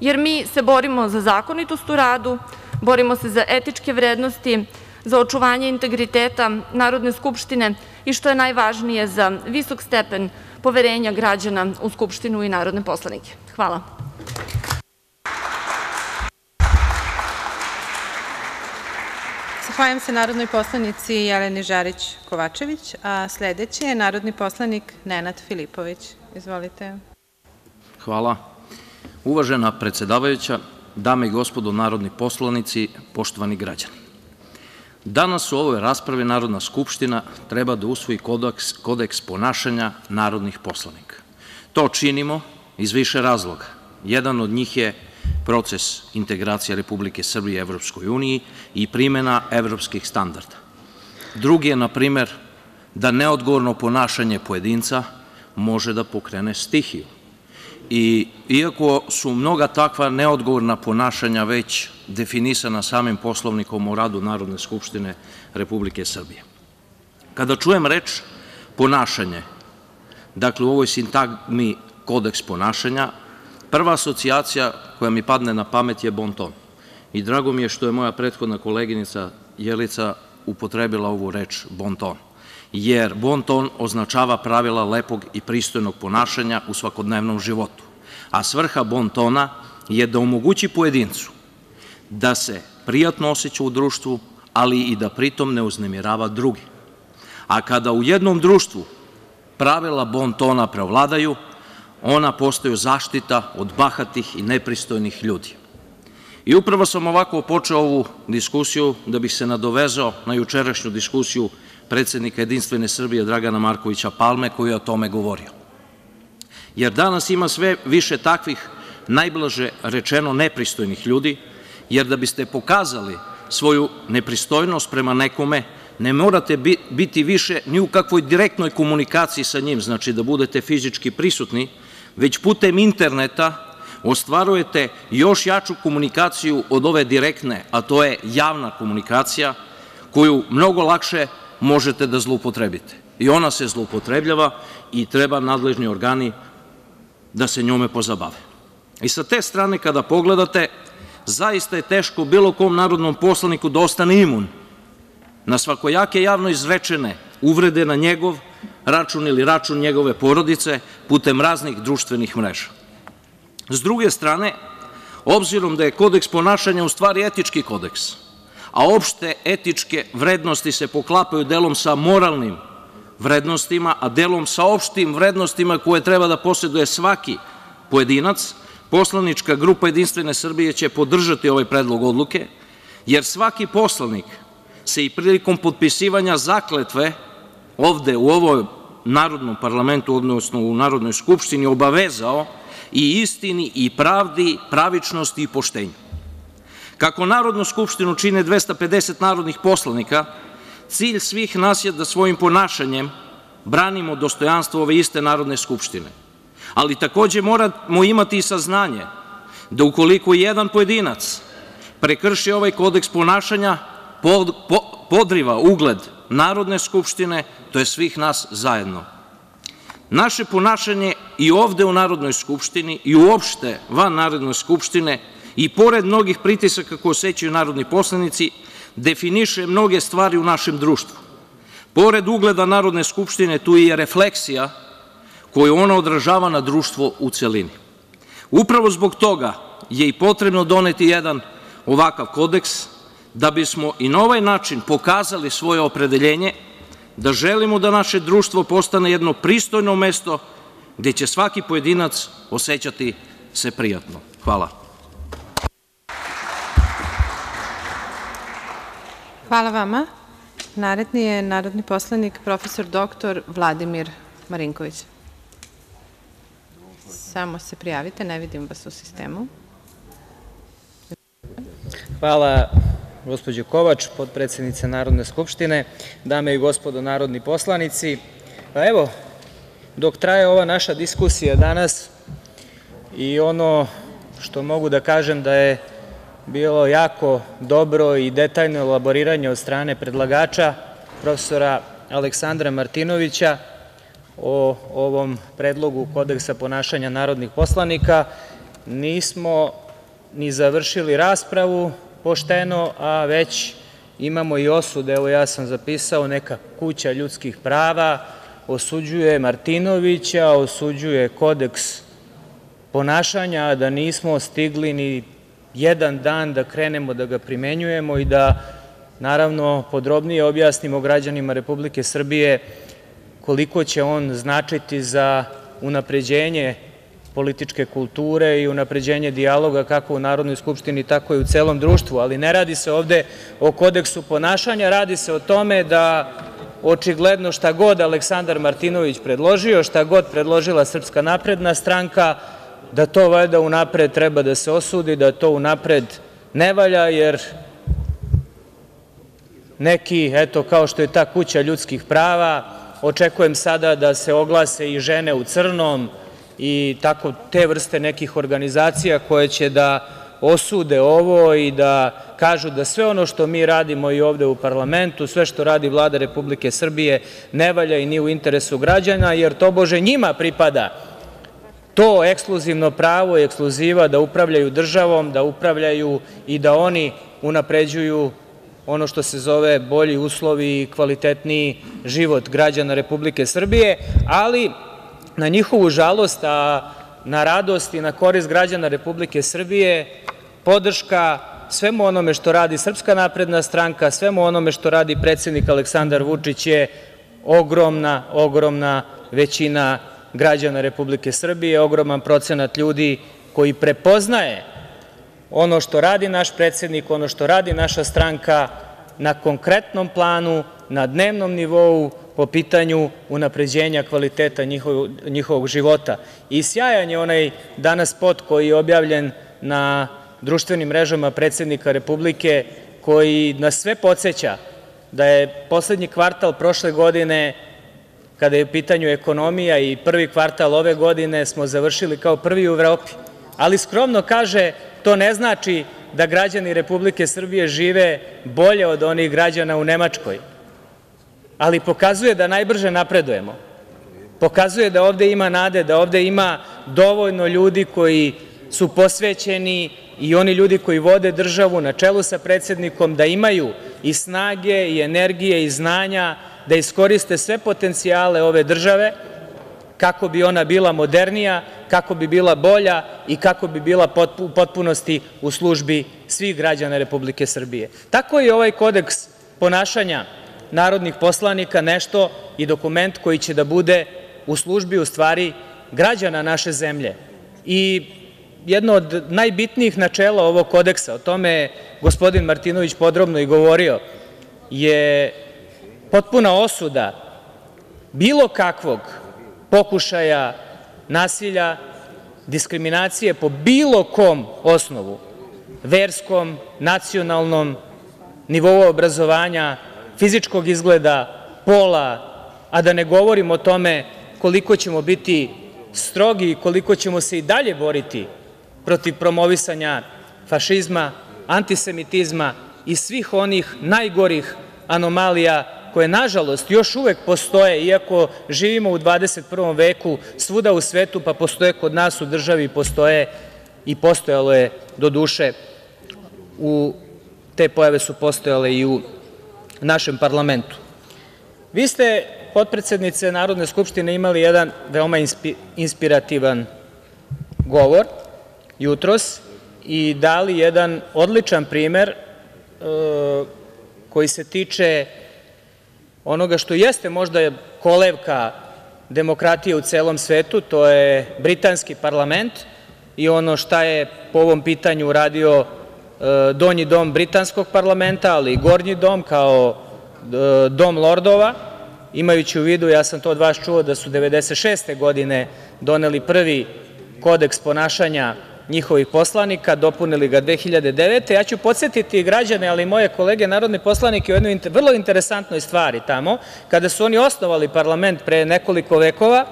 jer mi se borimo za zakonitost u radu, borimo se za etičke vrednosti, za očuvanje integriteta Narodne skupštine i, što je najvažnije, za visok stepen poverenja građana u Skupštinu i narodne poslanike. Hvala. Zahvaljujem se narodnoj poslanici Jeleni Žarić Kovačević. Sledeći je narodni poslanik Nenad Filipović. Izvolite. Hvala. Uvažena predsedavajuća, dame i gospodo narodni poslanici, poštovani građani, danas u ovoj raspravi Narodna skupština treba da usvoji kodeks ponašanja narodnih poslanika. To činimo iz više razloga. Jedan od njih je proces integracije Republike Srbije Evropskoj uniji i primena evropskih standarda. Drugi je, na primer, da neodgovorno ponašanje pojedinca može da pokrene stihiju. I iako su mnoga takva neodgovorna ponašanja već definisana samim Poslovnikom o radu Narodne skupštine Republike Srbije. Kada čujem reč ponašanje, dakle u ovoj sintagmi kodeks ponašanja, prva asocijacija koja mi padne na pamet je bonton. I drago mi je što je moja prethodna koleginica Jelica upotrebila ovu reč bonton. jer bon ton označava pravila lepog i pristojnog ponašanja u svakodnevnom životu, a svrha bon tona je da omogući pojedincu da se prijatno oseća u društvu, ali i da pritom ne uznemirava druge. A kada u jednom društvu pravila bon tona preovladaju, ona postaju zaštita od bahatih i nepristojnih ljudi. I upravo sam ovako počeo ovu diskusiju da bih se nadovezao na jučerašnju diskusiju predsednika Jedinstvene Srbije Dragana Markovića Palme koji je o tome govorio. Jer danas ima sve više takvih, najblaže rečeno, nepristojnih ljudi, jer da biste pokazali svoju nepristojnost prema nekome, ne morate biti više ni u kakvoj direktnoj komunikaciji sa njim, znači da budete fizički prisutni, već putem interneta ostvarujete još jaču komunikaciju od ove direktne, a to je javna komunikacija, koju mnogo lakše možete da zloupotrebite. I ona se zloupotrebljava i treba nadležni organi da se njome pozabave. Sa te strane kada pogledate, zaista je teško bilo kom narodnom poslaniku da ostane imun na svakojake javno izrečene uvrede na njegov račun ili račun njegove porodice putem raznih društvenih mreža. S druge strane, obzirom da je kodeks ponašanja u stvari etički kodeks, a opšte etičke vrednosti se poklapaju delom sa moralnim vrednostima, a delom sa opštim vrednostima koje treba da poseduje svaki pojedinac, poslanička grupa Jedinstvene Srbije će podržati ovaj predlog odluke, jer svaki poslanik se i prilikom potpisivanja zakletve ovde u ovom narodnom parlamentu, odnosno u Narodnoj skupštini obavezao i istini i pravdi, pravičnosti i poštenju. Kako Narodnu skupštinu čine 250 narodnih poslanika, cilj svih nas je da svojim ponašanjem branimo dostojanstvo ove iste Narodne skupštine. Ali takođe moramo imati i saznanje da ukoliko jedan pojedinac prekrši ovaj kodeks ponašanja, podriva ugled Narodne skupštine, to je svih nas zajedno. Naše ponašanje i ovde u Narodnoj skupštini i uopšte van Narodne skupštine i pored mnogih pritisaka koje osećaju narodni poslanici, definiše mnoge stvari u našem društvu. Pored ugleda Narodne skupštine, tu je refleksija koju ona odražava na društvo u celini. Upravo zbog toga je i potrebno doneti jedan ovakav kodeks, da bismo i na ovaj način pokazali svoje opredeljenje da želimo da naše društvo postane jedno pristojno mesto gde će svaki pojedinac osećati se prijatno. Hvala. Hvala vama. Naredni je narodni poslanik profesor dr Vladimir Marinković. Samo se prijavite, ne vidim vas u sistemu. Hvala gospođo Kovač, potpredsednice Narodne skupštine, dame i gospodo narodni poslanici, pa evo, dok traje ova naša diskusija danas i ono što mogu da kažem da je bilo jako dobro i detaljno elaboriranje od strane predlagača, profesora Aleksandra Martinovića, o ovom predlogu kodeksa ponašanja narodnih poslanika, nismo ni završili raspravu pošteno, a već imamo i osude, evo ja sam zapisao, neka kuća ljudskih prava. Osuđuje Martinovića, osuđuje kodeks ponašanja, a da nismo stigli ni jedan dan da krenemo da ga primenjujemo i da, naravno, podrobnije objasnimo građanima Republike Srbije koliko će on značiti za unapređenje političke kulture i unapređenje dijaloga kako u Narodnoj skupštini, tako i u celom društvu. Ali ne radi se ovde o kodeksu ponašanja, radi se o tome da očigledno šta god Aleksandar Martinović predložio, šta god predložila Srpska napredna stranka, da to valjda unapred treba da se osudi, da to unapred ne valja, jer neki, eto, kao što je ta kuća ljudskih prava, očekujem sada da se oglase i žene u crnom, i te vrste nekih organizacija koje će da osude ovo i da kažu da sve ono što mi radimo i ovde u parlamentu, sve što radi Vlada Republike Srbije ne valja i nije u interesu građana, jer tobože njima pripada to ekskluzivno pravo i ekskluziva da upravljaju državom, da upravljaju i da oni unapređuju ono što se zove bolji uslovi i kvalitetniji život građana Republike Srbije, ali na njihovu žalost, a na radost i na korist građana Republike Srbije, podrška svemu onome što radi SNS, svemu onome što radi predsednik Aleksandar Vučić je ogromna, ogromna većina građana Republike Srbije, ogroman procenat ljudi koji prepoznaje ono što radi naš predsednik, ono što radi naša stranka na konkretnom planu, na dnevnom nivou po pitanju unapređenja kvaliteta njihovog života. Sjajan je onaj danas spot koji je objavljen na društvenim mrežama predsednika Republike, koji nas sve podseća da je poslednji kvartal prošle godine, kada je u pitanju ekonomija, i prvi kvartal ove godine smo završili kao prvi u Evropi, ali skromno kaže – to ne znači da građani Republike Srbije žive bolje od onih građana u Nemačkoj, ali pokazuje da najbrže napredujemo, pokazuje da ovde ima nade, da ovde ima dovoljno ljudi koji su posvećeni i oni ljudi koji vode državu na čelu sa predsednikom da imaju i snage i energije i znanja da iskoriste sve potencijale ove države kako bi ona bila modernija, kako bi bila bolja i kako bi bila u potpunosti u službi svih građana Republike Srbije. Tako je i ovaj kodeks ponašanja narodnih poslanika nešto i dokument koji će da bude u službi u stvari građana naše zemlje. Jedno od najbitnijih načela ovog kodeksa, o tome je gospodin Martinović podrobno i govorio, je potpuna osuda bilo kakvog pokušaja nasilja, diskriminacije po bilo kom osnovu, verskom, nacionalnom, nivou obrazovanja, fizičkog izgleda, pola, a da ne govorim o tome koliko ćemo biti strogi i koliko ćemo se i dalje boriti protiv promovisanja fašizma, antisemitizma i svih onih najgorih anomalija koje, nažalost, još uvek postoje, iako živimo u 21. veku svuda u svetu, pa postoje kod nas u državi, postoje i postojalo je, doduše, te pojave su postojale i u našem parlamentu. Vi ste, potpredsednice Narodne skupštine, imali jedan veoma inspirativan govor jutros i dali jedan odličan primer koji se tiče onoga što jeste možda kolevka demokratije u celom svetu, to je britanski parlament i ono šta je po ovom pitanju uradio donji dom britanskog parlamenta, ali i gornji dom kao dom lordova, imajući u vidu, ja sam to od vas čuo, da su 1996. godine doneli prvi kodeks ponašanja njihovih poslanika, dopunili ga 2009. godine. Ja ću podsetiti građane, ali i moje kolege narodne poslanike o jednoj vrlo interesantnoj stvari tamo. Kada su oni osnovali parlament pre nekoliko vekova,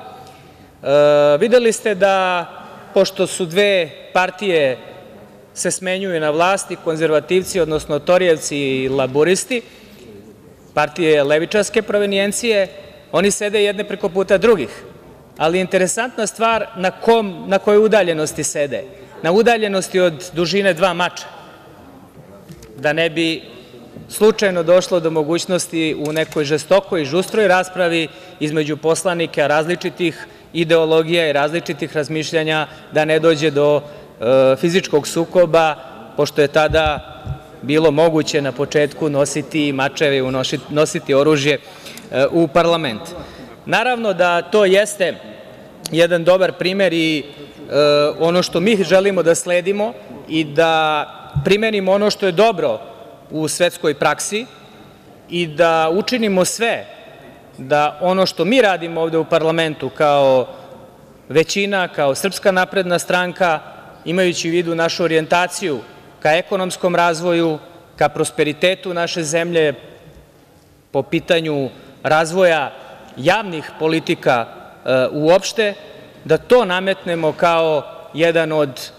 videli ste da, pošto su dve partije se smenjuju na vlasti, konzervativci, odnosno torijevci i laburisti, partije levičarske provenijencije, oni sede jedne preko puta drugih, ali interesantna stvar na kojoj udaljenosti sede. Na udaljenosti od dužine dva mača, da ne bi slučajno došlo do mogućnosti u nekoj žestokoj, žustroj raspravi između poslanika različitih ideologija i različitih razmišljanja, da ne dođe do fizičkog sukoba, pošto je tada bilo moguće na početku nositi mačeve nositi oružje u parlament. Naravno da to jeste jedan dobar primer i ono što mi želimo da sledimo i da primenimo ono što je dobro u svetskoj praksi i da učinimo sve da ono što mi radimo ovde u parlamentu kao većina, kao SNS, imajući u vidu našu orijentaciju ka ekonomskom razvoju, ka prosperitetu naše zemlje po pitanju razvoja javnih politika uopšte, da to nametnemo kao jedan od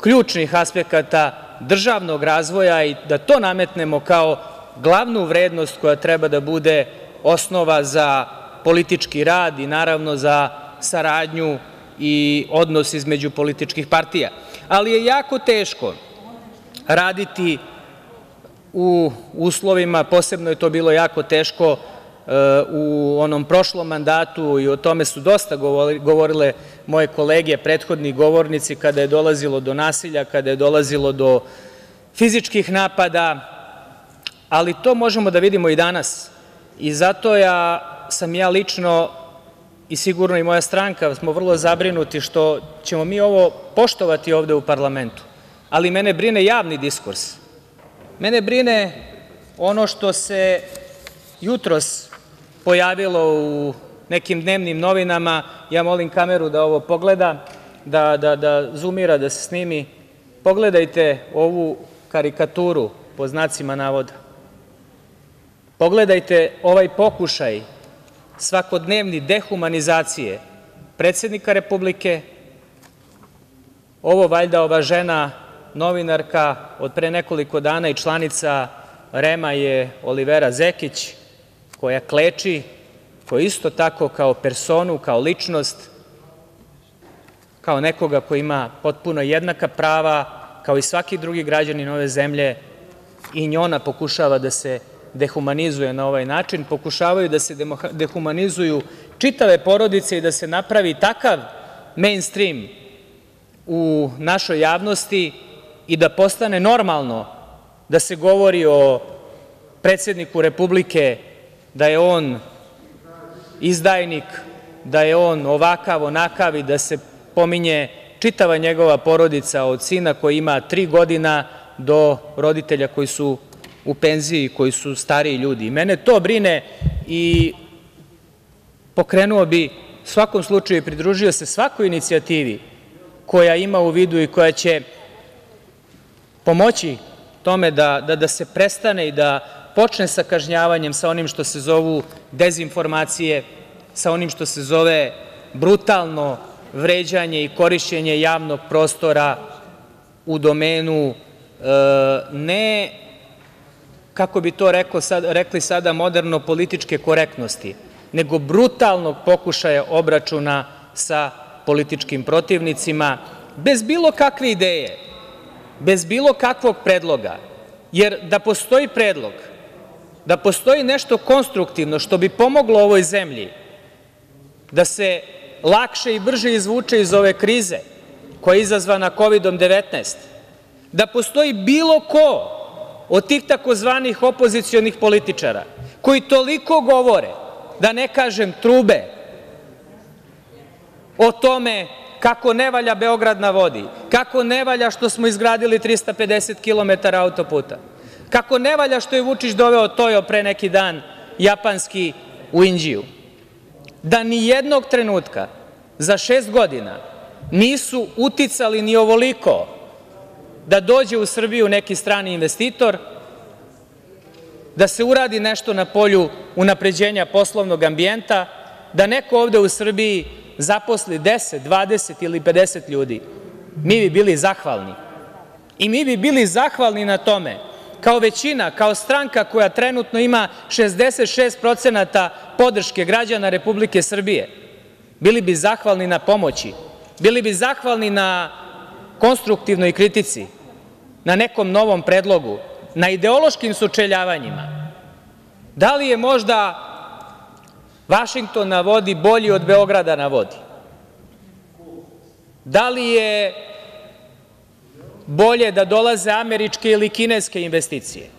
ključnih aspekata državnog razvoja i da to nametnemo kao glavnu vrednost koja treba da bude osnova za politički rad i, naravno, za saradnju i odnos između političkih partija. Ali je jako teško raditi u uslovima, posebno je to bilo jako teško u onom prošlom mandatu i o tome su dosta govorile moje kolege, prethodni govornici, kada je dolazilo do nasilja, kada je dolazilo do fizičkih napada, ali to možemo da vidimo i danas. Zato sam ja lično i sigurno i moja stranka smo vrlo zabrinuti što ćemo mi ovo poštovati ovde u parlamentu, ali mene brine javni diskurs. Mene brine ono što se jutros pojavilo u nekim dnevnim novinama, ja molim kameru da ovo pogleda, da zumira, da se snimi, pogledajte ovu karikaturu, pod znacima navoda. Pogledajte ovaj pokušaj svakodnevni dehumanizacije predsednika Republike, ovo valjda ova žena novinarka od pre nekoliko dana i članica REM-a je Olivera Zekić, koja kleči, koja isto tako kao personu, kao ličnost, kao nekoga ko ima potpuno jednaka prava kao i svaki drugi građanin ove zemlje i ona pokušava da se dehumanizuje na ovaj način, pokušavaju da se dehumanizuju čitave porodice i da se napravi takav mejnstrim u našoj javnosti i da postane normalno da se govori o predsedniku Republike da je on izdajnik, da je on ovakav, onakav i da se pominje čitava njegova porodica, od sina koji ima tri godine do roditelja koji su u penziji, koji su stariji ljudi. Mene to brine i pokrenuo bih u svakom slučaju i pridružio se svakoj inicijativi koja ima u vidu i koja će pomoći tome da se prestane i da počne sa kažnjavanjem, sa onim što se zovu dezinformacije, sa onim što se zove brutalno vređanje i korišćenje javnog prostora u domenu ne, kako bi to rekli sada moderno, političke korektnosti, nego brutalnog pokušaja obračuna sa političkim protivnicima, bez bilo kakve ideje, bez bilo kakvog predloga. Jer, da postoji predlog, da postoji nešto konstruktivno što bi pomoglo ovoj zemlji da se lakše i brže izvuče iz ove krize koja je izazvana Kovidom 19, da postoji bilo ko od tih tzv. opozicionih političara koji toliko govore, da ne kažem trube, o tome kako ne valja „Beograd na vodi“, kako ne valja što smo izgradili 350 kilometara autoputa, kako ne valja što je Vučić doveo „Tojo“ pre neki dan, japanski, u Inđiju, da nijednog trenutka za šest godina nisu uticali ni ovoliko da dođe u Srbiju neki strani investitor, da se uradi nešto na polju unapređenja poslovnog ambijenta, da neko ovde u Srbiji zaposli 10, 20 ili 50 ljudi, mi bi bili zahvalni. Mi bi bili zahvalni na tome, kao većina, kao stranka koja trenutno ima 66% podrške građana Republike Srbije, bili bi zahvalni na pomoći, bili bi zahvalni na konstruktivnoj kritici, na nekom novom predlogu, na ideološkim sučeljavanjima. Da li je možda Vašington na vodi bolji od Beograda na vodi? Da li je bolje da dolaze američke ili kineske investicije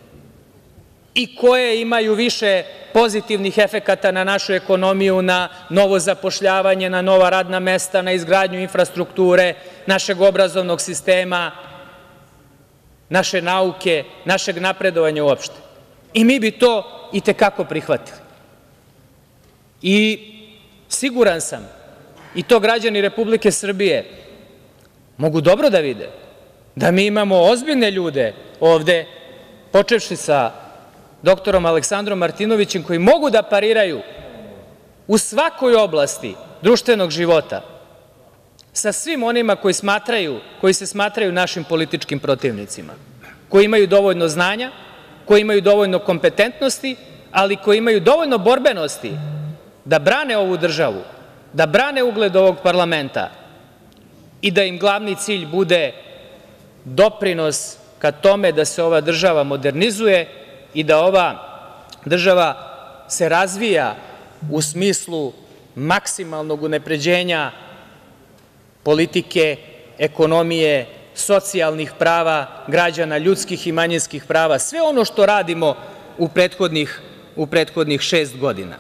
i koje imaju više pozitivnih efekata na našu ekonomiju, na novo zapošljavanje, na nova radna mesta, na izgradnju infrastrukture, našeg obrazovnog sistema, naše nauke, našeg napredovanja uopšte? Mi bi to i te kako. Siguran sam, i to građani Republike Srbije mogu dobro da vide, da mi imamo ozbiljne ljude ovde, počevši sa dr Aleksandrom Martinovićem, koji mogu da pariraju u svakoj oblasti društvenog života sa svim onima koji se smatraju našim političkim protivnicima, koji imaju dovoljno znanja, koji imaju dovoljno kompetentnosti, ali koji imaju dovoljno borbenosti da brane ovu državu, da brane ugled ovog parlamenta i da im glavni cilj bude doprinos ka tome da se ova država modernizuje i da ova država se razvija u smislu maksimalnog unapređenja politike, ekonomije, socijalnih prava građana, ljudskih i manjinskih prava, sve ono što radimo u prethodnih šest godina.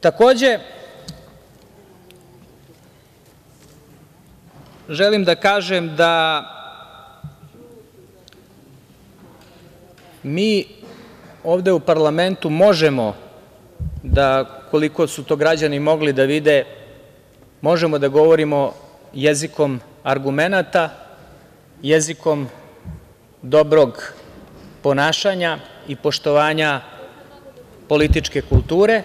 Takođe, želim da kažem da mi ovde u parlamentu možemo da, koliko su to građani mogli da vide, možemo da govorimo jezikom argumenata, jezikom dobrog ponašanja i poštovanja političke kulture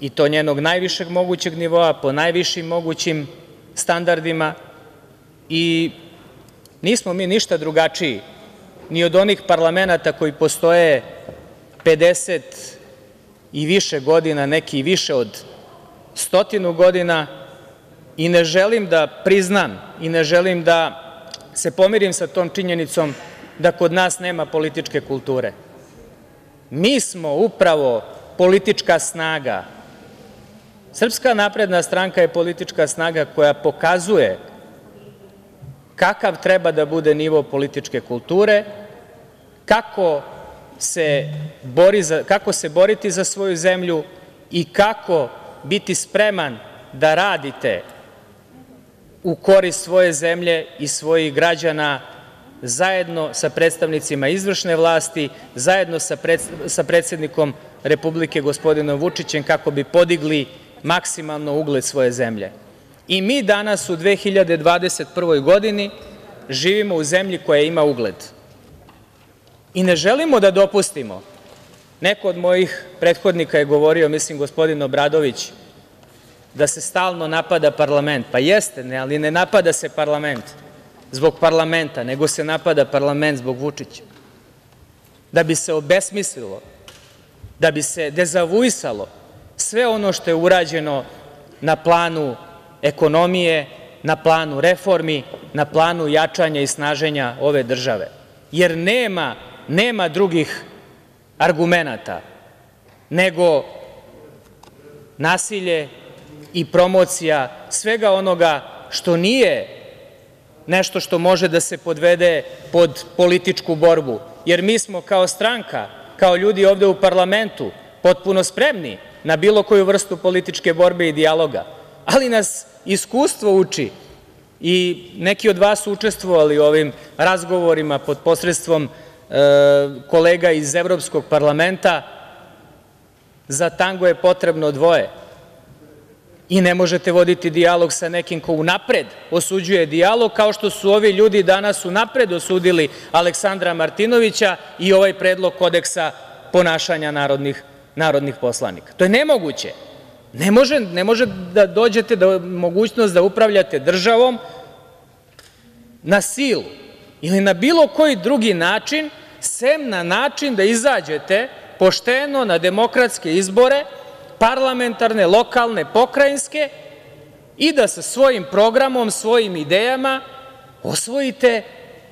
i to njenog najvišeg mogućeg nivoa, po najvišim mogućim standardima i nismo mi ništa drugačiji ni od onih parlamenata koji postoje 50 i više godina, neki i više od stotinu godina i ne želim da priznam i ne želim da se pomirim sa tom činjenicom da kod nas nema političke kulture. Mi smo upravo politička snaga. Srpska napredna stranka je politička snaga koja pokazuje kakav treba da bude nivo političke kulture, kako se boriti za svoju zemlju i kako biti spreman da radite u korist svoje zemlje i svojih građana zajedno sa predstavnicima izvršne vlasti, zajedno sa predsednikom Republike gospodinom Vučićem, kako bi podigli maksimalno ugled svoje zemlje. I mi danas u 2021. godini živimo u zemlji koja ima ugled i ne želimo da dopustimo, neko od mojih prethodnika je govorio, mislim gospodin Obradović, da se stalno napada parlament. Pa jeste, ali ne napada se parlament zbog parlamenta, nego se napada parlament zbog Vučića, da bi se obesmislilo, da bi se dezavuisalo sve ono što je urađeno na planu ekonomije, na planu reformi, na planu jačanja i snaženja ove države, jer nema drugih argumenata nego nasilje i promocija svega onoga što nije nešto što može da se podvede pod političku borbu, jer mi smo kao stranka, kao ljudi ovde u parlamentu potpuno spremni na bilo koju vrstu političke borbe i dijaloga, ali nas iskustvo uči i neki od vas su učestvovali u ovim razgovorima pod posredstvom kolega iz Evropskog parlamenta, za tango je potrebno dvoje i ne možete voditi dijalog sa nekim ko unapred osuđuje dijalog, kao što su ovi ljudi danas unapred osudili Aleksandra Martinovića i ovaj Predlog kodeksa ponašanja narodnih poslanika. To je nemoguće. Ne može da dođete do mogućnosti da upravljate državom na silu ili na bilo koji drugi način, sem na način da izađete pošteno na demokratske izbore, parlamentarne, lokalne, pokrajinske i da sa svojim programom, svojim idejama osvojite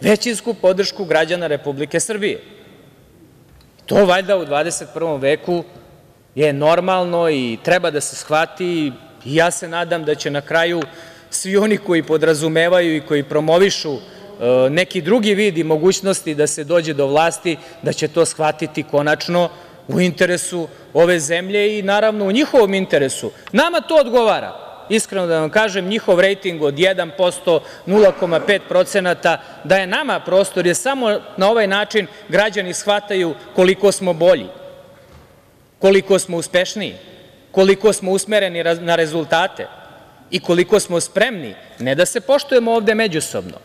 većinsku podršku građana Republike Srbije. To valjda u 21. veku je normalno i treba da se shvati i ja se nadam da će na kraju svi oni koji podrazumevaju i koji promovišu neki drugi vid i mogućnosti da se dođe do vlasti, da će to shvatiti konačno u interesu ove zemlje i naravno u njihovom interesu. Nama to odgovara, iskreno da vam kažem, njihov rejting od 1%, 0,5% daje nama prostor, jer samo na ovaj način građani shvataju koliko smo bolji, koliko smo uspešniji, koliko smo usmereni na rezultate i koliko smo spremni, ne da se poštujemo ovde međusobno,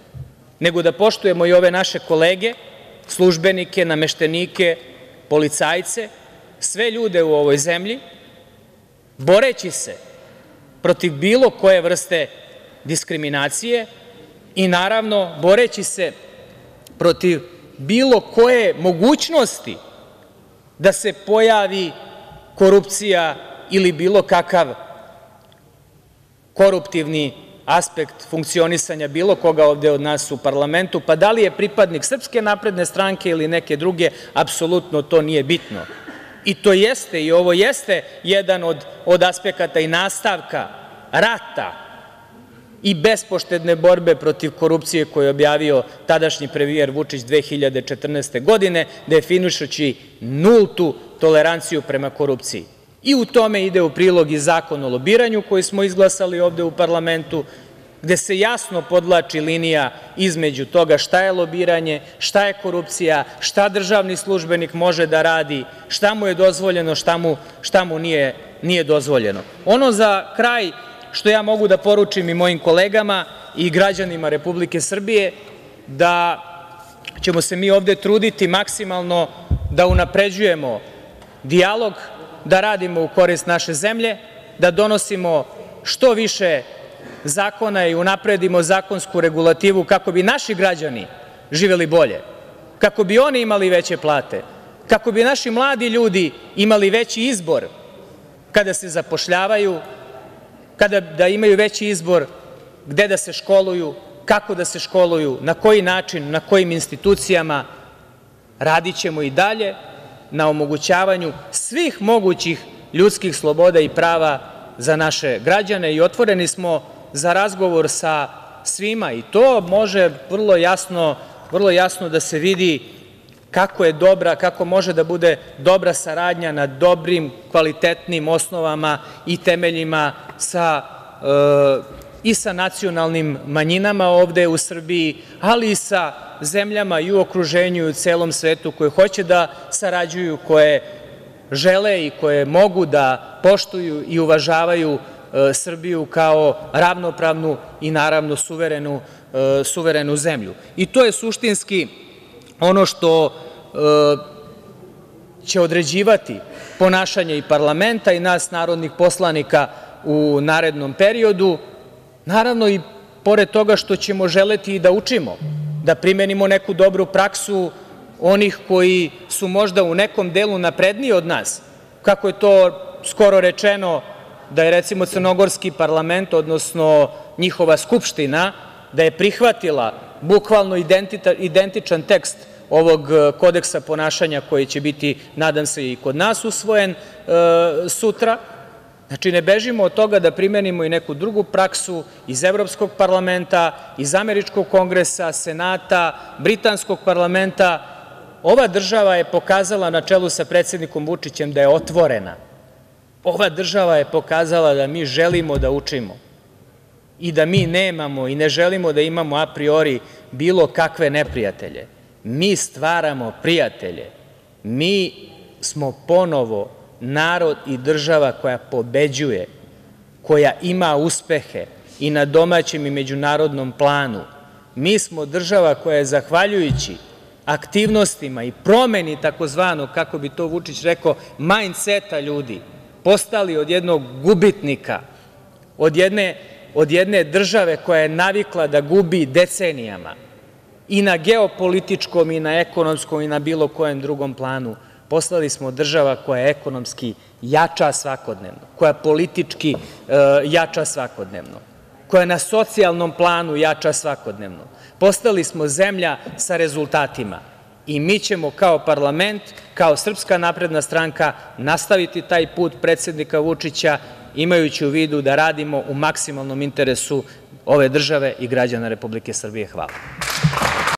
nego da poštujemo i ove naše kolege, službenike, nameštenike, policajce, sve ljude u ovoj zemlji, boreći se protiv bilo koje vrste diskriminacije i naravno boreći se protiv bilo koje mogućnosti da se pojavi korupcija ili bilo kakav koruptivni aspekt funkcionisanja bilo koga ovde od nas u parlamentu, pa da li je pripadnik SNS ili neke druge, apsolutno to nije bitno. I to jeste i ovo jeste jedan od aspekata i nastavka rata i bespoštedne borbe protiv korupcije koju je objavio tadašnji premijer Vučić 2014. godine, definišući nultu toleranciju prema korupciji. I u tome ide u prilog i Zakon o lobiranju koji smo izglasali ovde u parlamentu, gde se jasno podvlači linija između toga šta je lobiranje, šta je korupcija, šta državni službenik može da radi, šta mu je dozvoljeno, šta mu nije dozvoljeno. Ono za kraj što ja mogu da poručim i mojim kolegama i građanima Republike Srbije da ćemo se mi ovde truditi maksimalno da unapređujemo dijalog, da radimo u korist naše zemlje, da donosimo što više zakona i unapredimo zakonsku regulativu kako bi naši građani živeli bolje, kako bi oni imali veće plate, kako bi naši mladi ljudi imali veći izbor kada se zapošljavaju, da imaju veći izbor gde da se školuju, kako da se školuju, na koji način, na kojim institucijama. Radićemo i dalje na omogućavanju svih mogućih ljudskih sloboda i prava za naše građane i otvoreni smo za razgovor sa svima. I to može vrlo jasno da se vidi kako može da bude dobra saradnja na dobrim, kvalitetnim osnovama i temeljima i sa nacionalnim manjinama ovde u Srbiji, ali i sa zemljama i u okruženju i u celom svetu koje hoće da sarađuju, koje žele i koje mogu da poštuju i uvažavaju Srbiju kao ravnopravnu i naravno suverenu zemlju. I to je suštinski ono što će određivati ponašanje i parlamenta i nas narodnih poslanika u narednom periodu, naravno i pored toga što ćemo želeti i da učimo, da primenimo neku dobru praksu onih koji su možda u nekom delu napredniji od nas, kako je to skoro rečeno da je recimo crnogorski parlament, odnosno njihova Skupština, da je prihvatila bukvalno identičan tekst ovog kodeksa ponašanja koji će biti, nadam se, i kod nas usvojen sutra. Znači, ne bežimo od toga da primenimo i neku drugu praksu iz Evropskog parlamenta, iz američkog Kongresa, Senata, britanskog parlamenta. Ova država je pokazala, na čelu sa predsednikom Vučićem, da je otvorena. Ova država je pokazala da mi želimo da učimo i da mi nemamo i ne želimo da imamo apriori bilo kakve neprijatelje. Mi stvaramo prijatelje. Mi smo ponovo narod i država koja pobeđuje, koja ima uspehe i na domaćem i međunarodnom planu. Mi smo država koja je zahvaljujući aktivnostima i promeni takozvanog, kako bi to Vučić rekao, majnseta ljudi, postali od jednog gubitnika, od jedne države koja je navikla da gubi decenijama i na geopolitičkom i na ekonomskom i na bilo kojem drugom planu, postali smo država koja ekonomski jača svakodnevno, koja politički jača svakodnevno, koja na socijalnom planu jača svakodnevno. Postali smo zemlja sa rezultatima i mi ćemo kao parlament, kao Srpska napredna stranka nastaviti taj put predsednika Vučića, imajući u vidu da radimo u maksimalnom interesu ove države i građana Republike Srbije. Hvala.